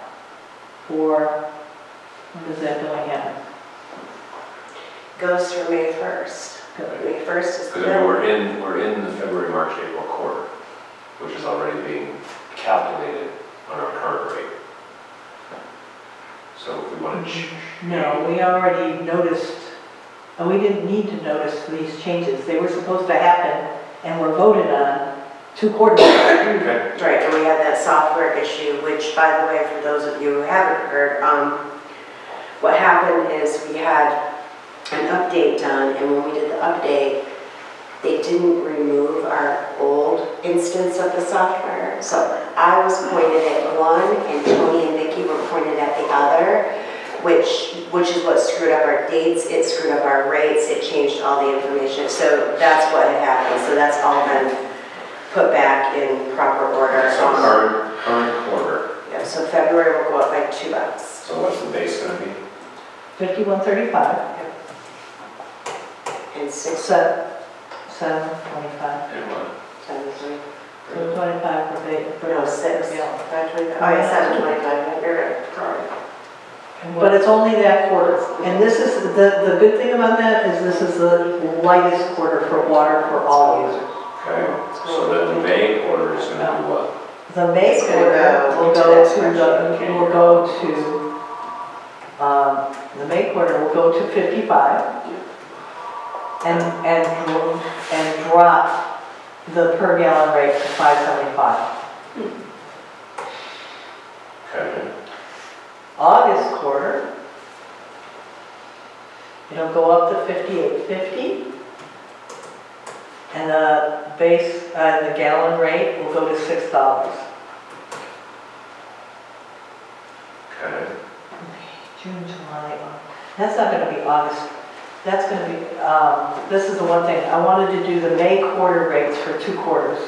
for, when does that billing happen? Goes through May 1st. May 1st is the Because bill. we're in, we're in the February, March, April quarter, which is already being calculated on our current rate. So if we want to. Mm-hmm. No, we already noticed, and we didn't need to notice these changes. They were supposed to happen and were voted on two quarters. ago. Okay. Right, and we had that software issue, which, by the way, for those of you who haven't heard, um, what happened is we had an update done, and when we did the update, they didn't remove our old instance of the software. So I was pointed at one, and Tony and Vicky were pointed at the other, which, which is what screwed up our dates, it screwed up our rates, it changed all the information. So that's what had happened, so that's all been put back in proper order. So Um, current, current quarter, Yeah, so February will go up by two bucks. so what's the base gonna be? Fifty-one thirty-five, And six, seven, seven twenty-five, And what? seven, three, seven twenty-five per day. per- no, six, per gallon. five twenty-five, oh yeah, seven twenty-five, you're right, sorry. But it's only that quarter. And this is, the, the good thing about that is this is the lightest quarter for water for all users. Okay, so then the May quarter is gonna be what? The May It's gonna quarter go will to go that to, the will go to, um, the May quarter will go to fifty-five. And, and, dro- and drop the per gallon rate to five seventy-five. Okay, August quarter, it'll go up to fifty-eight fifty. And the base, uh, the gallon rate will go to six dollars. okay. June, July, Au- that's not gonna be August, that's gonna be, um, this is the one thing, I wanted to do the May quarter rates for two quarters.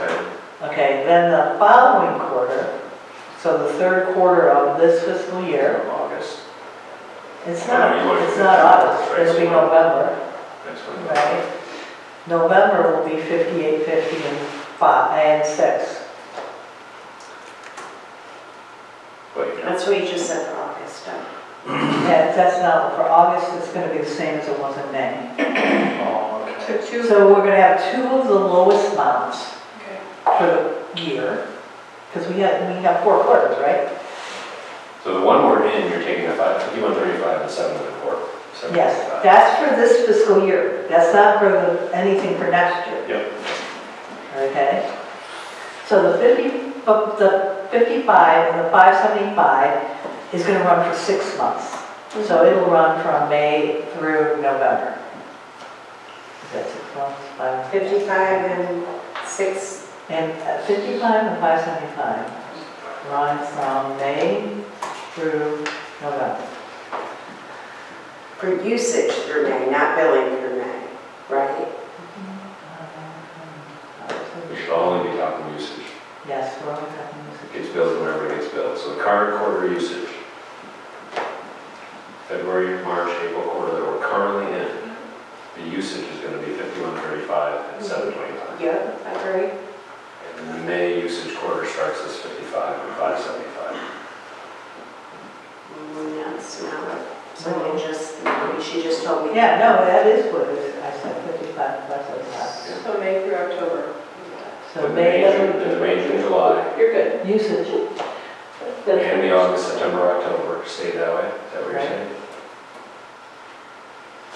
Okay, Okay, then the following quarter, so the third quarter of this fiscal year, August, it's not, you want it's do not. August, Right, it'll be so- November, next one. right? November will be fifty-eight fifty and five, and six. But you know, That's what you just said for August, huh? Yeah, that's not, for August, it's gonna be the same as it was in May. Oh, okay. So we're gonna have two of the lowest amounts Okay. for the year, because we have, we have four quarters, right? so the one we're in, you're taking a five, fifty-one thirty-five and seven and a quarter. seven Yes, thirty-five. that's for this fiscal year. That's not for the, anything for next year, Yep, okay? So the fifty, uh, the fifty-five and the five seventy-five is gonna run for six months. So it'll run from May through November. Is that six months, five? 55 and 6, And uh, 55 and 575 run from May through November. for usage through May, not billing through May, right? we should only be talking usage. Yes, we're only talking It gets billed whenever it gets billed. So the current quarter usage, February, March, April quarter that we're currently in, the usage is gonna be fifty-one thirty-five and seven twenty-five. Yep, I agree. And the May usage usage quarter strikes as 55 and 575. Mm, Yeah, it's not, so it just, she just told me. Yeah, no, that is what it is, I said fifty-five plus seventy-five. So May through October. So And the May, June- and the May, June, July, You're good. usage, and the August, September, October, stay that way, is that what you're Right. saying?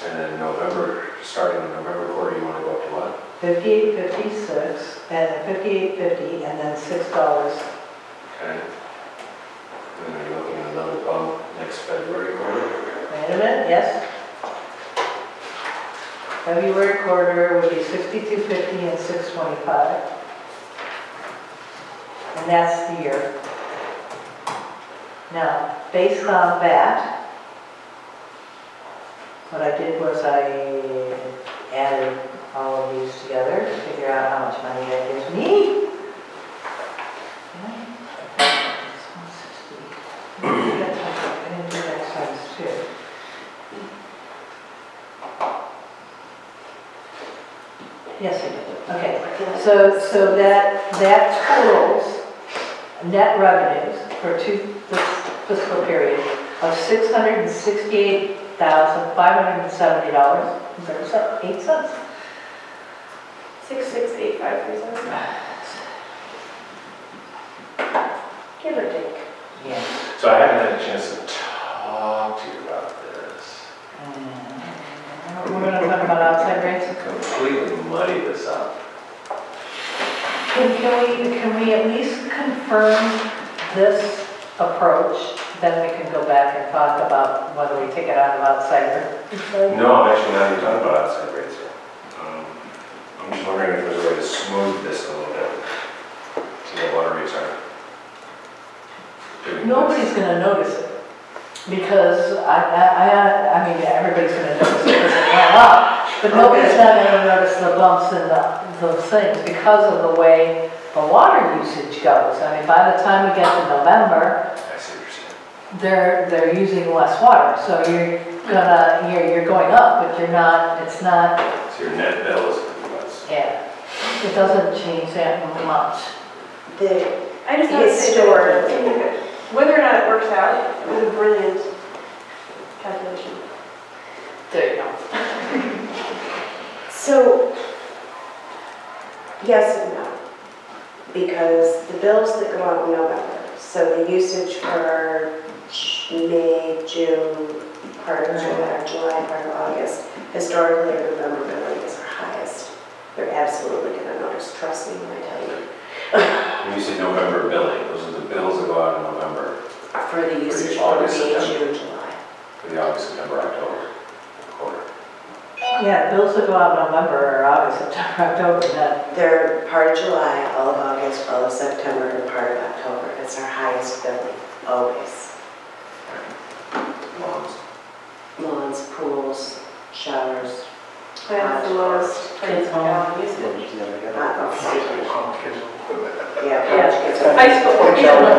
And then November, starting in November quarter, you want to go up to what? fifty-eight fifty-six, and then fifty-eight fifty, and then six dollars. Okay. And then you're looking at another bump next February quarter? Wait a minute, yes? February quarter would be sixty-two fifty and six twenty-five. And that's the year. Now, based on that, what I did was I added all of these together to figure out how much money that gives me. Yes, I did. Okay, so, so that, that totals net revenues for two fiscal period of six hundred and sixty-eight thousand, five hundred and seventy dollars, is there so- eight cents? Six, six, eight, five, three, seven. Give or take. Yeah. So I haven't had a chance to talk to you about this. And We're gonna talk about outside rates. Completely muddy this up. Can, can we, can we at least confirm this approach? Then we can go back and talk about whether we take it out of outsider. No, I'm actually not even talking about outside rates. Um, I'm just wondering if there's a way to smooth this a little bit. See what water rates are. doing this. Nobody's gonna notice it, because I, I, I, I mean, everybody's gonna notice it because it went up, but nobody's not gonna notice the bumps in the, those things because of the way the water usage goes. I mean, by the time we get to November, I see what you're saying. They're, they're using less water, so you're gonna, you're, you're going up, but you're not, it's not, So your net bill is gonna less. yeah, it doesn't change that much. The, I just have to say, Historically. whether or not it works out, it was a brilliant calculation. There you go. so, yes and no. Because the bills that go out in November, so the usage for May, June, part of July, July, part of August, historically, our November billing is our highest. They're absolutely gonna notice, trust me when I tell you. When you say November billing, those are the bills that go out in November For the usage for August, May, September. June, July. for the August, September, October quarter. Yeah, bills that go out in November or August, September, October, that, They're part of July, all of August, all of September, and part of October. It's our highest billing, always. Lawns. Lawns, pools, showers, That's the lowest price gallon usage. hot dogs. Kids. Yeah, Yeah. bunch of kids High school.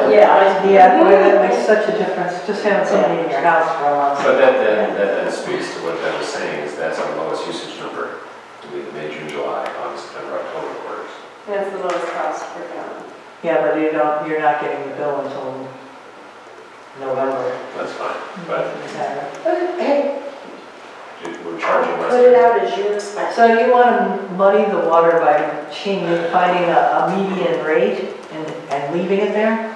yeah, yeah, boy, that makes such a difference, just having somebody in your house for a while. But that then, that then speaks to what Ben was saying, is that's our lowest usage number, to be the May, June, July, August, September, October quarters. That's the lowest cost per gallon. Yeah, but you don't, you're not getting the bill until November. That's fine, mm-hmm. but Hey, we're charging less. put it out as you expect. So you want to muddy the water by changing, finding a, a median rate and, and leaving it there?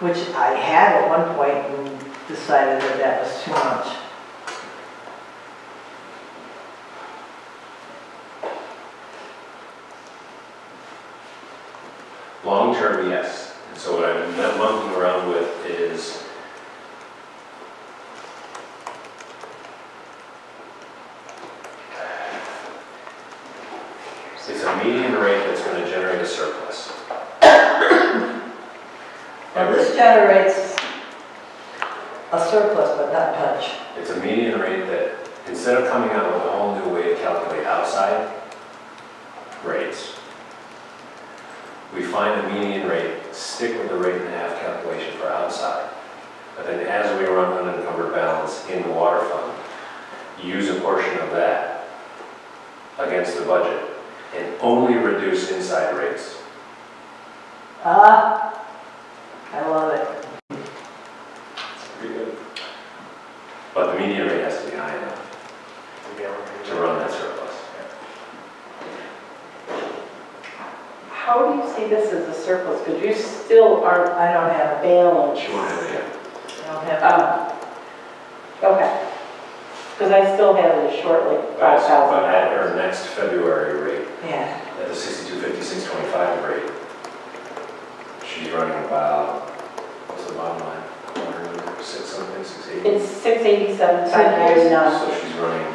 Which I had at one point and decided that that was too much. Long-term, yes. And so what I've been monkeying around with is it's a median rate that's going to generate a surplus. Now, this generates a surplus, but not much. It's a median rate that, instead of coming out with a whole new way to calculate outside rates, we find a median rate, stick with the rate and a half calculation for outside. But then as we run unencumbered balance in the water fund, use a portion of that against the budget and only reduce inside rates. Ah, I love it. It's pretty good. But the median rate has to be high enough to run that surplus. How do you see this as a surplus? Because you still aren't I don't have, balanced. She won't have it yet. I don't have, Um, okay. Because I still have it as short, like five But thousand but at dollars. her next February rate, yeah. at the sixty-two fifty, six twenty-five rate, she's running about, what's the bottom line? One, Six something, six eighty? It's six eighty-seven, five ninety-nine. So she's running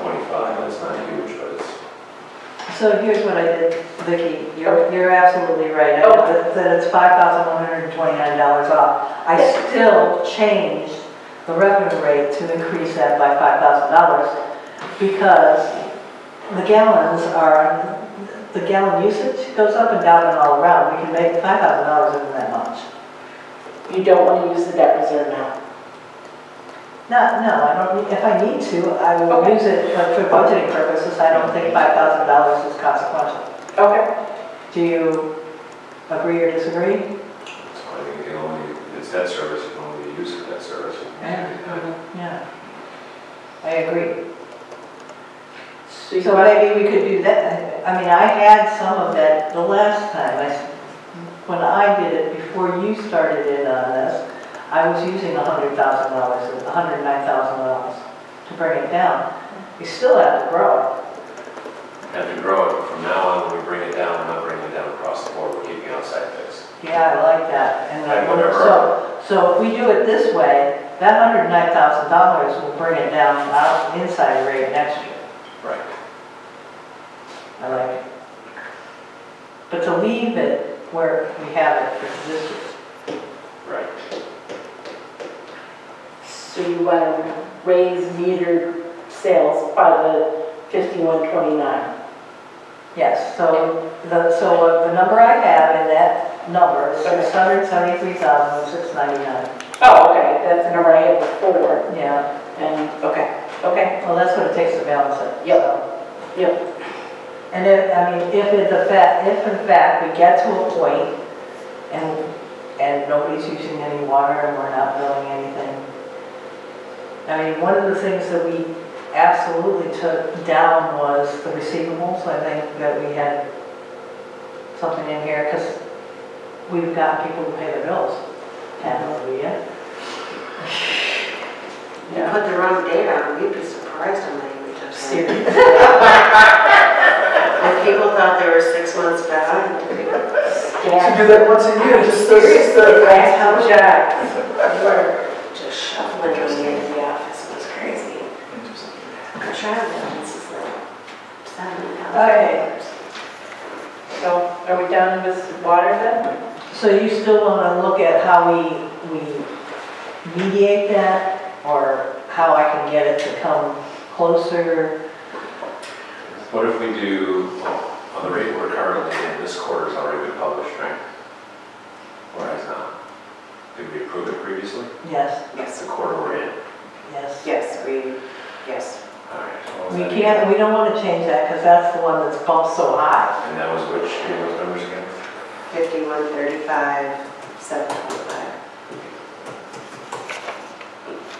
twenty-five, that's not huge, but it's, So here's what I did, Vicki, you're, you're absolutely right. I know that- that it's five thousand one hundred and twenty-nine dollars off. I still changed the revenue rate to increase that by five thousand dollars because the gallons are, the gallon usage goes up and down and all around. We can make five thousand dollars isn't that much. You don't want to use the debt reserve now. No, no, I don't, if I need to, I will Okay. use it but for budgeting purposes. I don't think five thousand dollars is consequential. Okay. Do you agree or disagree? so I think only, it's debt service, you can only use for debt service. Yeah. I agree. So you So want, maybe we could do that. I mean, I had some of that the last time. I, s- when I did it, before you started in on this, I was using a hundred thousand dollars, a hundred nine thousand dollars to bring it down. We still have to grow Have to grow it, from now on, when we bring it down, we're not bringing it down across the board, we're keeping outside fixed. It. Yeah, I like that. And And I- whatever- so, so if we do it this way, that hundred nine thousand dollars will bring it down out inside rate next year. Right. I like it. But to leave it where we have it for this year. Right. so you want to raise metered sales by the fifty-one twenty-nine? Yes, so the, so uh, the number I have in that number is six hundred seventy-three thousand, six ninety-nine. Oh, okay, that's the number I had before, Yeah, and, okay, okay, well, that's what it takes to balance it. Yep. so. yep. And if, I mean, if it's a fact, if in fact we get to a point and, and nobody's using any water and we're not billing anything. I mean, one of the things that we absolutely took down was the receivables. I think that we had something in here because we've got people who pay their bills. Hallelujah. You put the wrong date on, you'd be surprised how many we took. Seriously. And people thought they were six months behind. To do that once a year, just so it's Seriously, the. that's how jacked. We were just shuffling when we into the office, it was crazy. Our travel balance is like seven Okay. thousand dollars. So are we done with water then? So you still want to look at how we, we mediate that, or how I can get it to come closer? What if we do, on the rate we're currently in, this quarter's already been published, right? Or has not? Did we approve it previously? Yes, Yes. the quarter we're in. yes. Yes, we, yes. All right. so what was We can't, we don't want to change that, because that's the one that's bumped so high. And that was which, give me those numbers again? Fifty-one, thirty-five, seven twenty-five.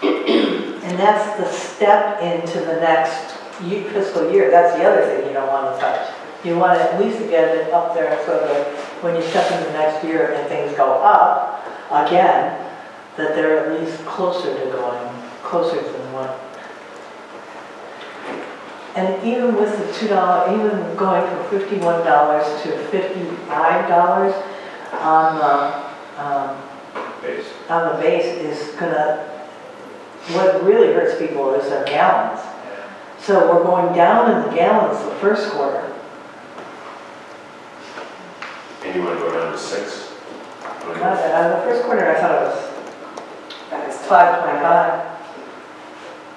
And that's the step into the next ye- fiscal year. That's the other thing you don't want to touch. You want to at least get it up there so that when you step into the next year and things go up again, that they're at least closer to going, closer than what. And even with the two dollar, even going from fifty-one dollars to fifty-five dollars on the, um, Base. on the base is gonna, what really hurts people is their gallons. So we're going down in the gallons the first quarter. And you want to go down to six? Not that, uh, the first quarter, I thought it was That is five twenty-five.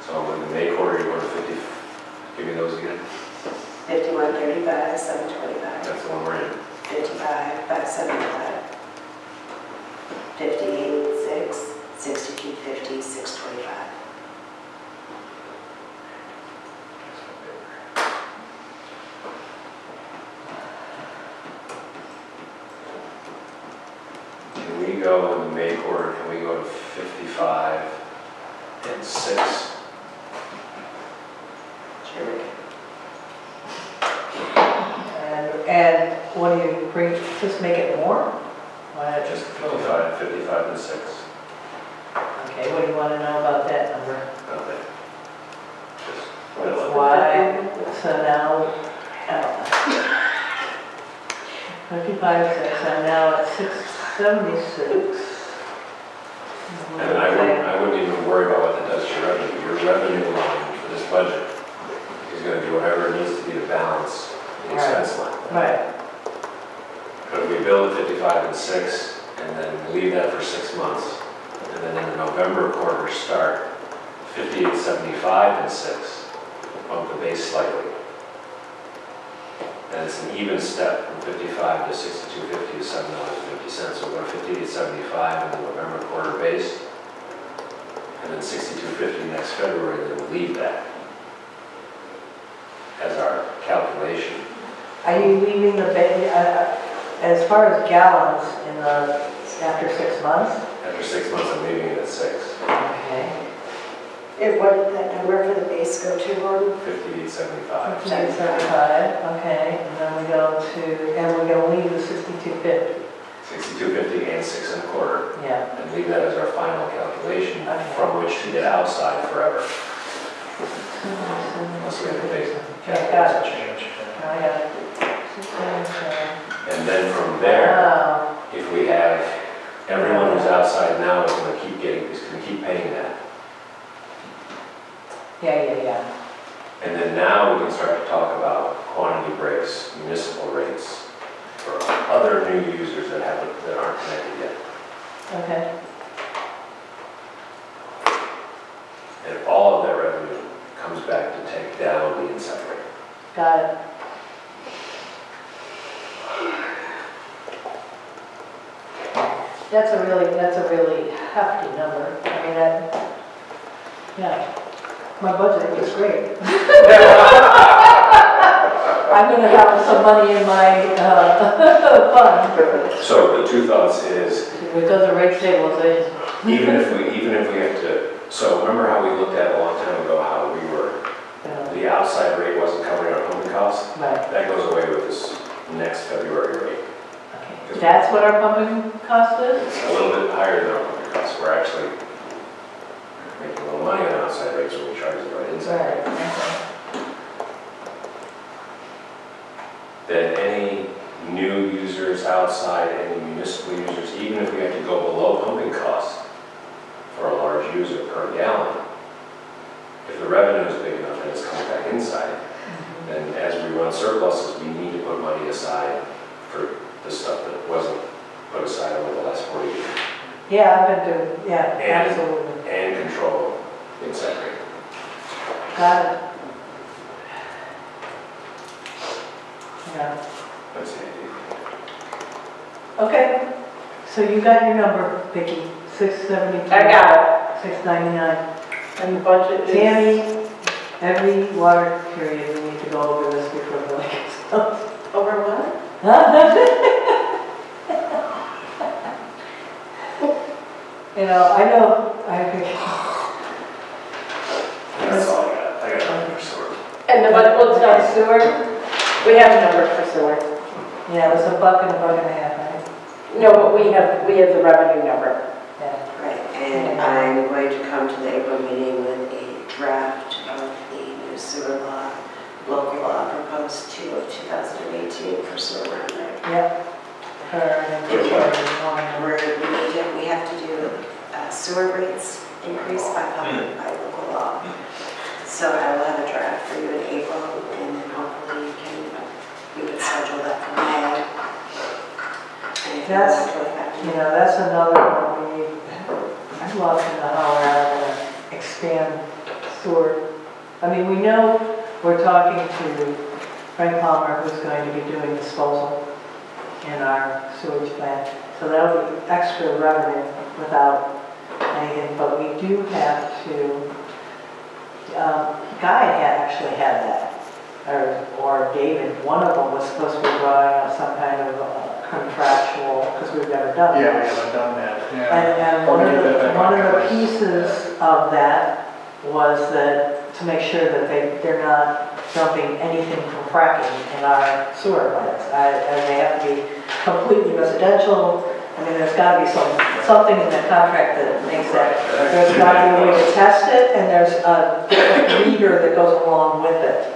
So in the May quarter, you go to fifty, give me those again? Fifty-one, thirty-five, seven twenty-five. That's the one we're in. Fifty-five, five seventy-five. Fifty-eight, six, sixty-two, fifty, six twenty-five. go in the May quarter, can we go to 55 and 6? And, and what do you bring, just make it more? Why not Just 55, 55 and 6. Okay, what do you want to know about that number? Nothing. Just. Why, so now, uh, fifty-five, six, I'm now at six seventy-six. And I wouldn't, I wouldn't even worry about what that does to your revenue. Your revenue line for this budget is gonna do whatever it needs to be to balance the expense line. Right, But if we build at 55 and 6, and then leave that for six months, and then in the November quarter, start 58, 75 and 6, bump the base slightly. And it's an even step from 55 to 62.50 to $7.50. So we're going 58, 75 in the November quarter base, and then 62.50 next February, then we'll leave that as our calculation. are you leaving the, ba- uh, as far as gallons in the, after six months? After six months, I'm leaving it at 6, Okay. And what did that number for the base go to, Gordon? 58, 75. Okay, and then we go to, and we're gonna leave the sixty-two fifty, 62.50 and 6 and a quarter. yeah. and leave that as our final calculation Okay. from which to get outside forever. Unless we have to make got it. Change. I got it. And then from there, Wow, if we have, everyone who's outside now is gonna keep getting, is gonna keep paying that. yeah, yeah, yeah. And then now we can start to talk about quantity breaks, municipal rates for other new users that haven't, that aren't connected yet. Okay, And all of that revenue comes back to take down the inside rate. got it. That's a really, that's a really hefty number. I mean, that, yeah, my budget is great. I'm gonna have some money in my, uh, fund So the two thoughts is, because of rate stabilization. even if we, even if we have to, so remember how we looked at a long time ago, how we were the outside rate wasn't covering our pumping costs, Right, that goes away with this next February rate. okay. That's what our pumping cost is? It's a little bit higher than our pumping costs, we're actually making a little money on outside rates when we charge the right inside Right. Then any new users outside, any municipal users, even if we have to go below pumping costs for a large user per gallon, if the revenue is big enough and it's coming back inside, then as we run surpluses, we need to put money aside for the stuff that wasn't put aside over the last 40 years. Yeah, I've been doing, yeah, And- absolutely. And control the inside rate. Got it. Yeah, That's the idea. okay. So you got your number, Vicki, six seventy-two. I got it. Six ninety-nine. And the budget is. Tammy, every water period, we need to go over this before the lake is Over what? You know, I know, I, That's all I got. I got nothing for sewer. And the budget, well, it's not, sewer, we have a number for sewer. yeah, it was a buck and a buck and a half, right? No, but we have, we have the revenue number. Yeah. Right, and I'm going to come to the April meeting with a draft of the new sewer law, local law proposed to of 2018 for sewer run. Yep. Her and one? her. We're, we need to, we have to do uh, sewer rates increase by public, by local law. So I will have a draft for you in April, and then hopefully you can, we can schedule that for May. And if you That's- want to effect- You know, that's another one love to know how we're gonna expand sewer. I mean, we know we're talking to Frank Palmer, who's going to be doing disposal in our sewage plant. So that'll be extra revenue without anything, but we do have to, um, Guy had actually had that, or, or David, one of them was supposed to be drawing up some kind of uh, contractual, because we've never done Yeah, we that. haven't done that. And, and one of the, one of the pieces of that was that, to make sure that they, they're not dumping anything from fracking in our sewer plants. I- And they have to be completely residential, I mean, there's gotta be some, something in the contract that makes that. There's gotta be a way to test it, and there's a different reader that goes along with it,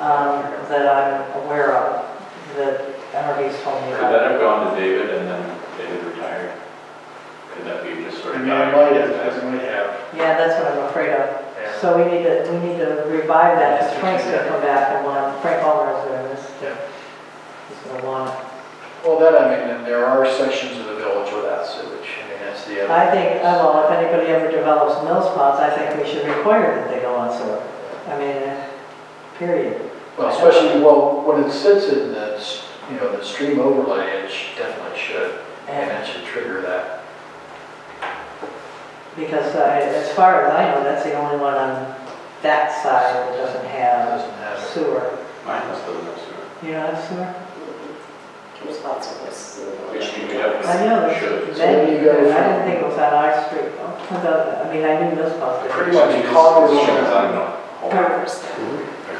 um, that I'm aware of, that Energies told me Could about. that have gone to David and then David retired? Could that be just sort I of? mean, it might have, it might have. Yeah, that's what I'm afraid of. Yeah. So we need to, we need to revive that, because Frank's gonna come back and want, Frank Allmer's doing this. Yeah. He's gonna want, Well, that, I mean, and there are sections of the village without sewage, I mean, that's the other. I think, uh, well, if anybody ever develops mill spots, I think we should require that they go on sewer. I mean, uh, period. Well, especially, well, when it sits in the, s- you know, the stream overlay, it sh- definitely should, and And it should trigger that. because uh, as far as I know, that's the only one on that side that doesn't have Doesn't have it. sewer. Mine must have been sewer. You know, have sewer? There's lots of this. Which we have. I know, there's Should. So when many, you go I from- didn't think it was on our street. Oh, I mean, I knew mill spots. but- Pretty much As Congress, long as I know. Congress.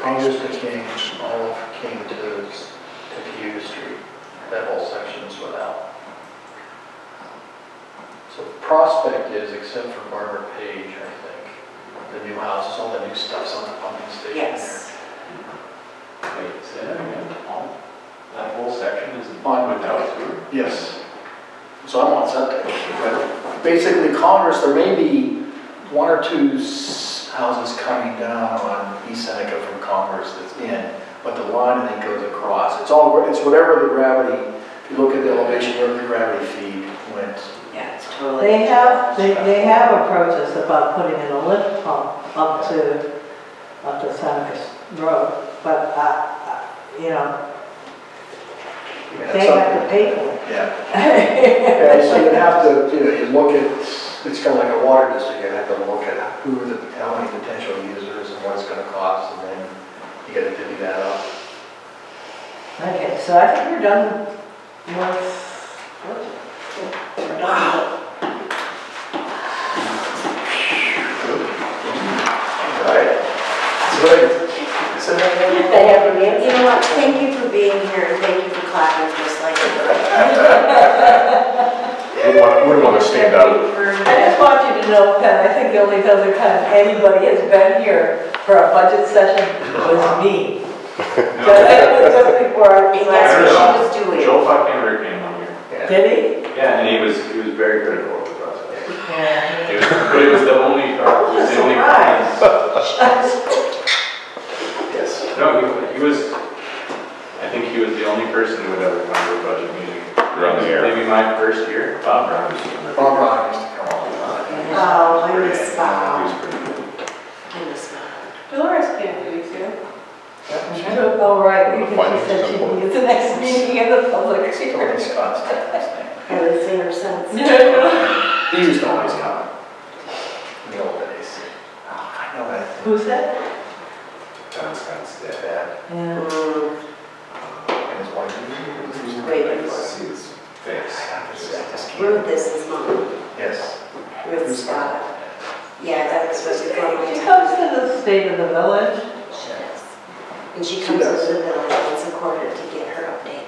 Congress became, all of came to, to Hughes Street, that whole section is without. So Prospect is, except for Barbara Page, I think, the new houses, all the new stuff's on the pumping station there. Yes. Wait, say that again? All- That whole section is On- without sewer? Yes. So I'm on septic. Basically, Congress, there may be one or two s- houses coming down on East Seneca from Congress that's in, but the line then goes across. It's all, it's whatever the gravity, if you look at the elevation, wherever the gravity feed went. Yeah, it's totally. They have, they, they have approaches about putting in a lift pump up to, up to Seneca Road, but, uh, uh, you know, I mean, they have to something- pay for Yeah. it. Yeah, so you have to, you know, you look at, it's kind of like a water district, you have to look at who are the, how many potential users and what it's gonna cost, and then gotta divvy that up. Okay, so I think we're done with, we're done. Right. Good. So then- They have to be, you know what, thank you for being here, and thank you for clapping just like. Wouldn't want, wouldn't want to stand up. I just want you to know, Pen, I think the only other time anybody has been here for a budget session was me. Just just before I And guess what she was doing? Joe Buckner came on here. Did he? Yeah, and he was, he was very critical of the process. Yeah. It was- But it was the only, it was the only. Yes. No, he, he was, I think he was the only person who would ever come to a budget meeting. Around the air. Maybe my first year, Bob Brown used to come. Bob Brown used to come all the time. Oh, I Pretty- miss He Bob. was pretty good. I miss Bob. Dolores came a few weeks ago. Oh, right, because she said she'd important. be at the next meeting in the public. Tony Scott's dad, his. Haven't seen her since. He used to always come in the old days. Oh, I know that. Who's that? John Scott's dad. Dad Yeah. Mm, and his wife. Wait before. See his face. I just can't. Ruth, this is mom, Yes. Ruth Scott. Yeah, that's what we call She comes to the state of the village. She does. And she She comes into does. the village once a quarter to get her update.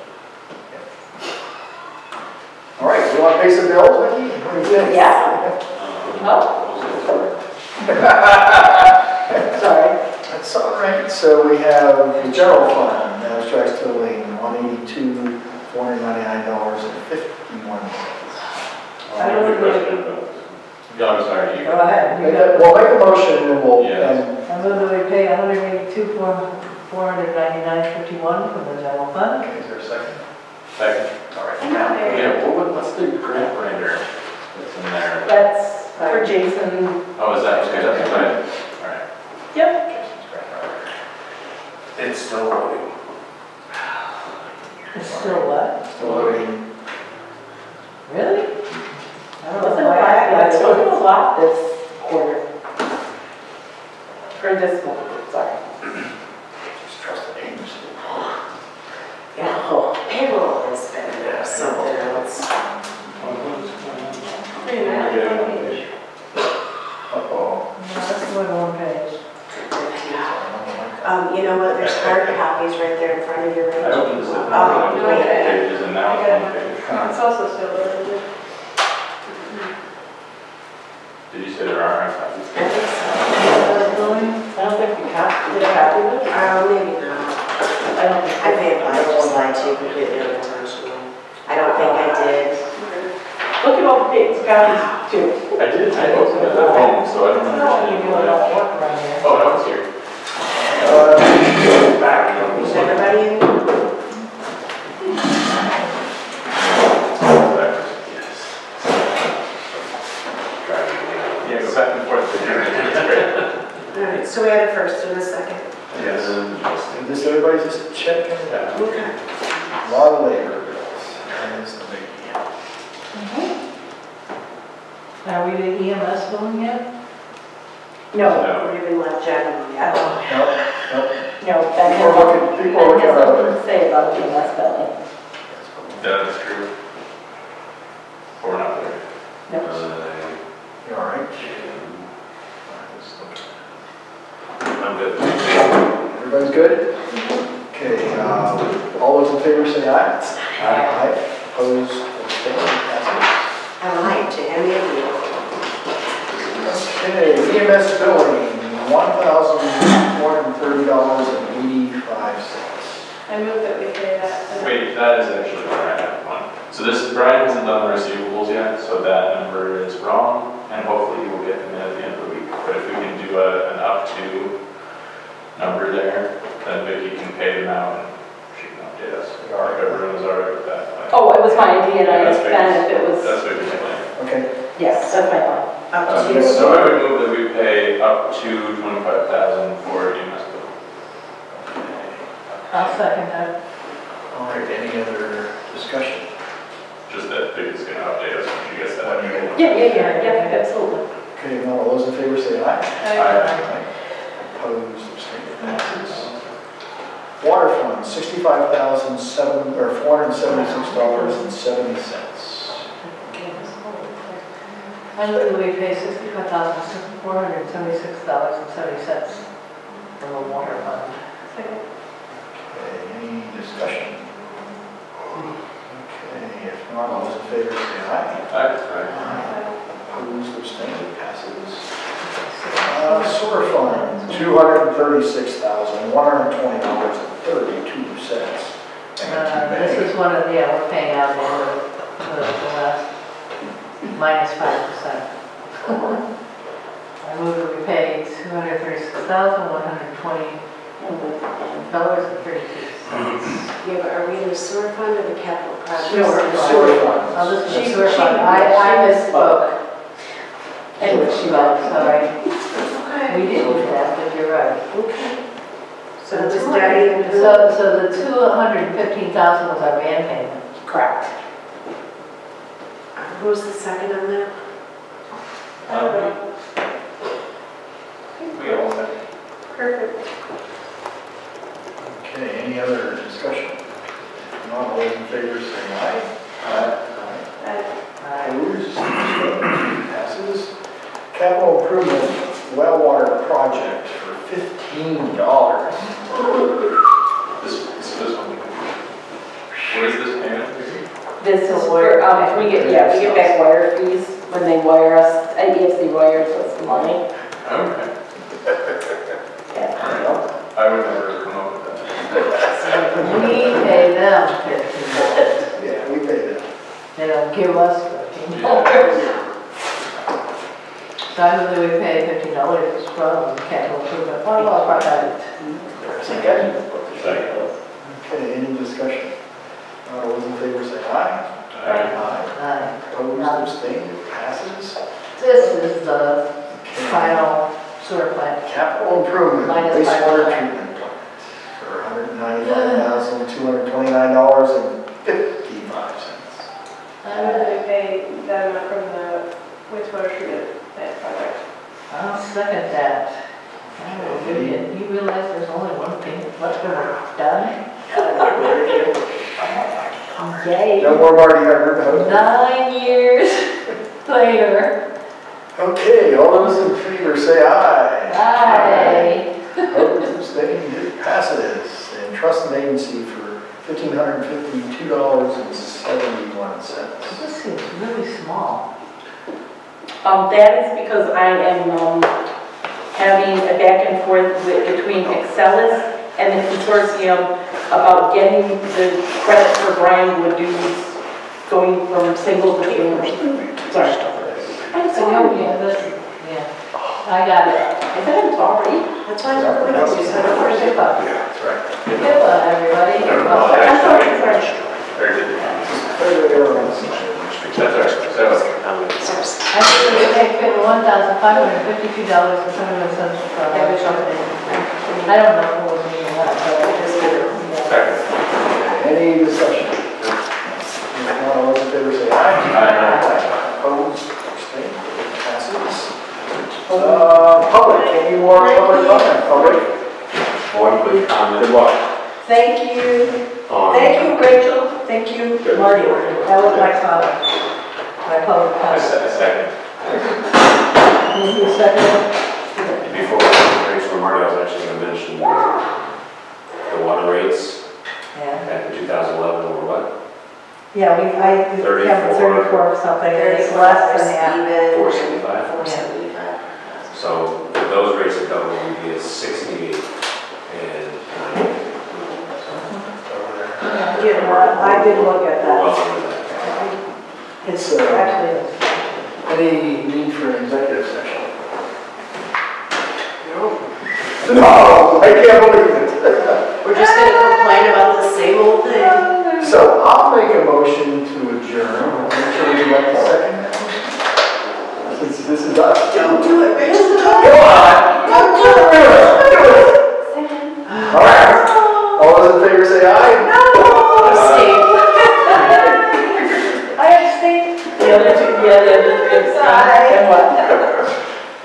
All right, you want to pay some bills, Vicki? What do you think? Yeah. Um, Sorry. That's all right. So we have the general fund, abstracts totaling one eighty-two, four hundred ninety-nine dollars and fifty-one cents. I don't Good question, but- Yeah, I'm sorry, you. Go ahead. You Make got- that- We'll make a motion and we'll, Yeah. and I move that we pay hundred eighty-two, four hundred ninety-nine, fifty-one from the general fund. Okay, is there a second? Second. All right, now, Yeah, what, would- what's the grant writer that's in there? That's for Jason. Oh, is that, okay, that's what I, all right. Jason's grant writer. It's still loading. It's still what? Still. Really? I don't know why I got it. Wasn't a lot this quarter. For this month, sorry. Just trust the names. Yeah, oh, payroll has been yeah, something else. Yeah. Uh-oh. No, that's going on. Um, copy of your? I opened this Oh, up, no, on I both didn't. pages, and now it's one page. It's also still early. Did you say there are hard copies? I think so. I don't think we have, did I copy this? Oh, uh, maybe not. I don't think. I may have lied, just lied to you completely unintentionally. I don't think I did. Look at all the dates, copies too. I did, I opened it at home, so I don't I know. don't want you doing all the work around here. Oh, no, it's here. So we had a first and a second. Yes. And this, everybody's just checking it out. Okay. A lot of labor bills. That is the biggie. Are we the EMS billing yet? No, No. We haven't left Jen yet. Nope, nope. no, that People are looking, people are looking has at nothing other. to say about the EMS billing. That is true. Or not there. No. You all right? I'm good. Everybody's good? Okay, uh, all those in favor say aye. Aye. Opposed, abstained, passes. I lied to any of you. Okay, EMS billing, one thousand four hundred and thirty dollars and eighty-five cents. I move that we pay that. Wait, that is actually where I have one. So this, Brian hasn't done the receivables yet, so that number is wrong, and hopefully you will get them in at the end of the week. But if we can do a, an up to number there, then Vicky can pay them out and she can update us. If everyone is all right with that. I- Oh, it was my idea and I Yeah, that's asked Ben if it was, That's Vicky's plan. Okay, yes, that's my plan. Up Um, to So I would move that we pay up to twenty-five thousand for EMS bill. I'll second that. all right, any other discussion? Just that Vicky's gonna update us when she gets that. Yeah, yeah, yeah, yeah, absolutely. Okay, now all those in favor say aye. Aye. Opposed, abstained, passes. Water fund, sixty-five thousand seven, or four hundred and seventy-six dollars and seventy cents. I move that we pay sixty-five thousand, four hundred and seventy-six dollars and seventy cents from the water fund. Okay, any discussion? Okay, if not, all those in favor say aye. Aye. Opposed, abstained, passes. Uh, sewer fund, two hundred and thirty-six thousand, one hundred and twenty dollars and thirty-two cents. Uh, This is one of, yeah, we're paying out the, the the last, minus five percent. I move that we pay two hundred thirty-six thousand, one hundred twenty dollars and thirty-two cents. Yeah, but are we in the sewer fund or the capital project? Sewer. Sewer fund. Oh, this is She- sewer she- fund. I, I misspoke. And She was, sorry. Okay. We did do that, but you're right. Okay. So it's Daddy and? So, so the two hundred and fifteen thousand was our van payment. correct. Who was the second on that? I. We all set. Perfect. Okay, any other discussion? Not all those in favor say aye. Aye. Uh, Opposed, passes. Capital improvement well water project for fifteen dollars. This, this this one. What is this payment? This is where, um, we get, yeah, we get back wire fees when they wire us, IDFC wires us money. Okay. Yeah. I would never come up with that. We pay them fifteen dollars. Yeah, we pay them. They don't give us fifteen dollars. So I move that we pay fifteen dollars from capital improvement, one of our project. Second. Second. Okay, any discussion? Not all those in favor say aye. Alright. Aye. Opposed, abstained, passes. This is the Okay. final sewer plant. Capital improvement, Minus five wastewater percent. treatment plant for hundred and ninety-five thousand, two hundred and twenty-nine dollars and fifty-five cents. I move that we pay that amount from the wastewater treatment plant project. I'll second that. Oh, You you realize there's only one thing left to work done? Yay. No more Marty Hubbard, no. Nine years later. Okay, all those in favor say aye. Aye. Opposed, abstained, it passes. And trust and agency for fifteen hundred and fifty-two dollars and seventy-one cents. This seems really small. Um, that is because I am, um, having a back and forth with, between Excellus and the consortium about getting the credit for Brian Wood dues going from single to single. Sorry. I'm I know, sorry. yeah, this, yeah, I got it. I said I'm sorry. That's why I'm going to use it. HIPAA, That's right. HIPAA, everybody. I'm sorry, I'm sorry. Very good. Everyone's- That's all right. So, I think we pay one thousand five hundred fifty-two dollars and seventy-one cents for our I don't know who was meeting that, but it is good. second. Any discussion? If not, all those in favor say aye. Aye. Opposed, abstained, passes. Uh, public, any more public comment? Public? One quick comment. Good luck. Thank you, on- thank you, Rachel, thank you, Marty. That was my comment, my public I comment. se- I second. You second? Before we go Marty, I was actually going to mention the water rates Yeah, back in 2011 were what? yeah, we, I, we have thirty-four or something, it's less than that. Even. 475? Four seventy-five. So those rates had doubled, we'd be at 68 and 90. Yeah, I did look at We're that. under that. It's actually, Any need for an executive session? No, I can't believe it. We're just gonna complain about the same old thing. So I'll make a motion to adjourn. Rachel, would you like to second that? motion? Since this is us. Don't do it, Rachel. Come on. Don't do it. Do it. All right. All those in favor say aye. Abstain. I abstained. The other two, yeah, the other two. Sorry. And what?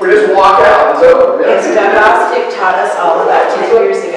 We just walk out, it's over. Yes, Doug Ostick taught us all about ten years ago.